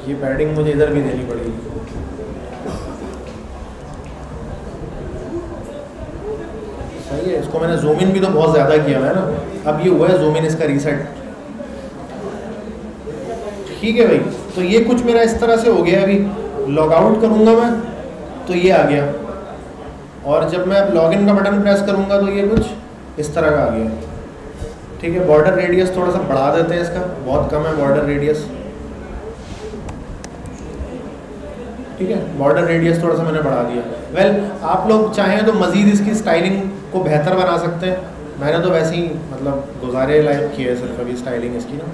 ये पैडिंग मुझे इधर भी देनी पड़ेगी सही है इसको मैंने जूम इन भी तो बहुत ज़्यादा किया है ना। अब ये हुआ है जूम इन इसका रीसेट ठीक है भाई तो ये कुछ मेरा इस तरह से हो गया अभी। लॉग आउट करूँगा मैं तो ये आ गया। और जब मैं अब लॉगिन का बटन प्रेस करूँगा तो ये कुछ इस तरह का आ गया। ठीक है बॉर्डर रेडियस थोड़ा सा बढ़ा देते हैं इसका बहुत कम है बॉर्डर रेडियस ठीक है बॉर्डर रेडियस थोड़ा सा मैंने बढ़ा दिया। वेल well, आप लोग चाहें तो मज़ीद इसकी स्टाइलिंग को बेहतर बना सकते हैं। मैंने तो वैसे ही मतलब गुजारे लाइक किया है सिर्फ़ अभी स्टाइलिंग इसकी ना।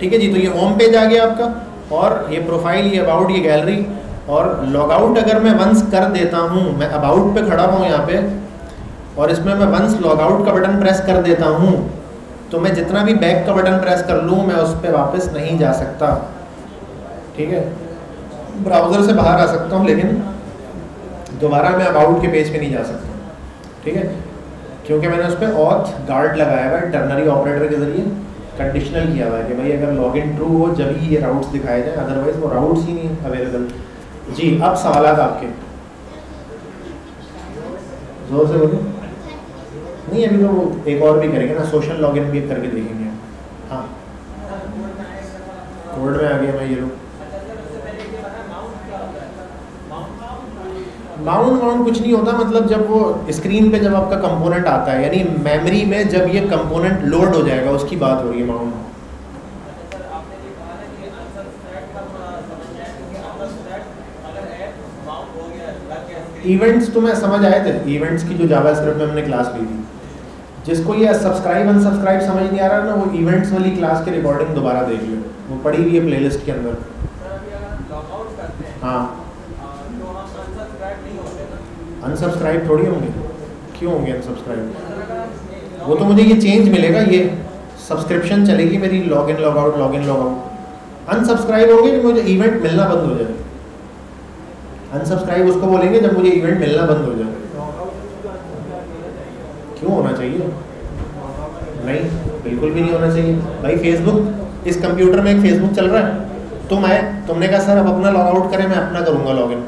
ठीक है जी तो ये होम पेज आ गया आपका और ये प्रोफ़ाइल ये अबाउट ये गैलरी और लॉग आउट अगर मैं वंस कर देता हूँ मैं अबाउट पे खड़ा हूँ यहाँ पे और इसमें मैं वंस लॉग आउट का बटन प्रेस कर देता हूँ तो मैं जितना भी बैक का बटन प्रेस कर लूँ, मैं उस पर वापस नहीं जा सकता। ठीक है? ब्राउज़र से बाहर आ सकता हूँ, लेकिन दोबारा मैं अबाउट के पेज पे नहीं जा सकता। ठीक है? क्योंकि मैंने उस पर ऑथ गार्ड लगाया हुआ है टर्नरी ऑपरेटर के ज़रिए कंडीशनल किया हुआ है कि भाई अगर लॉगिन ट्रू हो, जब ही ये राउट्स दिखाए जाए अदरवाइज़ वो राउट्स ही नहीं अवेलेबल जी, अब सवाल आपके ज़ोर से बोलिए। नहीं, अभी तो एक और भी करेंगे ना सोशल लॉग इन भी करके देखेंगे। हाँ। कोड में आ गया मैं ये लोग। माउंट माउंट कुछ नहीं होता मतलब जब वो स्क्रीन पे जब आपका कंपोनेंट आता है, यानी मेमोरी में जब ये कंपोनेंट लोड हो जाएगा, उसकी बात हो रही है माउंट इवेंट्स तो मैं समझ आए थे इवेंट्स की जो जावास्क्रिप्ट में हमने क्लास ली थी। जिसको ये सब्सक्राइब अनसब्सक्राइब समझ नहीं आ रहा ना, वो इवेंट्स वाली क्लास की रिकॉर्डिंग दोबारा देख लो वो पड़ी हुई है प्लेलिस्ट के अंदर। हाँ। अनसब्सक्राइब थोड़ी होंगे। क्यों होंगे अनसब्सक्राइब वो तो मुझे ये चेंज मिलेगा, ये सब्सक्रिप्शन चलेगी मेरी log in log out log in log out unsubscribe होंगे कि मुझे इवेंट मिलना बंद हो जाए अनसब्सक्राइब उसको बोलेंगे जब मुझे इवेंट मिलना बंद हो जाए। क्यों होना चाहिए? नहीं, बिल्कुल भी नहीं होना चाहिए। भाई फेसबुक इस कंप्यूटर में एक फेसबुक चल रहा है। तुम आए, तुमने कहा, सर, अब अपना लॉग आउट करें, मैं अपना करूँगा लॉगिन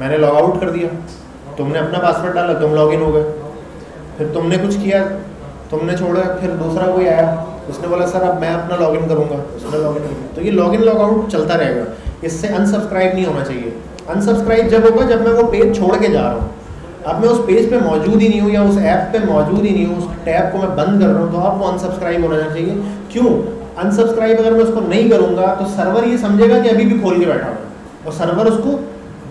मैंने लॉग आउट कर दिया। तुमने अपना पासवर्ड डाला, तुम लॉगिन हो गए। फिर तुमने कुछ किया, तुमने छोड़ा, फिर दूसरा कोई आया। उसने बोला, सर, अब मैं अपना लॉगिन करूँगा। उसने लॉगिन किया तो ये लॉगिन लॉग आउट चलता रहेगा। इससे अनसब्सक्राइब नहीं होना चाहिए। अनसब्सक्राइब जब होगा, जब मैं वो पेज छोड़ के जा रहा हूँ। अब मैं उस पेज पे मौजूद ही नहीं हूँ या उस ऐप पे मौजूद ही नहीं हूँ, उस टैब को मैं बंद कर रहा हूँ तो अब वो अनसब्सक्राइब होना चाहिए। क्यों? अनसब्सक्राइब अगर मैं उसको नहीं करूँगा तो सर्वर ये समझेगा कि अभी भी खोल के बैठा हूँ। और सर्वर उसको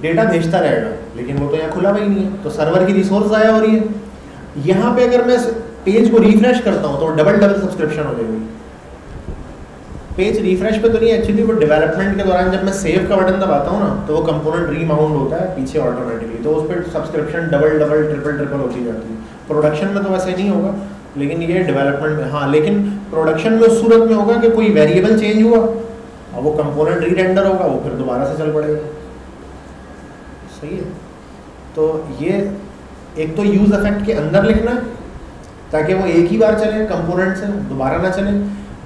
डेटा भेजता रहेगा, लेकिन वो तो यहाँ खुला ही नहीं है। तो सर्वर की रिसोर्स ज़ाया हो रही है। यहाँ पे अगर मैं पेज को रिफ्रेश करता हूँ तो डबल डबल सब्सक्रिप्शन हो जाएगी। पेज रिफ्रेश पे तो नहीं एक्चुअली वो डेवलपमेंट के दौरान जब मैं सेव का बटन दबाता हूँ ना तो वो कंपोनेंट रीमाउंट होता है पीछे ऑटोमेटिकली तो उस पर subscription double double triple triple होती जाती है। प्रोडक्शन में तो वैसे नहीं होगा, लेकिन ये डेवलपमेंट में हाँ लेकिन प्रोडक्शन में उस सूरत में होगा कि कोई वेरिएबल चेंज हुआ, और वो कंपोनेंट री रेंडर होगा, वो फिर दोबारा से चल पड़ेगा। सही है? तो ये एक तो यूज़ इफ़ेक्ट के अंदर लिखना है ताकि वो एक ही बार चले कंपोनेंट से दोबारा ना चले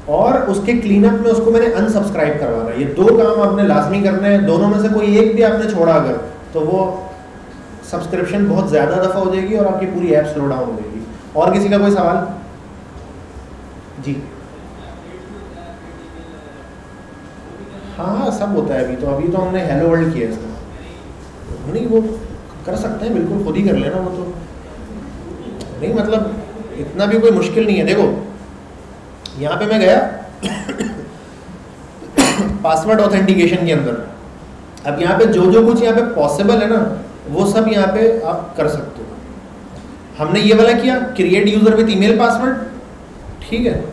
और उसके क्लीनअप में उसको मैंने अनसब्सक्राइब करवाना ये दो काम आपने लाजमी करने हैं। दोनों में से कोई एक भी आपने छोड़ा अगर तो वो सब्सक्रिप्शन बहुत ज़्यादा दफ़ा हो जाएगी और आपकी पूरी ऐप स्लो डाउन हो जाएगी। और किसी का कोई सवाल? जी। हाँ हाँ सब होता है अभी तो। अभी तो हमने हेलो वर्ल्ड किया इसका। नहीं, वो कर सकते हैं, बिल्कुल खुद ही कर लेना वो तो। नहीं मतलब इतना भी कोई मुश्किल नहीं है। देखो यहाँ पे मैं गया। [COUGHS] पासवर्ड ऑथेंटिकेशन के अंदर। अब यहाँ पे जो जो कुछ यहाँ पे पॉसिबल है ना, वो सब यहाँ पे आप कर सकते हो। हमने ये वाला किया create user with email password ठीक है?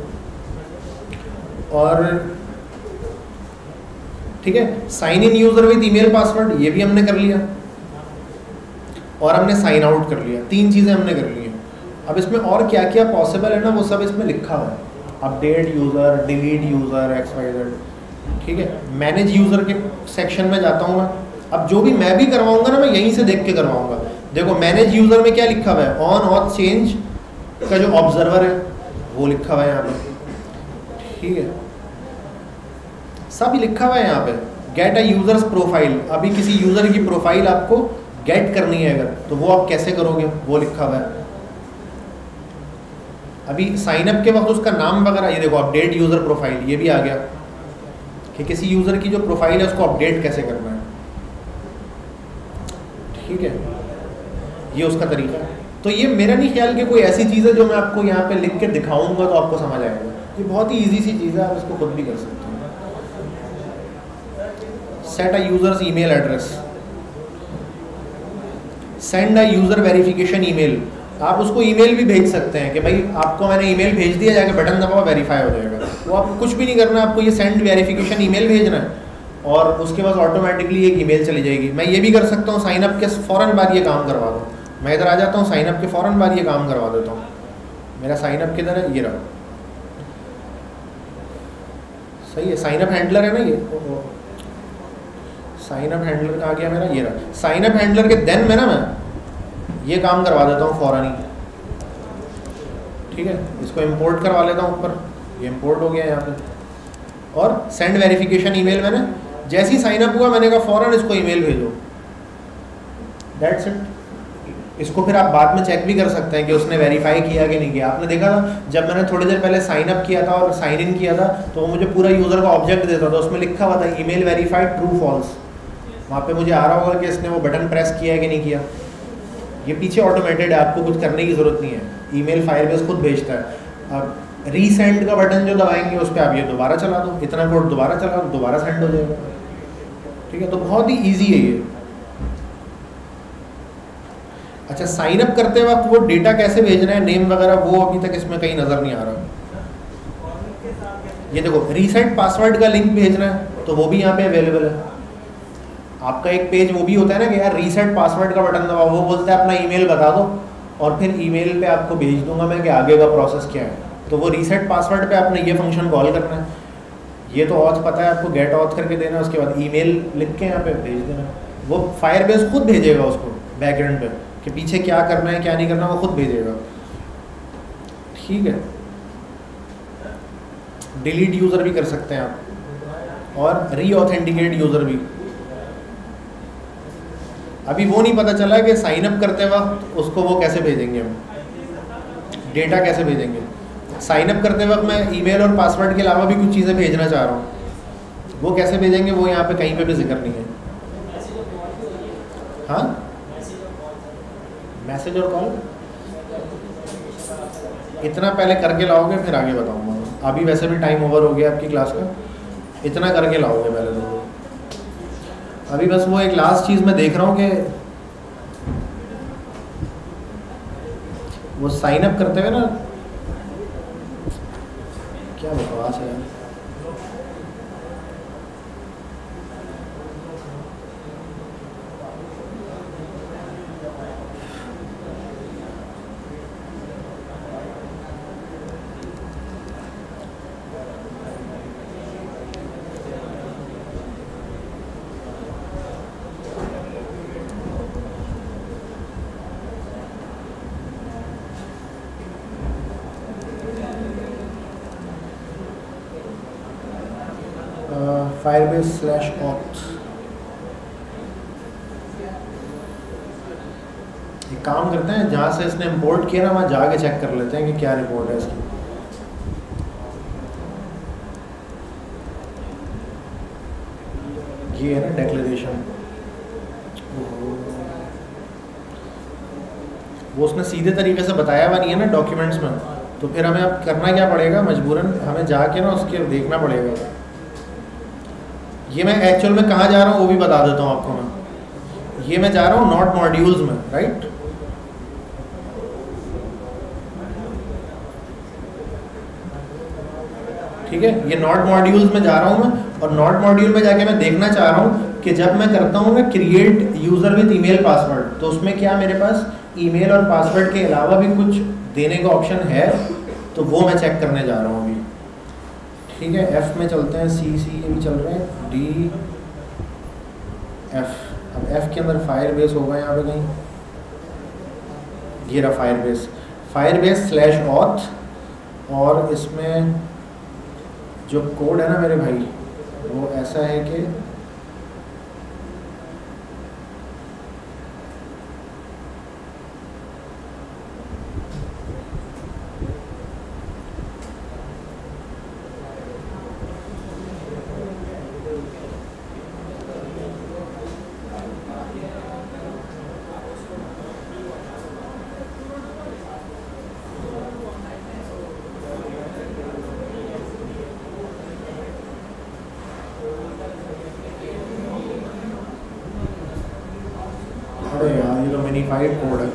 और ठीक है? Sign in user with email password ये भी हमने कर लिया। और हमने साइन आउट कर लिया। तीन चीज़ें हमने कर ली अब इसमें और क्या क्या पॉसिबल है ना, वो सब इसमें लिखा हुआ है। Update user delete user X Y Z ठीक है? मैनेज यूज़र के सेक्शन में जाता हूँ मैं। अब जो भी मैं भी करवाऊँगा ना, मैं यहीं से देख के करवाऊँगा। देखो मैनेज यूज़र में क्या लिखा हुआ है? ऑन ऑथ चेंज का जो ऑब्जर्वर है, वो लिखा हुआ है यहाँ पे। ठीक है? सब लिखा हुआ है यहाँ पे। गेट अ यूज़र्स प्रोफ़ाइल अभी किसी यूज़र की प्रोफ़ाइल आपको गेट करनी है अगर तो वो आप कैसे करोगे? वो लिखा हुआ है। अभी साइनअप के वक्त उसका नाम वगैरह, ये देखो अपडेट यूज़र प्रोफ़ाइल ये भी आ गया। कि किसी यूज़र की जो प्रोफ़ाइल है, उसको अपडेट कैसे करना है? ठीक है। ये उसका तरीका है। तो ये मेरा नहीं ख्याल कि कोई ऐसी चीज़ है जो मैं आपको यहाँ पे लिख के दिखाऊँगा तो आपको समझ आएगा। ये बहुत ही इजी सी चीज़ है, आप इसको खुद भी कर सकते हो। Set a user's email address send a user verification email आप उसको ईमेल भी भेज सकते हैं कि भाई, आपको मैंने ईमेल भेज दिया, जाके बटन दबाओ वेरीफाई हो जाएगा। वो आपको कुछ भी नहीं करना, आपको ये सेंड वेरिफिकेशन ईमेल भेजना है। और उसके बाद ऑटोमेटिकली एक ईमेल चली जाएगी। मैं ये भी कर सकता हूँ साइन अप के फ़ौरन बाद ये काम करवा दूँ। मैं इधर आ जाता हूँ साइन अप के फ़ौरन बाद ये काम करवा देता हूँ। मेरा साइन अप किधर है? ये रहा। सही है साइन अप हैंडलर है ना ये? साइन अप हैंडलर का आ गया मेरा, ये रहा। साइन अप हैंडलर के देन में ना मैं ये काम करवा देता हूँ फ़ौरन ही। ठीक है? इसको इम्पोर्ट करवा लेता हूँ ऊपर। ये इम्पोर्ट हो गया यहाँ पे। और सेंड वेरिफिकेशन ईमेल मैंने, जैसे ही साइन अप हुआ मैंने कहा, फ़ौरन इसको ईमेल भेजो। दैट्स इट इसको फिर आप बाद में चेक भी कर सकते हैं कि उसने वेरीफाई किया कि नहीं किया। आपने देखा था, जब मैंने थोड़ी देर पहले साइन अप किया था और साइन इन किया था तो वो मुझे पूरा यूज़र का ऑब्जेक्ट देता था। उसमें लिखा हुआ था ईमेल वेरीफाइड ट्रू फॉल्स वहाँ पे मुझे आ रहा होगा कि इसने वो बटन प्रेस किया है कि नहीं किया। ये पीछे ऑटोमेटेड है, आपको कुछ करने की ज़रूरत नहीं है। ईमेल फायरबेस खुद भेजता है। अब रीसेंड का बटन जो दबाएँगे, उस पर आप ये दोबारा चला दो। इतना कोड दोबारा चला दो, दोबारा सेंड हो जाएगा। ठीक है? तो बहुत ही ईजी है ये। अच्छा साइन अप करते वक्त वो डेटा कैसे भेजना है नेम वगैरह, वो अभी तक इसमें कहीं नज़र नहीं आ रहा। ये देखो रीसेट पासवर्ड का लिंक भेजना है तो वो भी यहाँ पे अवेलेबल है। आपका एक पेज वो भी होता है ना कि यार रीसेट पासवर्ड का बटन दबाओ, वो बोलता है, अपना ईमेल बता दो। और फिर ईमेल पे आपको भेज दूँगा मैं कि आगे का प्रोसेस क्या है। तो वो रीसेट पासवर्ड पे आपने ये फ़ंक्शन कॉल करना है। ये तो ऑथ पता है आपको गेट ऑथ करके देना है, उसके बाद ईमेल लिख के यहाँ पे भेज देना वो फायर खुद भेजेगा उसको बैकग्राउंड पे, कि पीछे क्या करना है, क्या नहीं करना, वो खुद भेजेगा। ठीक है। डिलीट यूज़र भी कर सकते हैं आप। और री ऑथेंटिकेट यूज़र भी। अभी वो नहीं पता चला कि साइन अप करते वक्त उसको वो कैसे भेजेंगे हम? डेटा कैसे भेजेंगे? साइन अप करते वक्त मैं ईमेल और पासवर्ड के अलावा भी कुछ चीज़ें भेजना चाह रहा हूँ। वो कैसे भेजेंगे वो यहाँ पे कहीं पे भी ज़िक्र नहीं है। हाँ? मैसेज और कॉल इतना पहले करके लाओगे, फिर आगे बताऊँगा। अभी वैसे भी टाइम ओवर हो गया आपकी क्लास का। इतना करके लाओगे पहले तो। अभी बस वो एक लास्ट चीज़ मैं देख रहा हूँ कि वो साइन अप करते हुए ना, क्या बकवास है यार। फायरबेस स्लैश ऑथ एक काम करते हैं, जहाँ से इसने इंपोर्ट किया ना, वहाँ जाके चेक कर लेते हैं कि क्या रिपोर्ट है इसकी। ये है ना डेक्लेरेशन वो उसने सीधे तरीके से बताया हुआ नहीं है ना डॉक्यूमेंट्स में। तो फिर हमें अब करना क्या पड़ेगा? मजबूरन हमें जाके ना उसके देखना पड़ेगा। ये मैं एक्चुअल में कहाँ जा रहा हूँ, वो भी बता देता हूँ आपको मैं। ये मैं जा रहा हूँ नॉट मॉड्यूल्स में राइट ठीक है? ये नॉट मॉड्यूल्स में जा रहा हूँ मैं, और नॉट मॉड्यूल में जाके मैं देखना चाह रहा हूँ कि जब मैं करता हूँ, मैं create user with email password तो उसमें क्या मेरे पास? ईमेल और पासवर्ड के अलावा भी कुछ देने का ऑप्शन है तो वो मैं चेक करने जा रहा हूँ अभी। ठीक है एफ़ में चलते हैं सी सी ये भी चल रहे हैं डी एफ़ अब एफ़ के अंदर फायर बेस होगा यहाँ पे कहीं। घेरा Firebase Firebase slash auth और इसमें जो कोड है ना मेरे भाई, वो ऐसा है कि अरे यार ये तो मिनीफाइड कोड है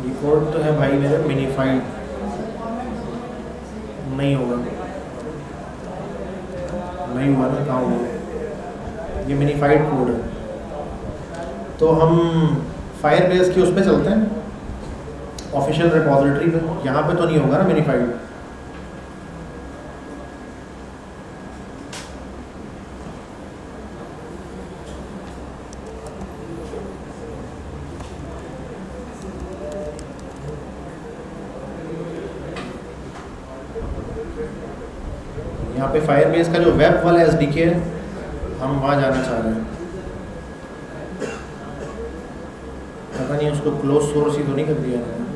ये कोड तो है भाई मेरे मिनीफाइड नहीं होगा नहीं हुआ ना कहाँ हुआ ये मिनीफाइड कोड है तो हम फायर बेस की उस पर चलते हैं ऑफिशियल रिपोजिटरी पे यहाँ पे तो नहीं होगा ना मिनीफाइड यहाँ पे फायर बेस का जो वेब वाला एस है, हम वहाँ जाना चाह रहे हैं। पता नहीं, उसको क्लोज सोर्स ही तो नहीं कर दिया इन्होंने।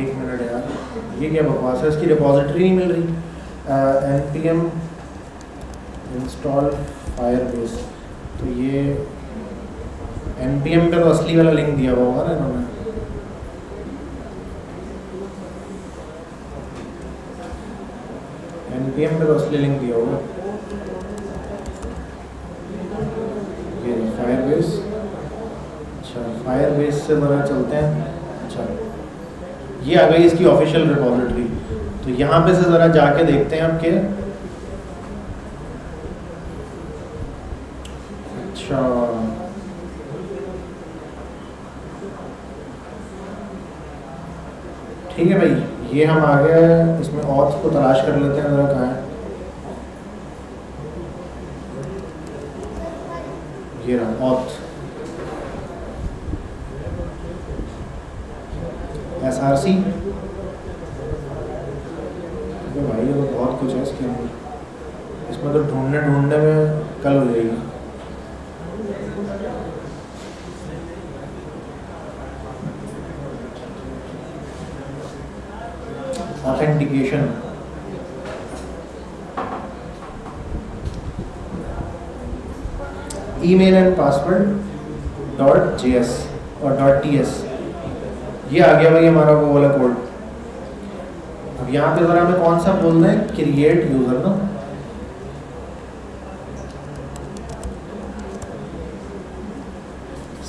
एक मिनट यार क्या इसकी रिपोजिटरी नहीं मिल रही। N P M install Firebase तो ये एन पी एम पे तो असली वाला लिंक दिया हुआ होगा ना इन्होंने। एन पी एम पे तो असली लिंक दिया होगा। ये फायर बेस अच्छा फायर बेस से ज़रा चलते हैं। अच्छा ये आ गई इसकी ऑफिशियल रिपोजिटरी तो यहाँ पे से ज़रा जाके देखते हैं अब के अच्छा। ठीक है भाई, ये हम आ गए इसमें ऑथ को तलाश कर लेते हैं, ज़रा कहाँ है। ये रहा ऑथ एस आर सी भाई ये तो बहुत कुछ है इसके अंदर इसमें तो ढूँढने में कल हो जाएगी। Authentication email and password dot J S और डॉट टी एस ये आ गया भाई हमारा वो वाला कोड अब यहाँ पे ज़रा हमें कौन सा बोलना है? क्रिएट यूज़र ना।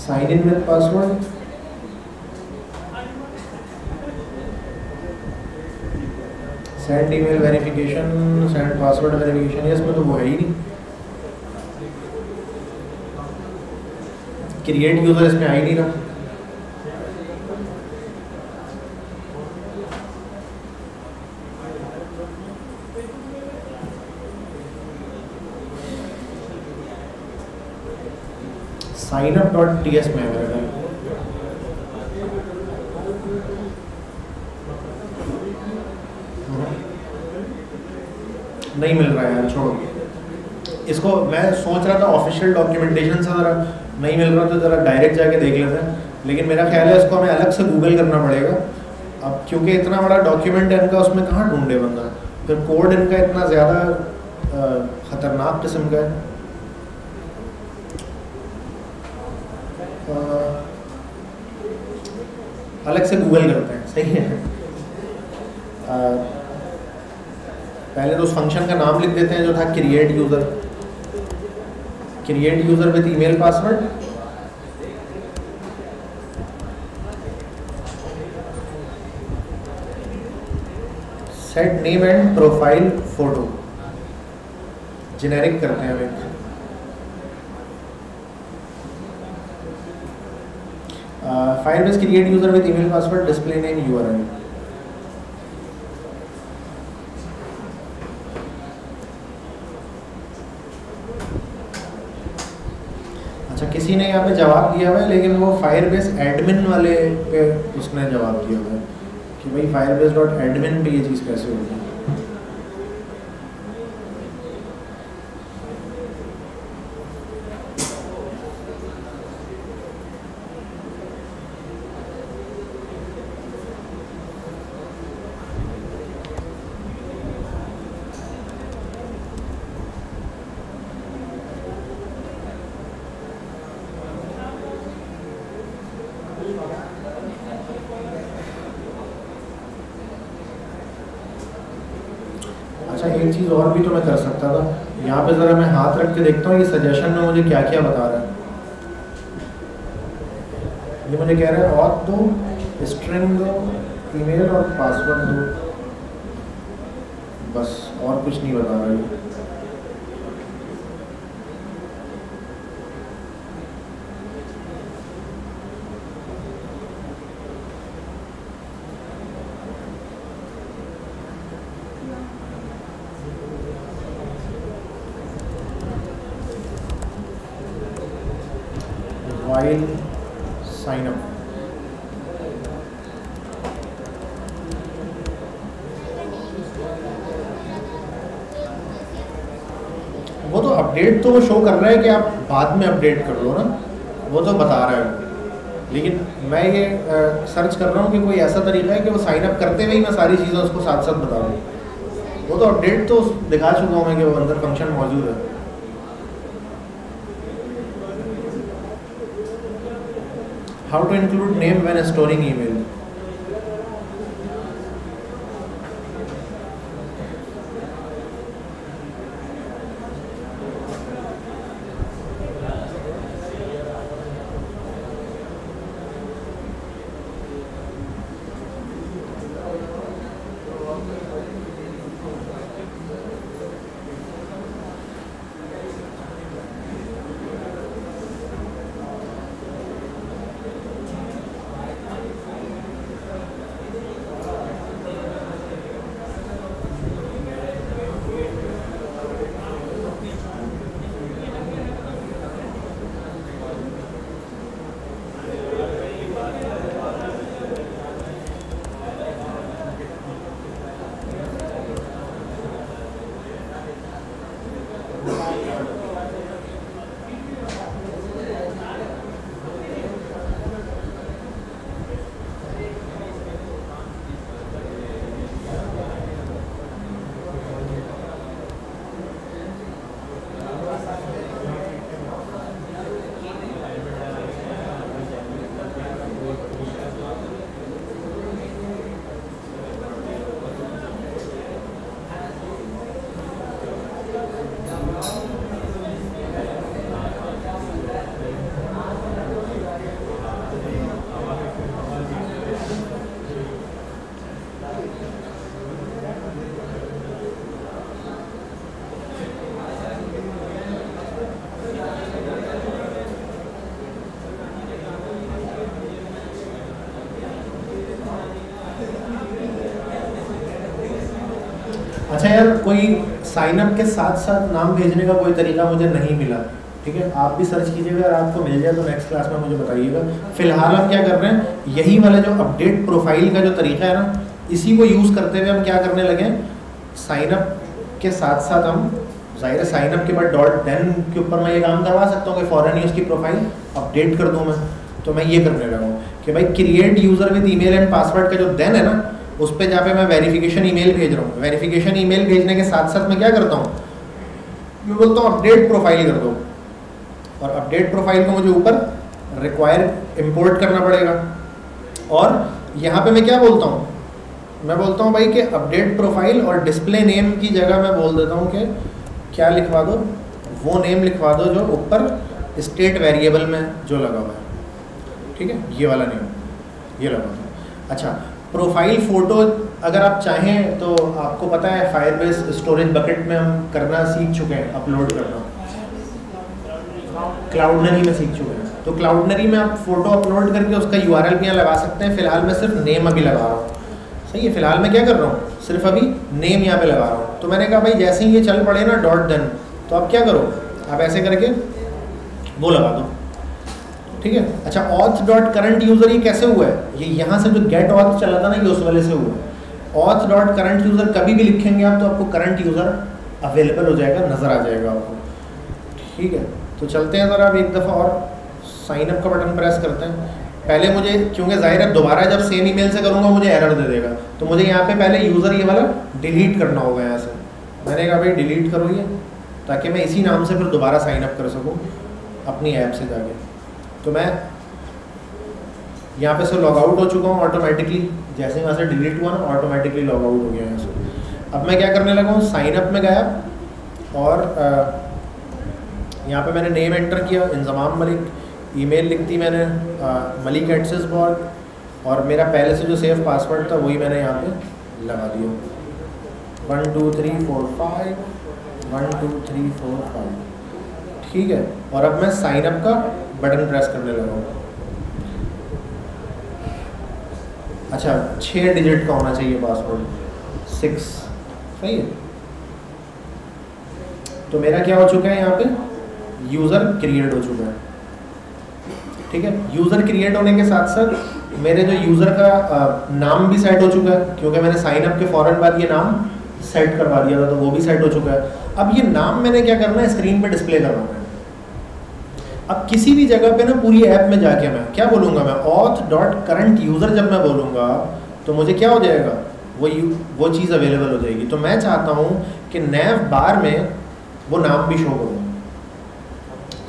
Sign in with password send email verification send password verification ये इसमें तो वो है ही नहीं। क्रिएट यूज़र इसमें आ नहीं रहा। Sign up dot T S में अवेलेबल नहीं मिल रहा है छोड़ो। इसको मैं सोच रहा था ऑफिशियल डॉक्यूमेंटेशन से ज़रा नहीं मिल रहा तो ज़रा डायरेक्ट जाके देख लेते हैं। लेकिन मेरा ख्याल है इसको हमें अलग से गूगल करना पड़ेगा। अब क्योंकि इतना बड़ा डॉक्यूमेंट है इनका, उसमें कहाँ ढूंढे बंदा? फिर कोड इनका इतना ज़्यादा ख़तरनाक किस्म का है। अलग से गूगल करते हैं। सही है। आ, पहले तो उस फ़ंक्शन का नाम लिख देते हैं जो था create user create user with email password set name and profile photo generic करते हैं हमें Uh, Firebase create user with email password, display name, URL. अच्छा किसी ने यहाँ पे जवाब दिया है लेकिन वो फायरबेस एडमिन वाले पे उसने जवाब दिया है कि भाई फायरबेस डॉट एडमिन पे ये चीज़ कैसे होगी एक चीज़ और भी तो मैं कर सकता था यहाँ पे ज़रा मैं के देखता हूँ, ये सजेशन में मुझे क्या क्या बता रहा है। ये मुझे कह रहा है, और दो स्ट्रिंग दो ईमेल और पासवर्ड दो। बस, और कुछ नहीं बता रहा है while sign up वो तो अपडेट तो वो शो कर रहा है कि आप बाद में अपडेट कर लो ना। वो तो बता रहा है। लेकिन मैं ये आ, सर्च कर रहा हूँ कि कोई ऐसा तरीका है कि वो साइन अप करते हुए ही मैं सारी चीज़ें उसको साथ साथ बता दूँ। वो तो अपडेट तो दिखा चुका हूँ मैं कि वो अंदर फ़ंक्शन मौजूद है। How how to include name when storing email? यार कोई साइन अप के साथ साथ नाम भेजने का कोई तरीका मुझे नहीं मिला, ठीक है? आप भी सर्च कीजिएगा, अगर आपको मिल जाए तो नेक्स्ट क्लास में मुझे बताइएगा। फ़िलहाल हम क्या कर रहे हैं, यही वाला जो अपडेट प्रोफ़ाइल का जो तरीका है ना, इसी को यूज़ करते हुए हम क्या करने लगे साइन अप के साथ साथ हम, ज़ाहिर साइन अप के बाद डॉट देन के ऊपर मैं ये काम करवा सकता हूँ कि फ़ौरन ही उसकी प्रोफ़ाइल अपडेट कर दूँ मैं। तो मैं ये करने लगा हूँ कि भाई create user with email and password का जो देन है ना उस पर जहाँ पे मैं वेरिफिकेशन ईमेल भेज रहा हूँ। वेरिफिकेशन ईमेल भेजने के साथ साथ मैं क्या करता हूँ? मैं बोलता हूँ अपडेट प्रोफ़ाइल कर दो। और अपडेट प्रोफ़ाइल को मुझे ऊपर रिक्वायर इम्पोर्ट करना पड़ेगा। और यहाँ पे मैं क्या बोलता हूँ? मैं बोलता हूँ, भाई, कि अपडेट प्रोफ़ाइल और डिस्प्ले नेम की जगह मैं बोल देता हूँ कि क्या लिखवा दो? वो नेम लिखवा दो जो ऊपर स्टेट वेरिएबल में जो लगा हुआ है। ठीक है? ये वाला नेम ये लगा दो अच्छा प्रोफ़ाइल फ़ोटो अगर आप चाहें तो आपको पता है फायरबेस स्टोरेज बकेट में हम करना सीख चुके हैं अपलोड करना। क्लाउडनरी में सीख चुके हैं। तो क्लाउडनरी में आप फ़ोटो अपलोड करके उसका यू आर एल भी लगा सकते हैं, फ़िलहाल मैं सिर्फ़ नेम अभी लगा रहा हूँ। सही है, फ़िलहाल मैं क्या कर रहा हूँ? सिर्फ़ अभी नेम यहाँ पे लगा रहा हूँ। तो मैंने कहा, भाई, जैसे ही ये चल पड़े ना डॉट देन तो आप क्या करो? आप ऐसे करके वो लगा दो। ठीक है? अच्छा ऑथ डॉट करंट यूज़र ये कैसे हुआ है? ये यहाँ से जो गेट ऑथ चला था ना, ये उस वाले से हुआ है। ऑथ डॉट करंट यूज़र कभी भी लिखेंगे आप तो आपको करंट यूज़र अवेलेबल हो जाएगा, नज़र आ जाएगा आपको। ठीक है? तो चलते हैं ज़रा, अब एक दफ़ा और साइन अप का बटन प्रेस करते हैं। पहले मुझे, क्योंकि ज़ाहिर है दोबारा जब सेम ईमेल से करूँगा, मुझे एरर दे देगा। तो मुझे यहाँ पे पहले यूज़र ये वाला डिलीट करना होगा यहाँ से। मैंने कहा, भाई डिलीट करो ये, ताकि मैं इसी नाम से फिर दोबारा साइन अप कर सकूँ, अपनी ऐप से जाके। तो मैं यहाँ पे से लॉग आउट हो चुका हूँ ऑटोमेटिकली जैसे वहाँ से डिलीट हुआ ना ऑटोमेटिकली लॉग आउट हो गया यहाँ से। अब मैं क्या करने लगा हूँ? साइन अप में गया और यहाँ पे मैंने नेम एंटर किया, इंजमाम मलिक। ईमेल लिख दी मैंने मलिक एडसेस बॉर्ड और मेरा पहले से जो सेव पासवर्ड था, वही मैंने यहाँ पे लगा दिया। One two three four five one two three four five ठीक है? और अब मैं साइन अप का बटन प्रेस करने लगा। अच्छा छः डिजिट का होना चाहिए पासवर्ड सिक्स सही है? तो मेरा क्या हो चुका है यहाँ पे? यूज़र क्रिएट हो चुका है। ठीक है? यूज़र क्रिएट होने के साथ साथ मेरे जो यूज़र का नाम भी सेट हो चुका है, क्योंकि मैंने साइन अप के फ़ौरन बाद ये नाम सेट करवा दिया था तो वो भी सेट हो चुका है। अब ये नाम मैंने क्या करना है? स्क्रीन पे डिस्प्ले करवाना है। अब किसी भी जगह पे ना पूरी ऐप में जाके मैं क्या बोलूँगा मैं? ऑथ डॉट करंट यूज़र जब मैं बोलूँगा तो मुझे क्या हो जाएगा? वो वो चीज़ अवेलेबल हो जाएगी। तो मैं चाहता हूँ कि नैव बार में वो नाम भी शो करूँ।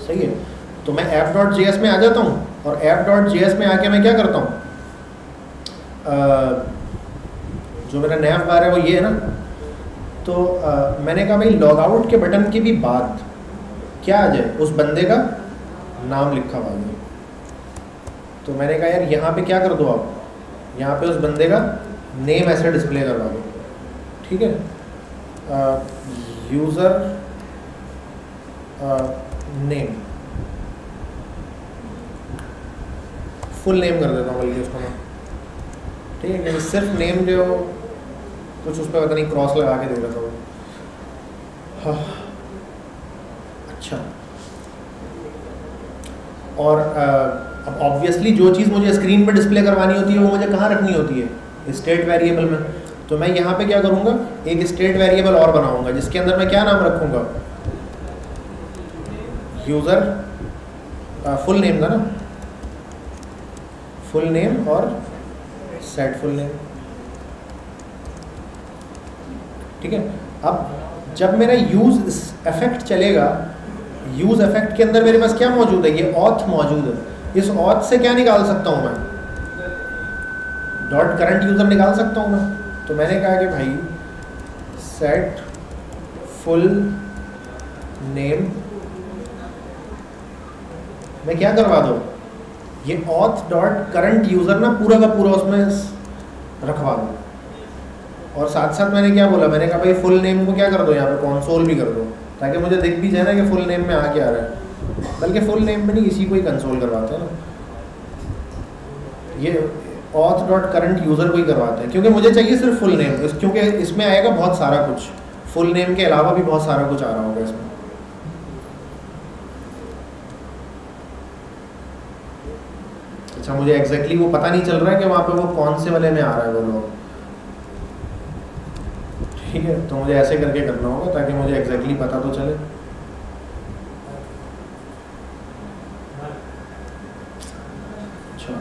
सही है? तो मैं ऐप डॉट जे में आ जाता हूँ और ऐप डॉट जे में आके मैं क्या करता हूँ? जो मेरा नैव बार है वो ये है ना? तो आ, मैंने कहा भाई लॉग आउट के बटन की भी बात क्या आ जाए? उस बंदे का नाम लिखा हुआ है। तो मैंने कहा, यार, यहाँ पे क्या कर दो आप? यहाँ पे उस बंदे का नेम ऐसे डिस्प्ले करवा दो। ठीक है? यूज़र नेम फुल नेम कर देता हूँ बल्कि उसको मैं ठीक है? क्योंकि सिर्फ़ नेम जो कुछ उस पर पता नहीं क्रॉस लगा के दे रहा था वो। हाँ। अच्छा। और अब ऑब्वियसली जो चीज़ मुझे स्क्रीन पर डिस्प्ले करवानी होती है, वो मुझे कहाँ रखनी होती है? स्टेट वेरिएबल में। तो मैं यहाँ पे क्या करूँगा? एक स्टेट वेरिएबल और बनाऊँगा, जिसके अंदर मैं क्या नाम रखूँगा? यूज़र फुल नेम था ना? फुल नेम और सेट फुल नेम ठीक है? अब जब मेरा यूज़ इफ़ेक्ट चलेगा यूज़ इफ़ेक्ट के अंदर मेरे पास क्या मौजूद है? ये ऑथ मौजूद है। इस ऑथ से क्या निकाल सकता हूँ मैं? डॉट करंट यूज़र निकाल सकता हूँ मैं? तो मैंने कहा कि भाई सेट फुल नेम मैं क्या करवा दो? ये ऑथ डॉट करंट यूज़र ना पूरा का पूरा उसमें रखवा दो। और साथ साथ मैंने क्या बोला? मैंने कहा, भाई फुल नेम को क्या कर दो यहाँ पे? कॉन्सोल भी कर दो। ताकि मुझे दिख भी जाए ना कि फुल नेम में आ क्या रहा है। बल्कि फुल नेम में नहीं, इसी को ही कंसोल करवाते हैं ना। ये ऑथ डॉट करंट यूज़र को ही करवाते हैं। क्योंकि मुझे चाहिए सिर्फ़ फुल नेम क्योंकि इसमें आएगा बहुत सारा कुछ। फुल नेम के अलावा भी बहुत सारा कुछ आ रहा होगा इसमें। अच्छा मुझे एग्जैक्टली exactly वो पता नहीं चल रहा है कि वहाँ पे वो कौन से वाले में आ रहा है वो लोग ठीक है तो मुझे ऐसे करके करना होगा ताकि मुझे एग्जैक्टली exactly पता तो चले। अच्छा।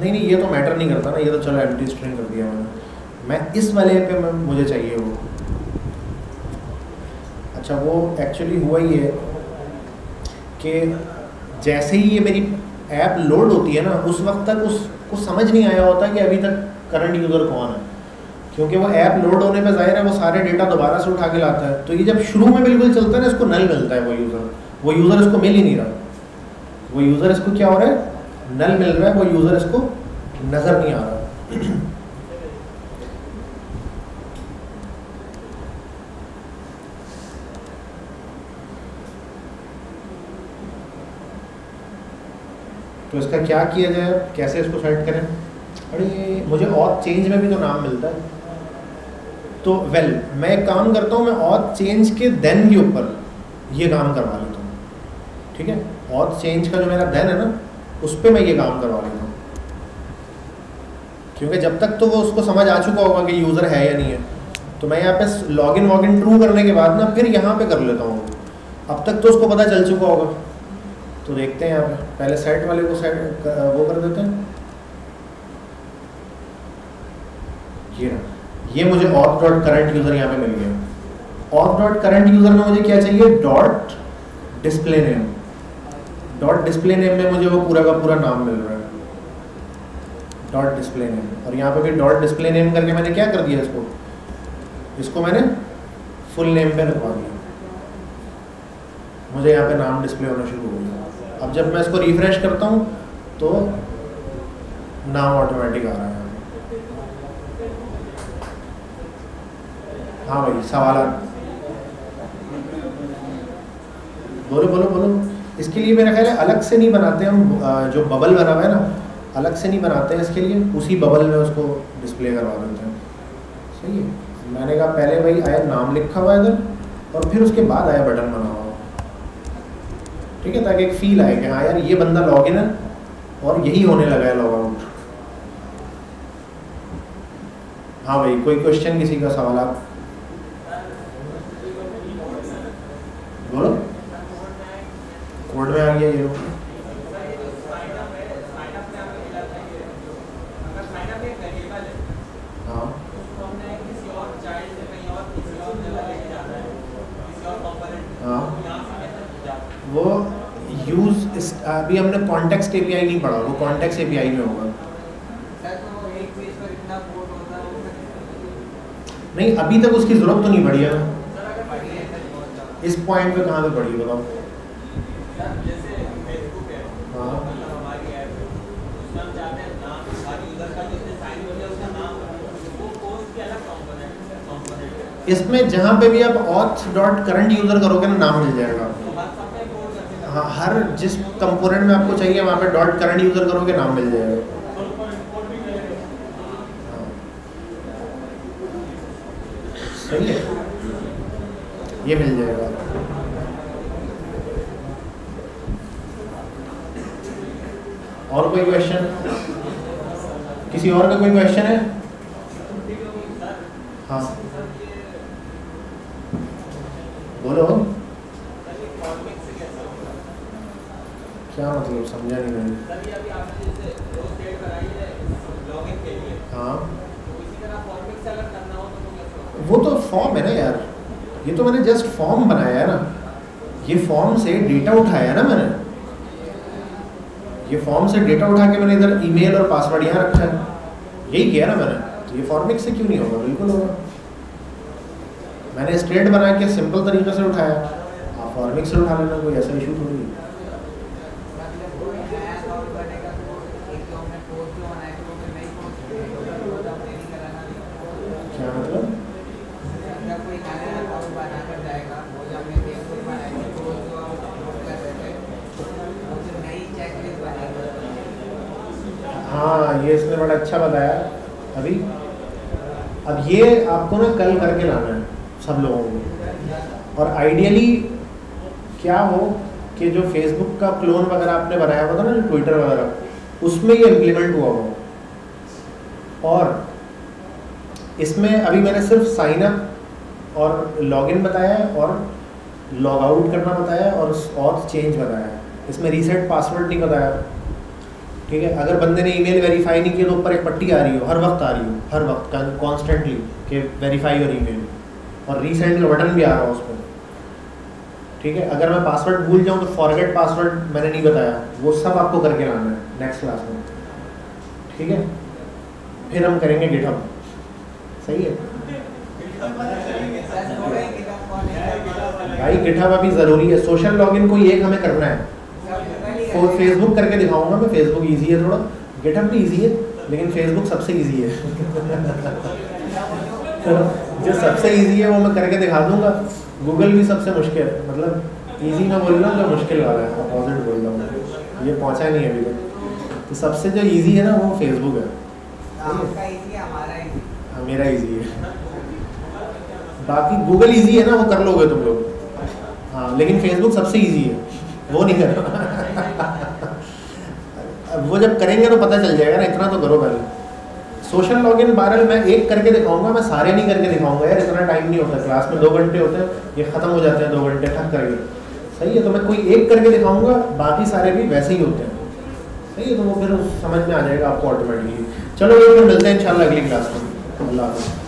नहीं नहीं, ये तो मैटर नहीं करता ना, ये तो चलो एम्प्टी स्ट्रिंग कर दिया मैंने। मैं इस वाले पे मैं, मुझे चाहिए वो। अच्छा वो एक्चुअली हुआ ही है कि जैसे ही ये मेरी ऐप लोड होती है ना, उस वक्त तक उसको समझ नहीं आया होता कि अभी तक करंट यूज़र कौन है। क्योंकि वो ऐप लोड होने पे ज़ाहिर है वो सारे डेटा दोबारा से उठा के लाता है। तो ये जब शुरू में बिल्कुल चलता है ना, इसको नल मिलता है वो यूज़र वो यूज़र इसको मिल ही नहीं रहा। वो यूज़र इसको क्या हो रहा है? नल मिल रहा है, वो यूज़र इसको नज़र नहीं आ रहा। [CLEARS THROAT] तो इसका क्या किया जाए? कैसे इसको सेट करें? अरे, मुझे और चेंज में भी तो नाम मिलता है। तो वेल मैं काम करता हूँ, मैं और चेंज के देन के ऊपर ये काम करवा लेता हूँ। ठीक है? और चेंज का जो मेरा देन है ना, उस पर मैं ये काम करवा लेता हूँ। क्योंकि जब तक तो वो उसको समझ आ चुका होगा कि यूज़र है या नहीं है तो मैं यहाँ पे लॉगिन वॉगिन ट्रू करने के बाद ना फिर यहाँ पे कर लेता हूँ। अब तक तो उसको पता चल चुका होगा। तो देखते हैं यहाँ पे पहले सेट वाले को सेट वो कर देते हैं। ये ना ये मुझे ऑथ डॉट करंट यूज़र यहाँ पे मिल गया। ऑथ डॉट करंट यूज़र में मुझे क्या चाहिए? Dot display name dot display name में मुझे वो पूरा का पूरा नाम मिल रहा है। डॉट डिस्प्ले नेम और यहाँ पे भी डॉट डिस्प्ले नेम करके मैंने क्या कर दिया इसको? इसको मैंने फुल नेम पे रखवा दिया। मुझे यहाँ पे नाम डिस्प्ले होना शुरू हो गया। अब जब मैं इसको रिफ्रेश करता हूँ तो नाम ऑटोमेटिक आ रहा है। हाँ भाई, सवाल बोलो बोलो बोलो। इसके लिए मेरा ख्याल है, अलग से नहीं बनाते हम जो बबल बना हुआ है ना, अलग से नहीं बनाते हैं इसके लिए, उसी बबल में उसको डिस्प्ले करवा देते हैं। सही है? मैंने कहा, पहले भाई आया नाम लिखा हुआ है इधर, और फिर उसके बाद आया बटन बना हुआ ठीक है, ताकि एक फील आए कि हाँ यार, ये बंदा लॉग इन है और यही होने लगा है लॉग आउट हाँ भाई, कोई क्वेश्चन किसी का सवाल आप? बोलो। कोर्ट में आ गया ये। लोग वो यूज़ अभी हमने कॉन्टेक्स्ट एपीआई नहीं पढ़ा, वो कॉन्टेक्स्ट एपीआई में होगा। नहीं, अभी तक उसकी ज़रूरत तो नहीं पड़ी है। इस पॉइंट पे कहाँ पे पड़ी बताओ। हाँ। इसमें जहाँ पे भी आप ऑथ डॉट करंट यूज़र करोगे ना, नाम मिल जाएगा। हर जिस कंपोनेंट में आपको चाहिए, वहाँ पे डॉट करंट यूज़र करोगे, नाम मिल जाएगा। सही है। ये मिल जाएगा। और कोई क्वेश्चन किसी और का कोई क्वेश्चन है? हाँ। बोलो। क्या मतलब समझा नहीं मैंने। हाँ वो तो फॉर्म है ना यार। ये तो मैंने जस्ट फॉर्म बनाया है ना। ये फॉर्म से डेटा उठाया है ना मैंने। ये फॉर्म से डेटा उठा के मैंने इधर ईमेल और पासवर्ड यहाँ रखा है। यही किया ना मैंने। तो ये फॉर्मिक से क्यों नहीं होगा? बिल्कुल होगा। मैंने स्ट्रेट बना के सिंपल तरीके से उठाया। आप फॉर्मिक से उठा लेना कोई ऐसा इशू थोड़ी है क्या मतलब हाँ ये इसने बड़ा अच्छा बताया अभी अब ये आपको ना कल करके लाना है सब लोगों को। और आइडियली क्या हो कि जो फेसबुक का क्लोन वगैरह आपने बनाया हुआ था ना, जो ट्विटर वगैरह, उसमें ये इम्प्लीमेंट हुआ हुआ और इसमें अभी मैंने सिर्फ़ साइन अप और लॉगिन बताया है और लॉग आउट करना बताया और और चेंज बताया इसमें रीसेट पासवर्ड नहीं बताया। ठीक है? अगर बंदे ने ईमेल वेरीफाई नहीं किया तो ऊपर एक पट्टी आ रही हो, हर वक्त आ रही हो, हर वक्त कॉन्स्टेंटली कि वेरीफाई योर ईमेल और रीसेंट का बटन भी आ रहा हो उस पर। ठीक है? अगर मैं पासवर्ड भूल जाऊँ तो फॉरगेट पासवर्ड मैंने नहीं बताया। वो सब आपको करके लाना है नेक्स्ट क्लास में। ठीक है? फिर हम करेंगे गिटहब सही है? भाई गिटहब अभी ज़रूरी है। सोशल लॉगिन कोई एक हमें करना है। और फेसबुक करके दिखाऊँगा मैं फेसबुक इजी है थोड़ा। गेटअप भी इजी है लेकिन फेसबुक सबसे इजी है। जो सबसे इजी है वो मैं करके दिखा दूँगा। गूगल भी सबसे मुश्किल है। मतलब इजी ना बोल रहा हूँ जो मुश्किल वाला है। अपोजिट बोल रहा हूँ। ये पहुँचा नहीं है अभी तक। तो सबसे जो ईजी है ना वो फेसबुक है। हाँ मेरा ईजी है। बाकी गूगल ईजी है ना वो कर लोगे तुम लोग। हाँ लेकिन फेसबुक सबसे ईजी है। वो नहीं कर। वो जब करेंगे तो पता चल जाएगा ना, इतना तो करो पहले। सोशल लॉगिन वायरल मैं एक करके दिखाऊँगा, मैं सारे नहीं करके दिखाऊँगा यार, इतना टाइम नहीं होता क्लास में दो घंटे होते हैं, ये ख़त्म हो जाते हैं दो घंटे ठक करके सही है तो मैं कोई एक करके दिखाऊँगा, बाकी सारे भी वैसे ही होते हैं। सही है तो वो फिर समझ में आ जाएगा आपको ऑटोमेटिकली चलो ये फिर मिलते हैं, इंशाल्लाह अगली क्लास में। अल्लाह हाफ़िज़।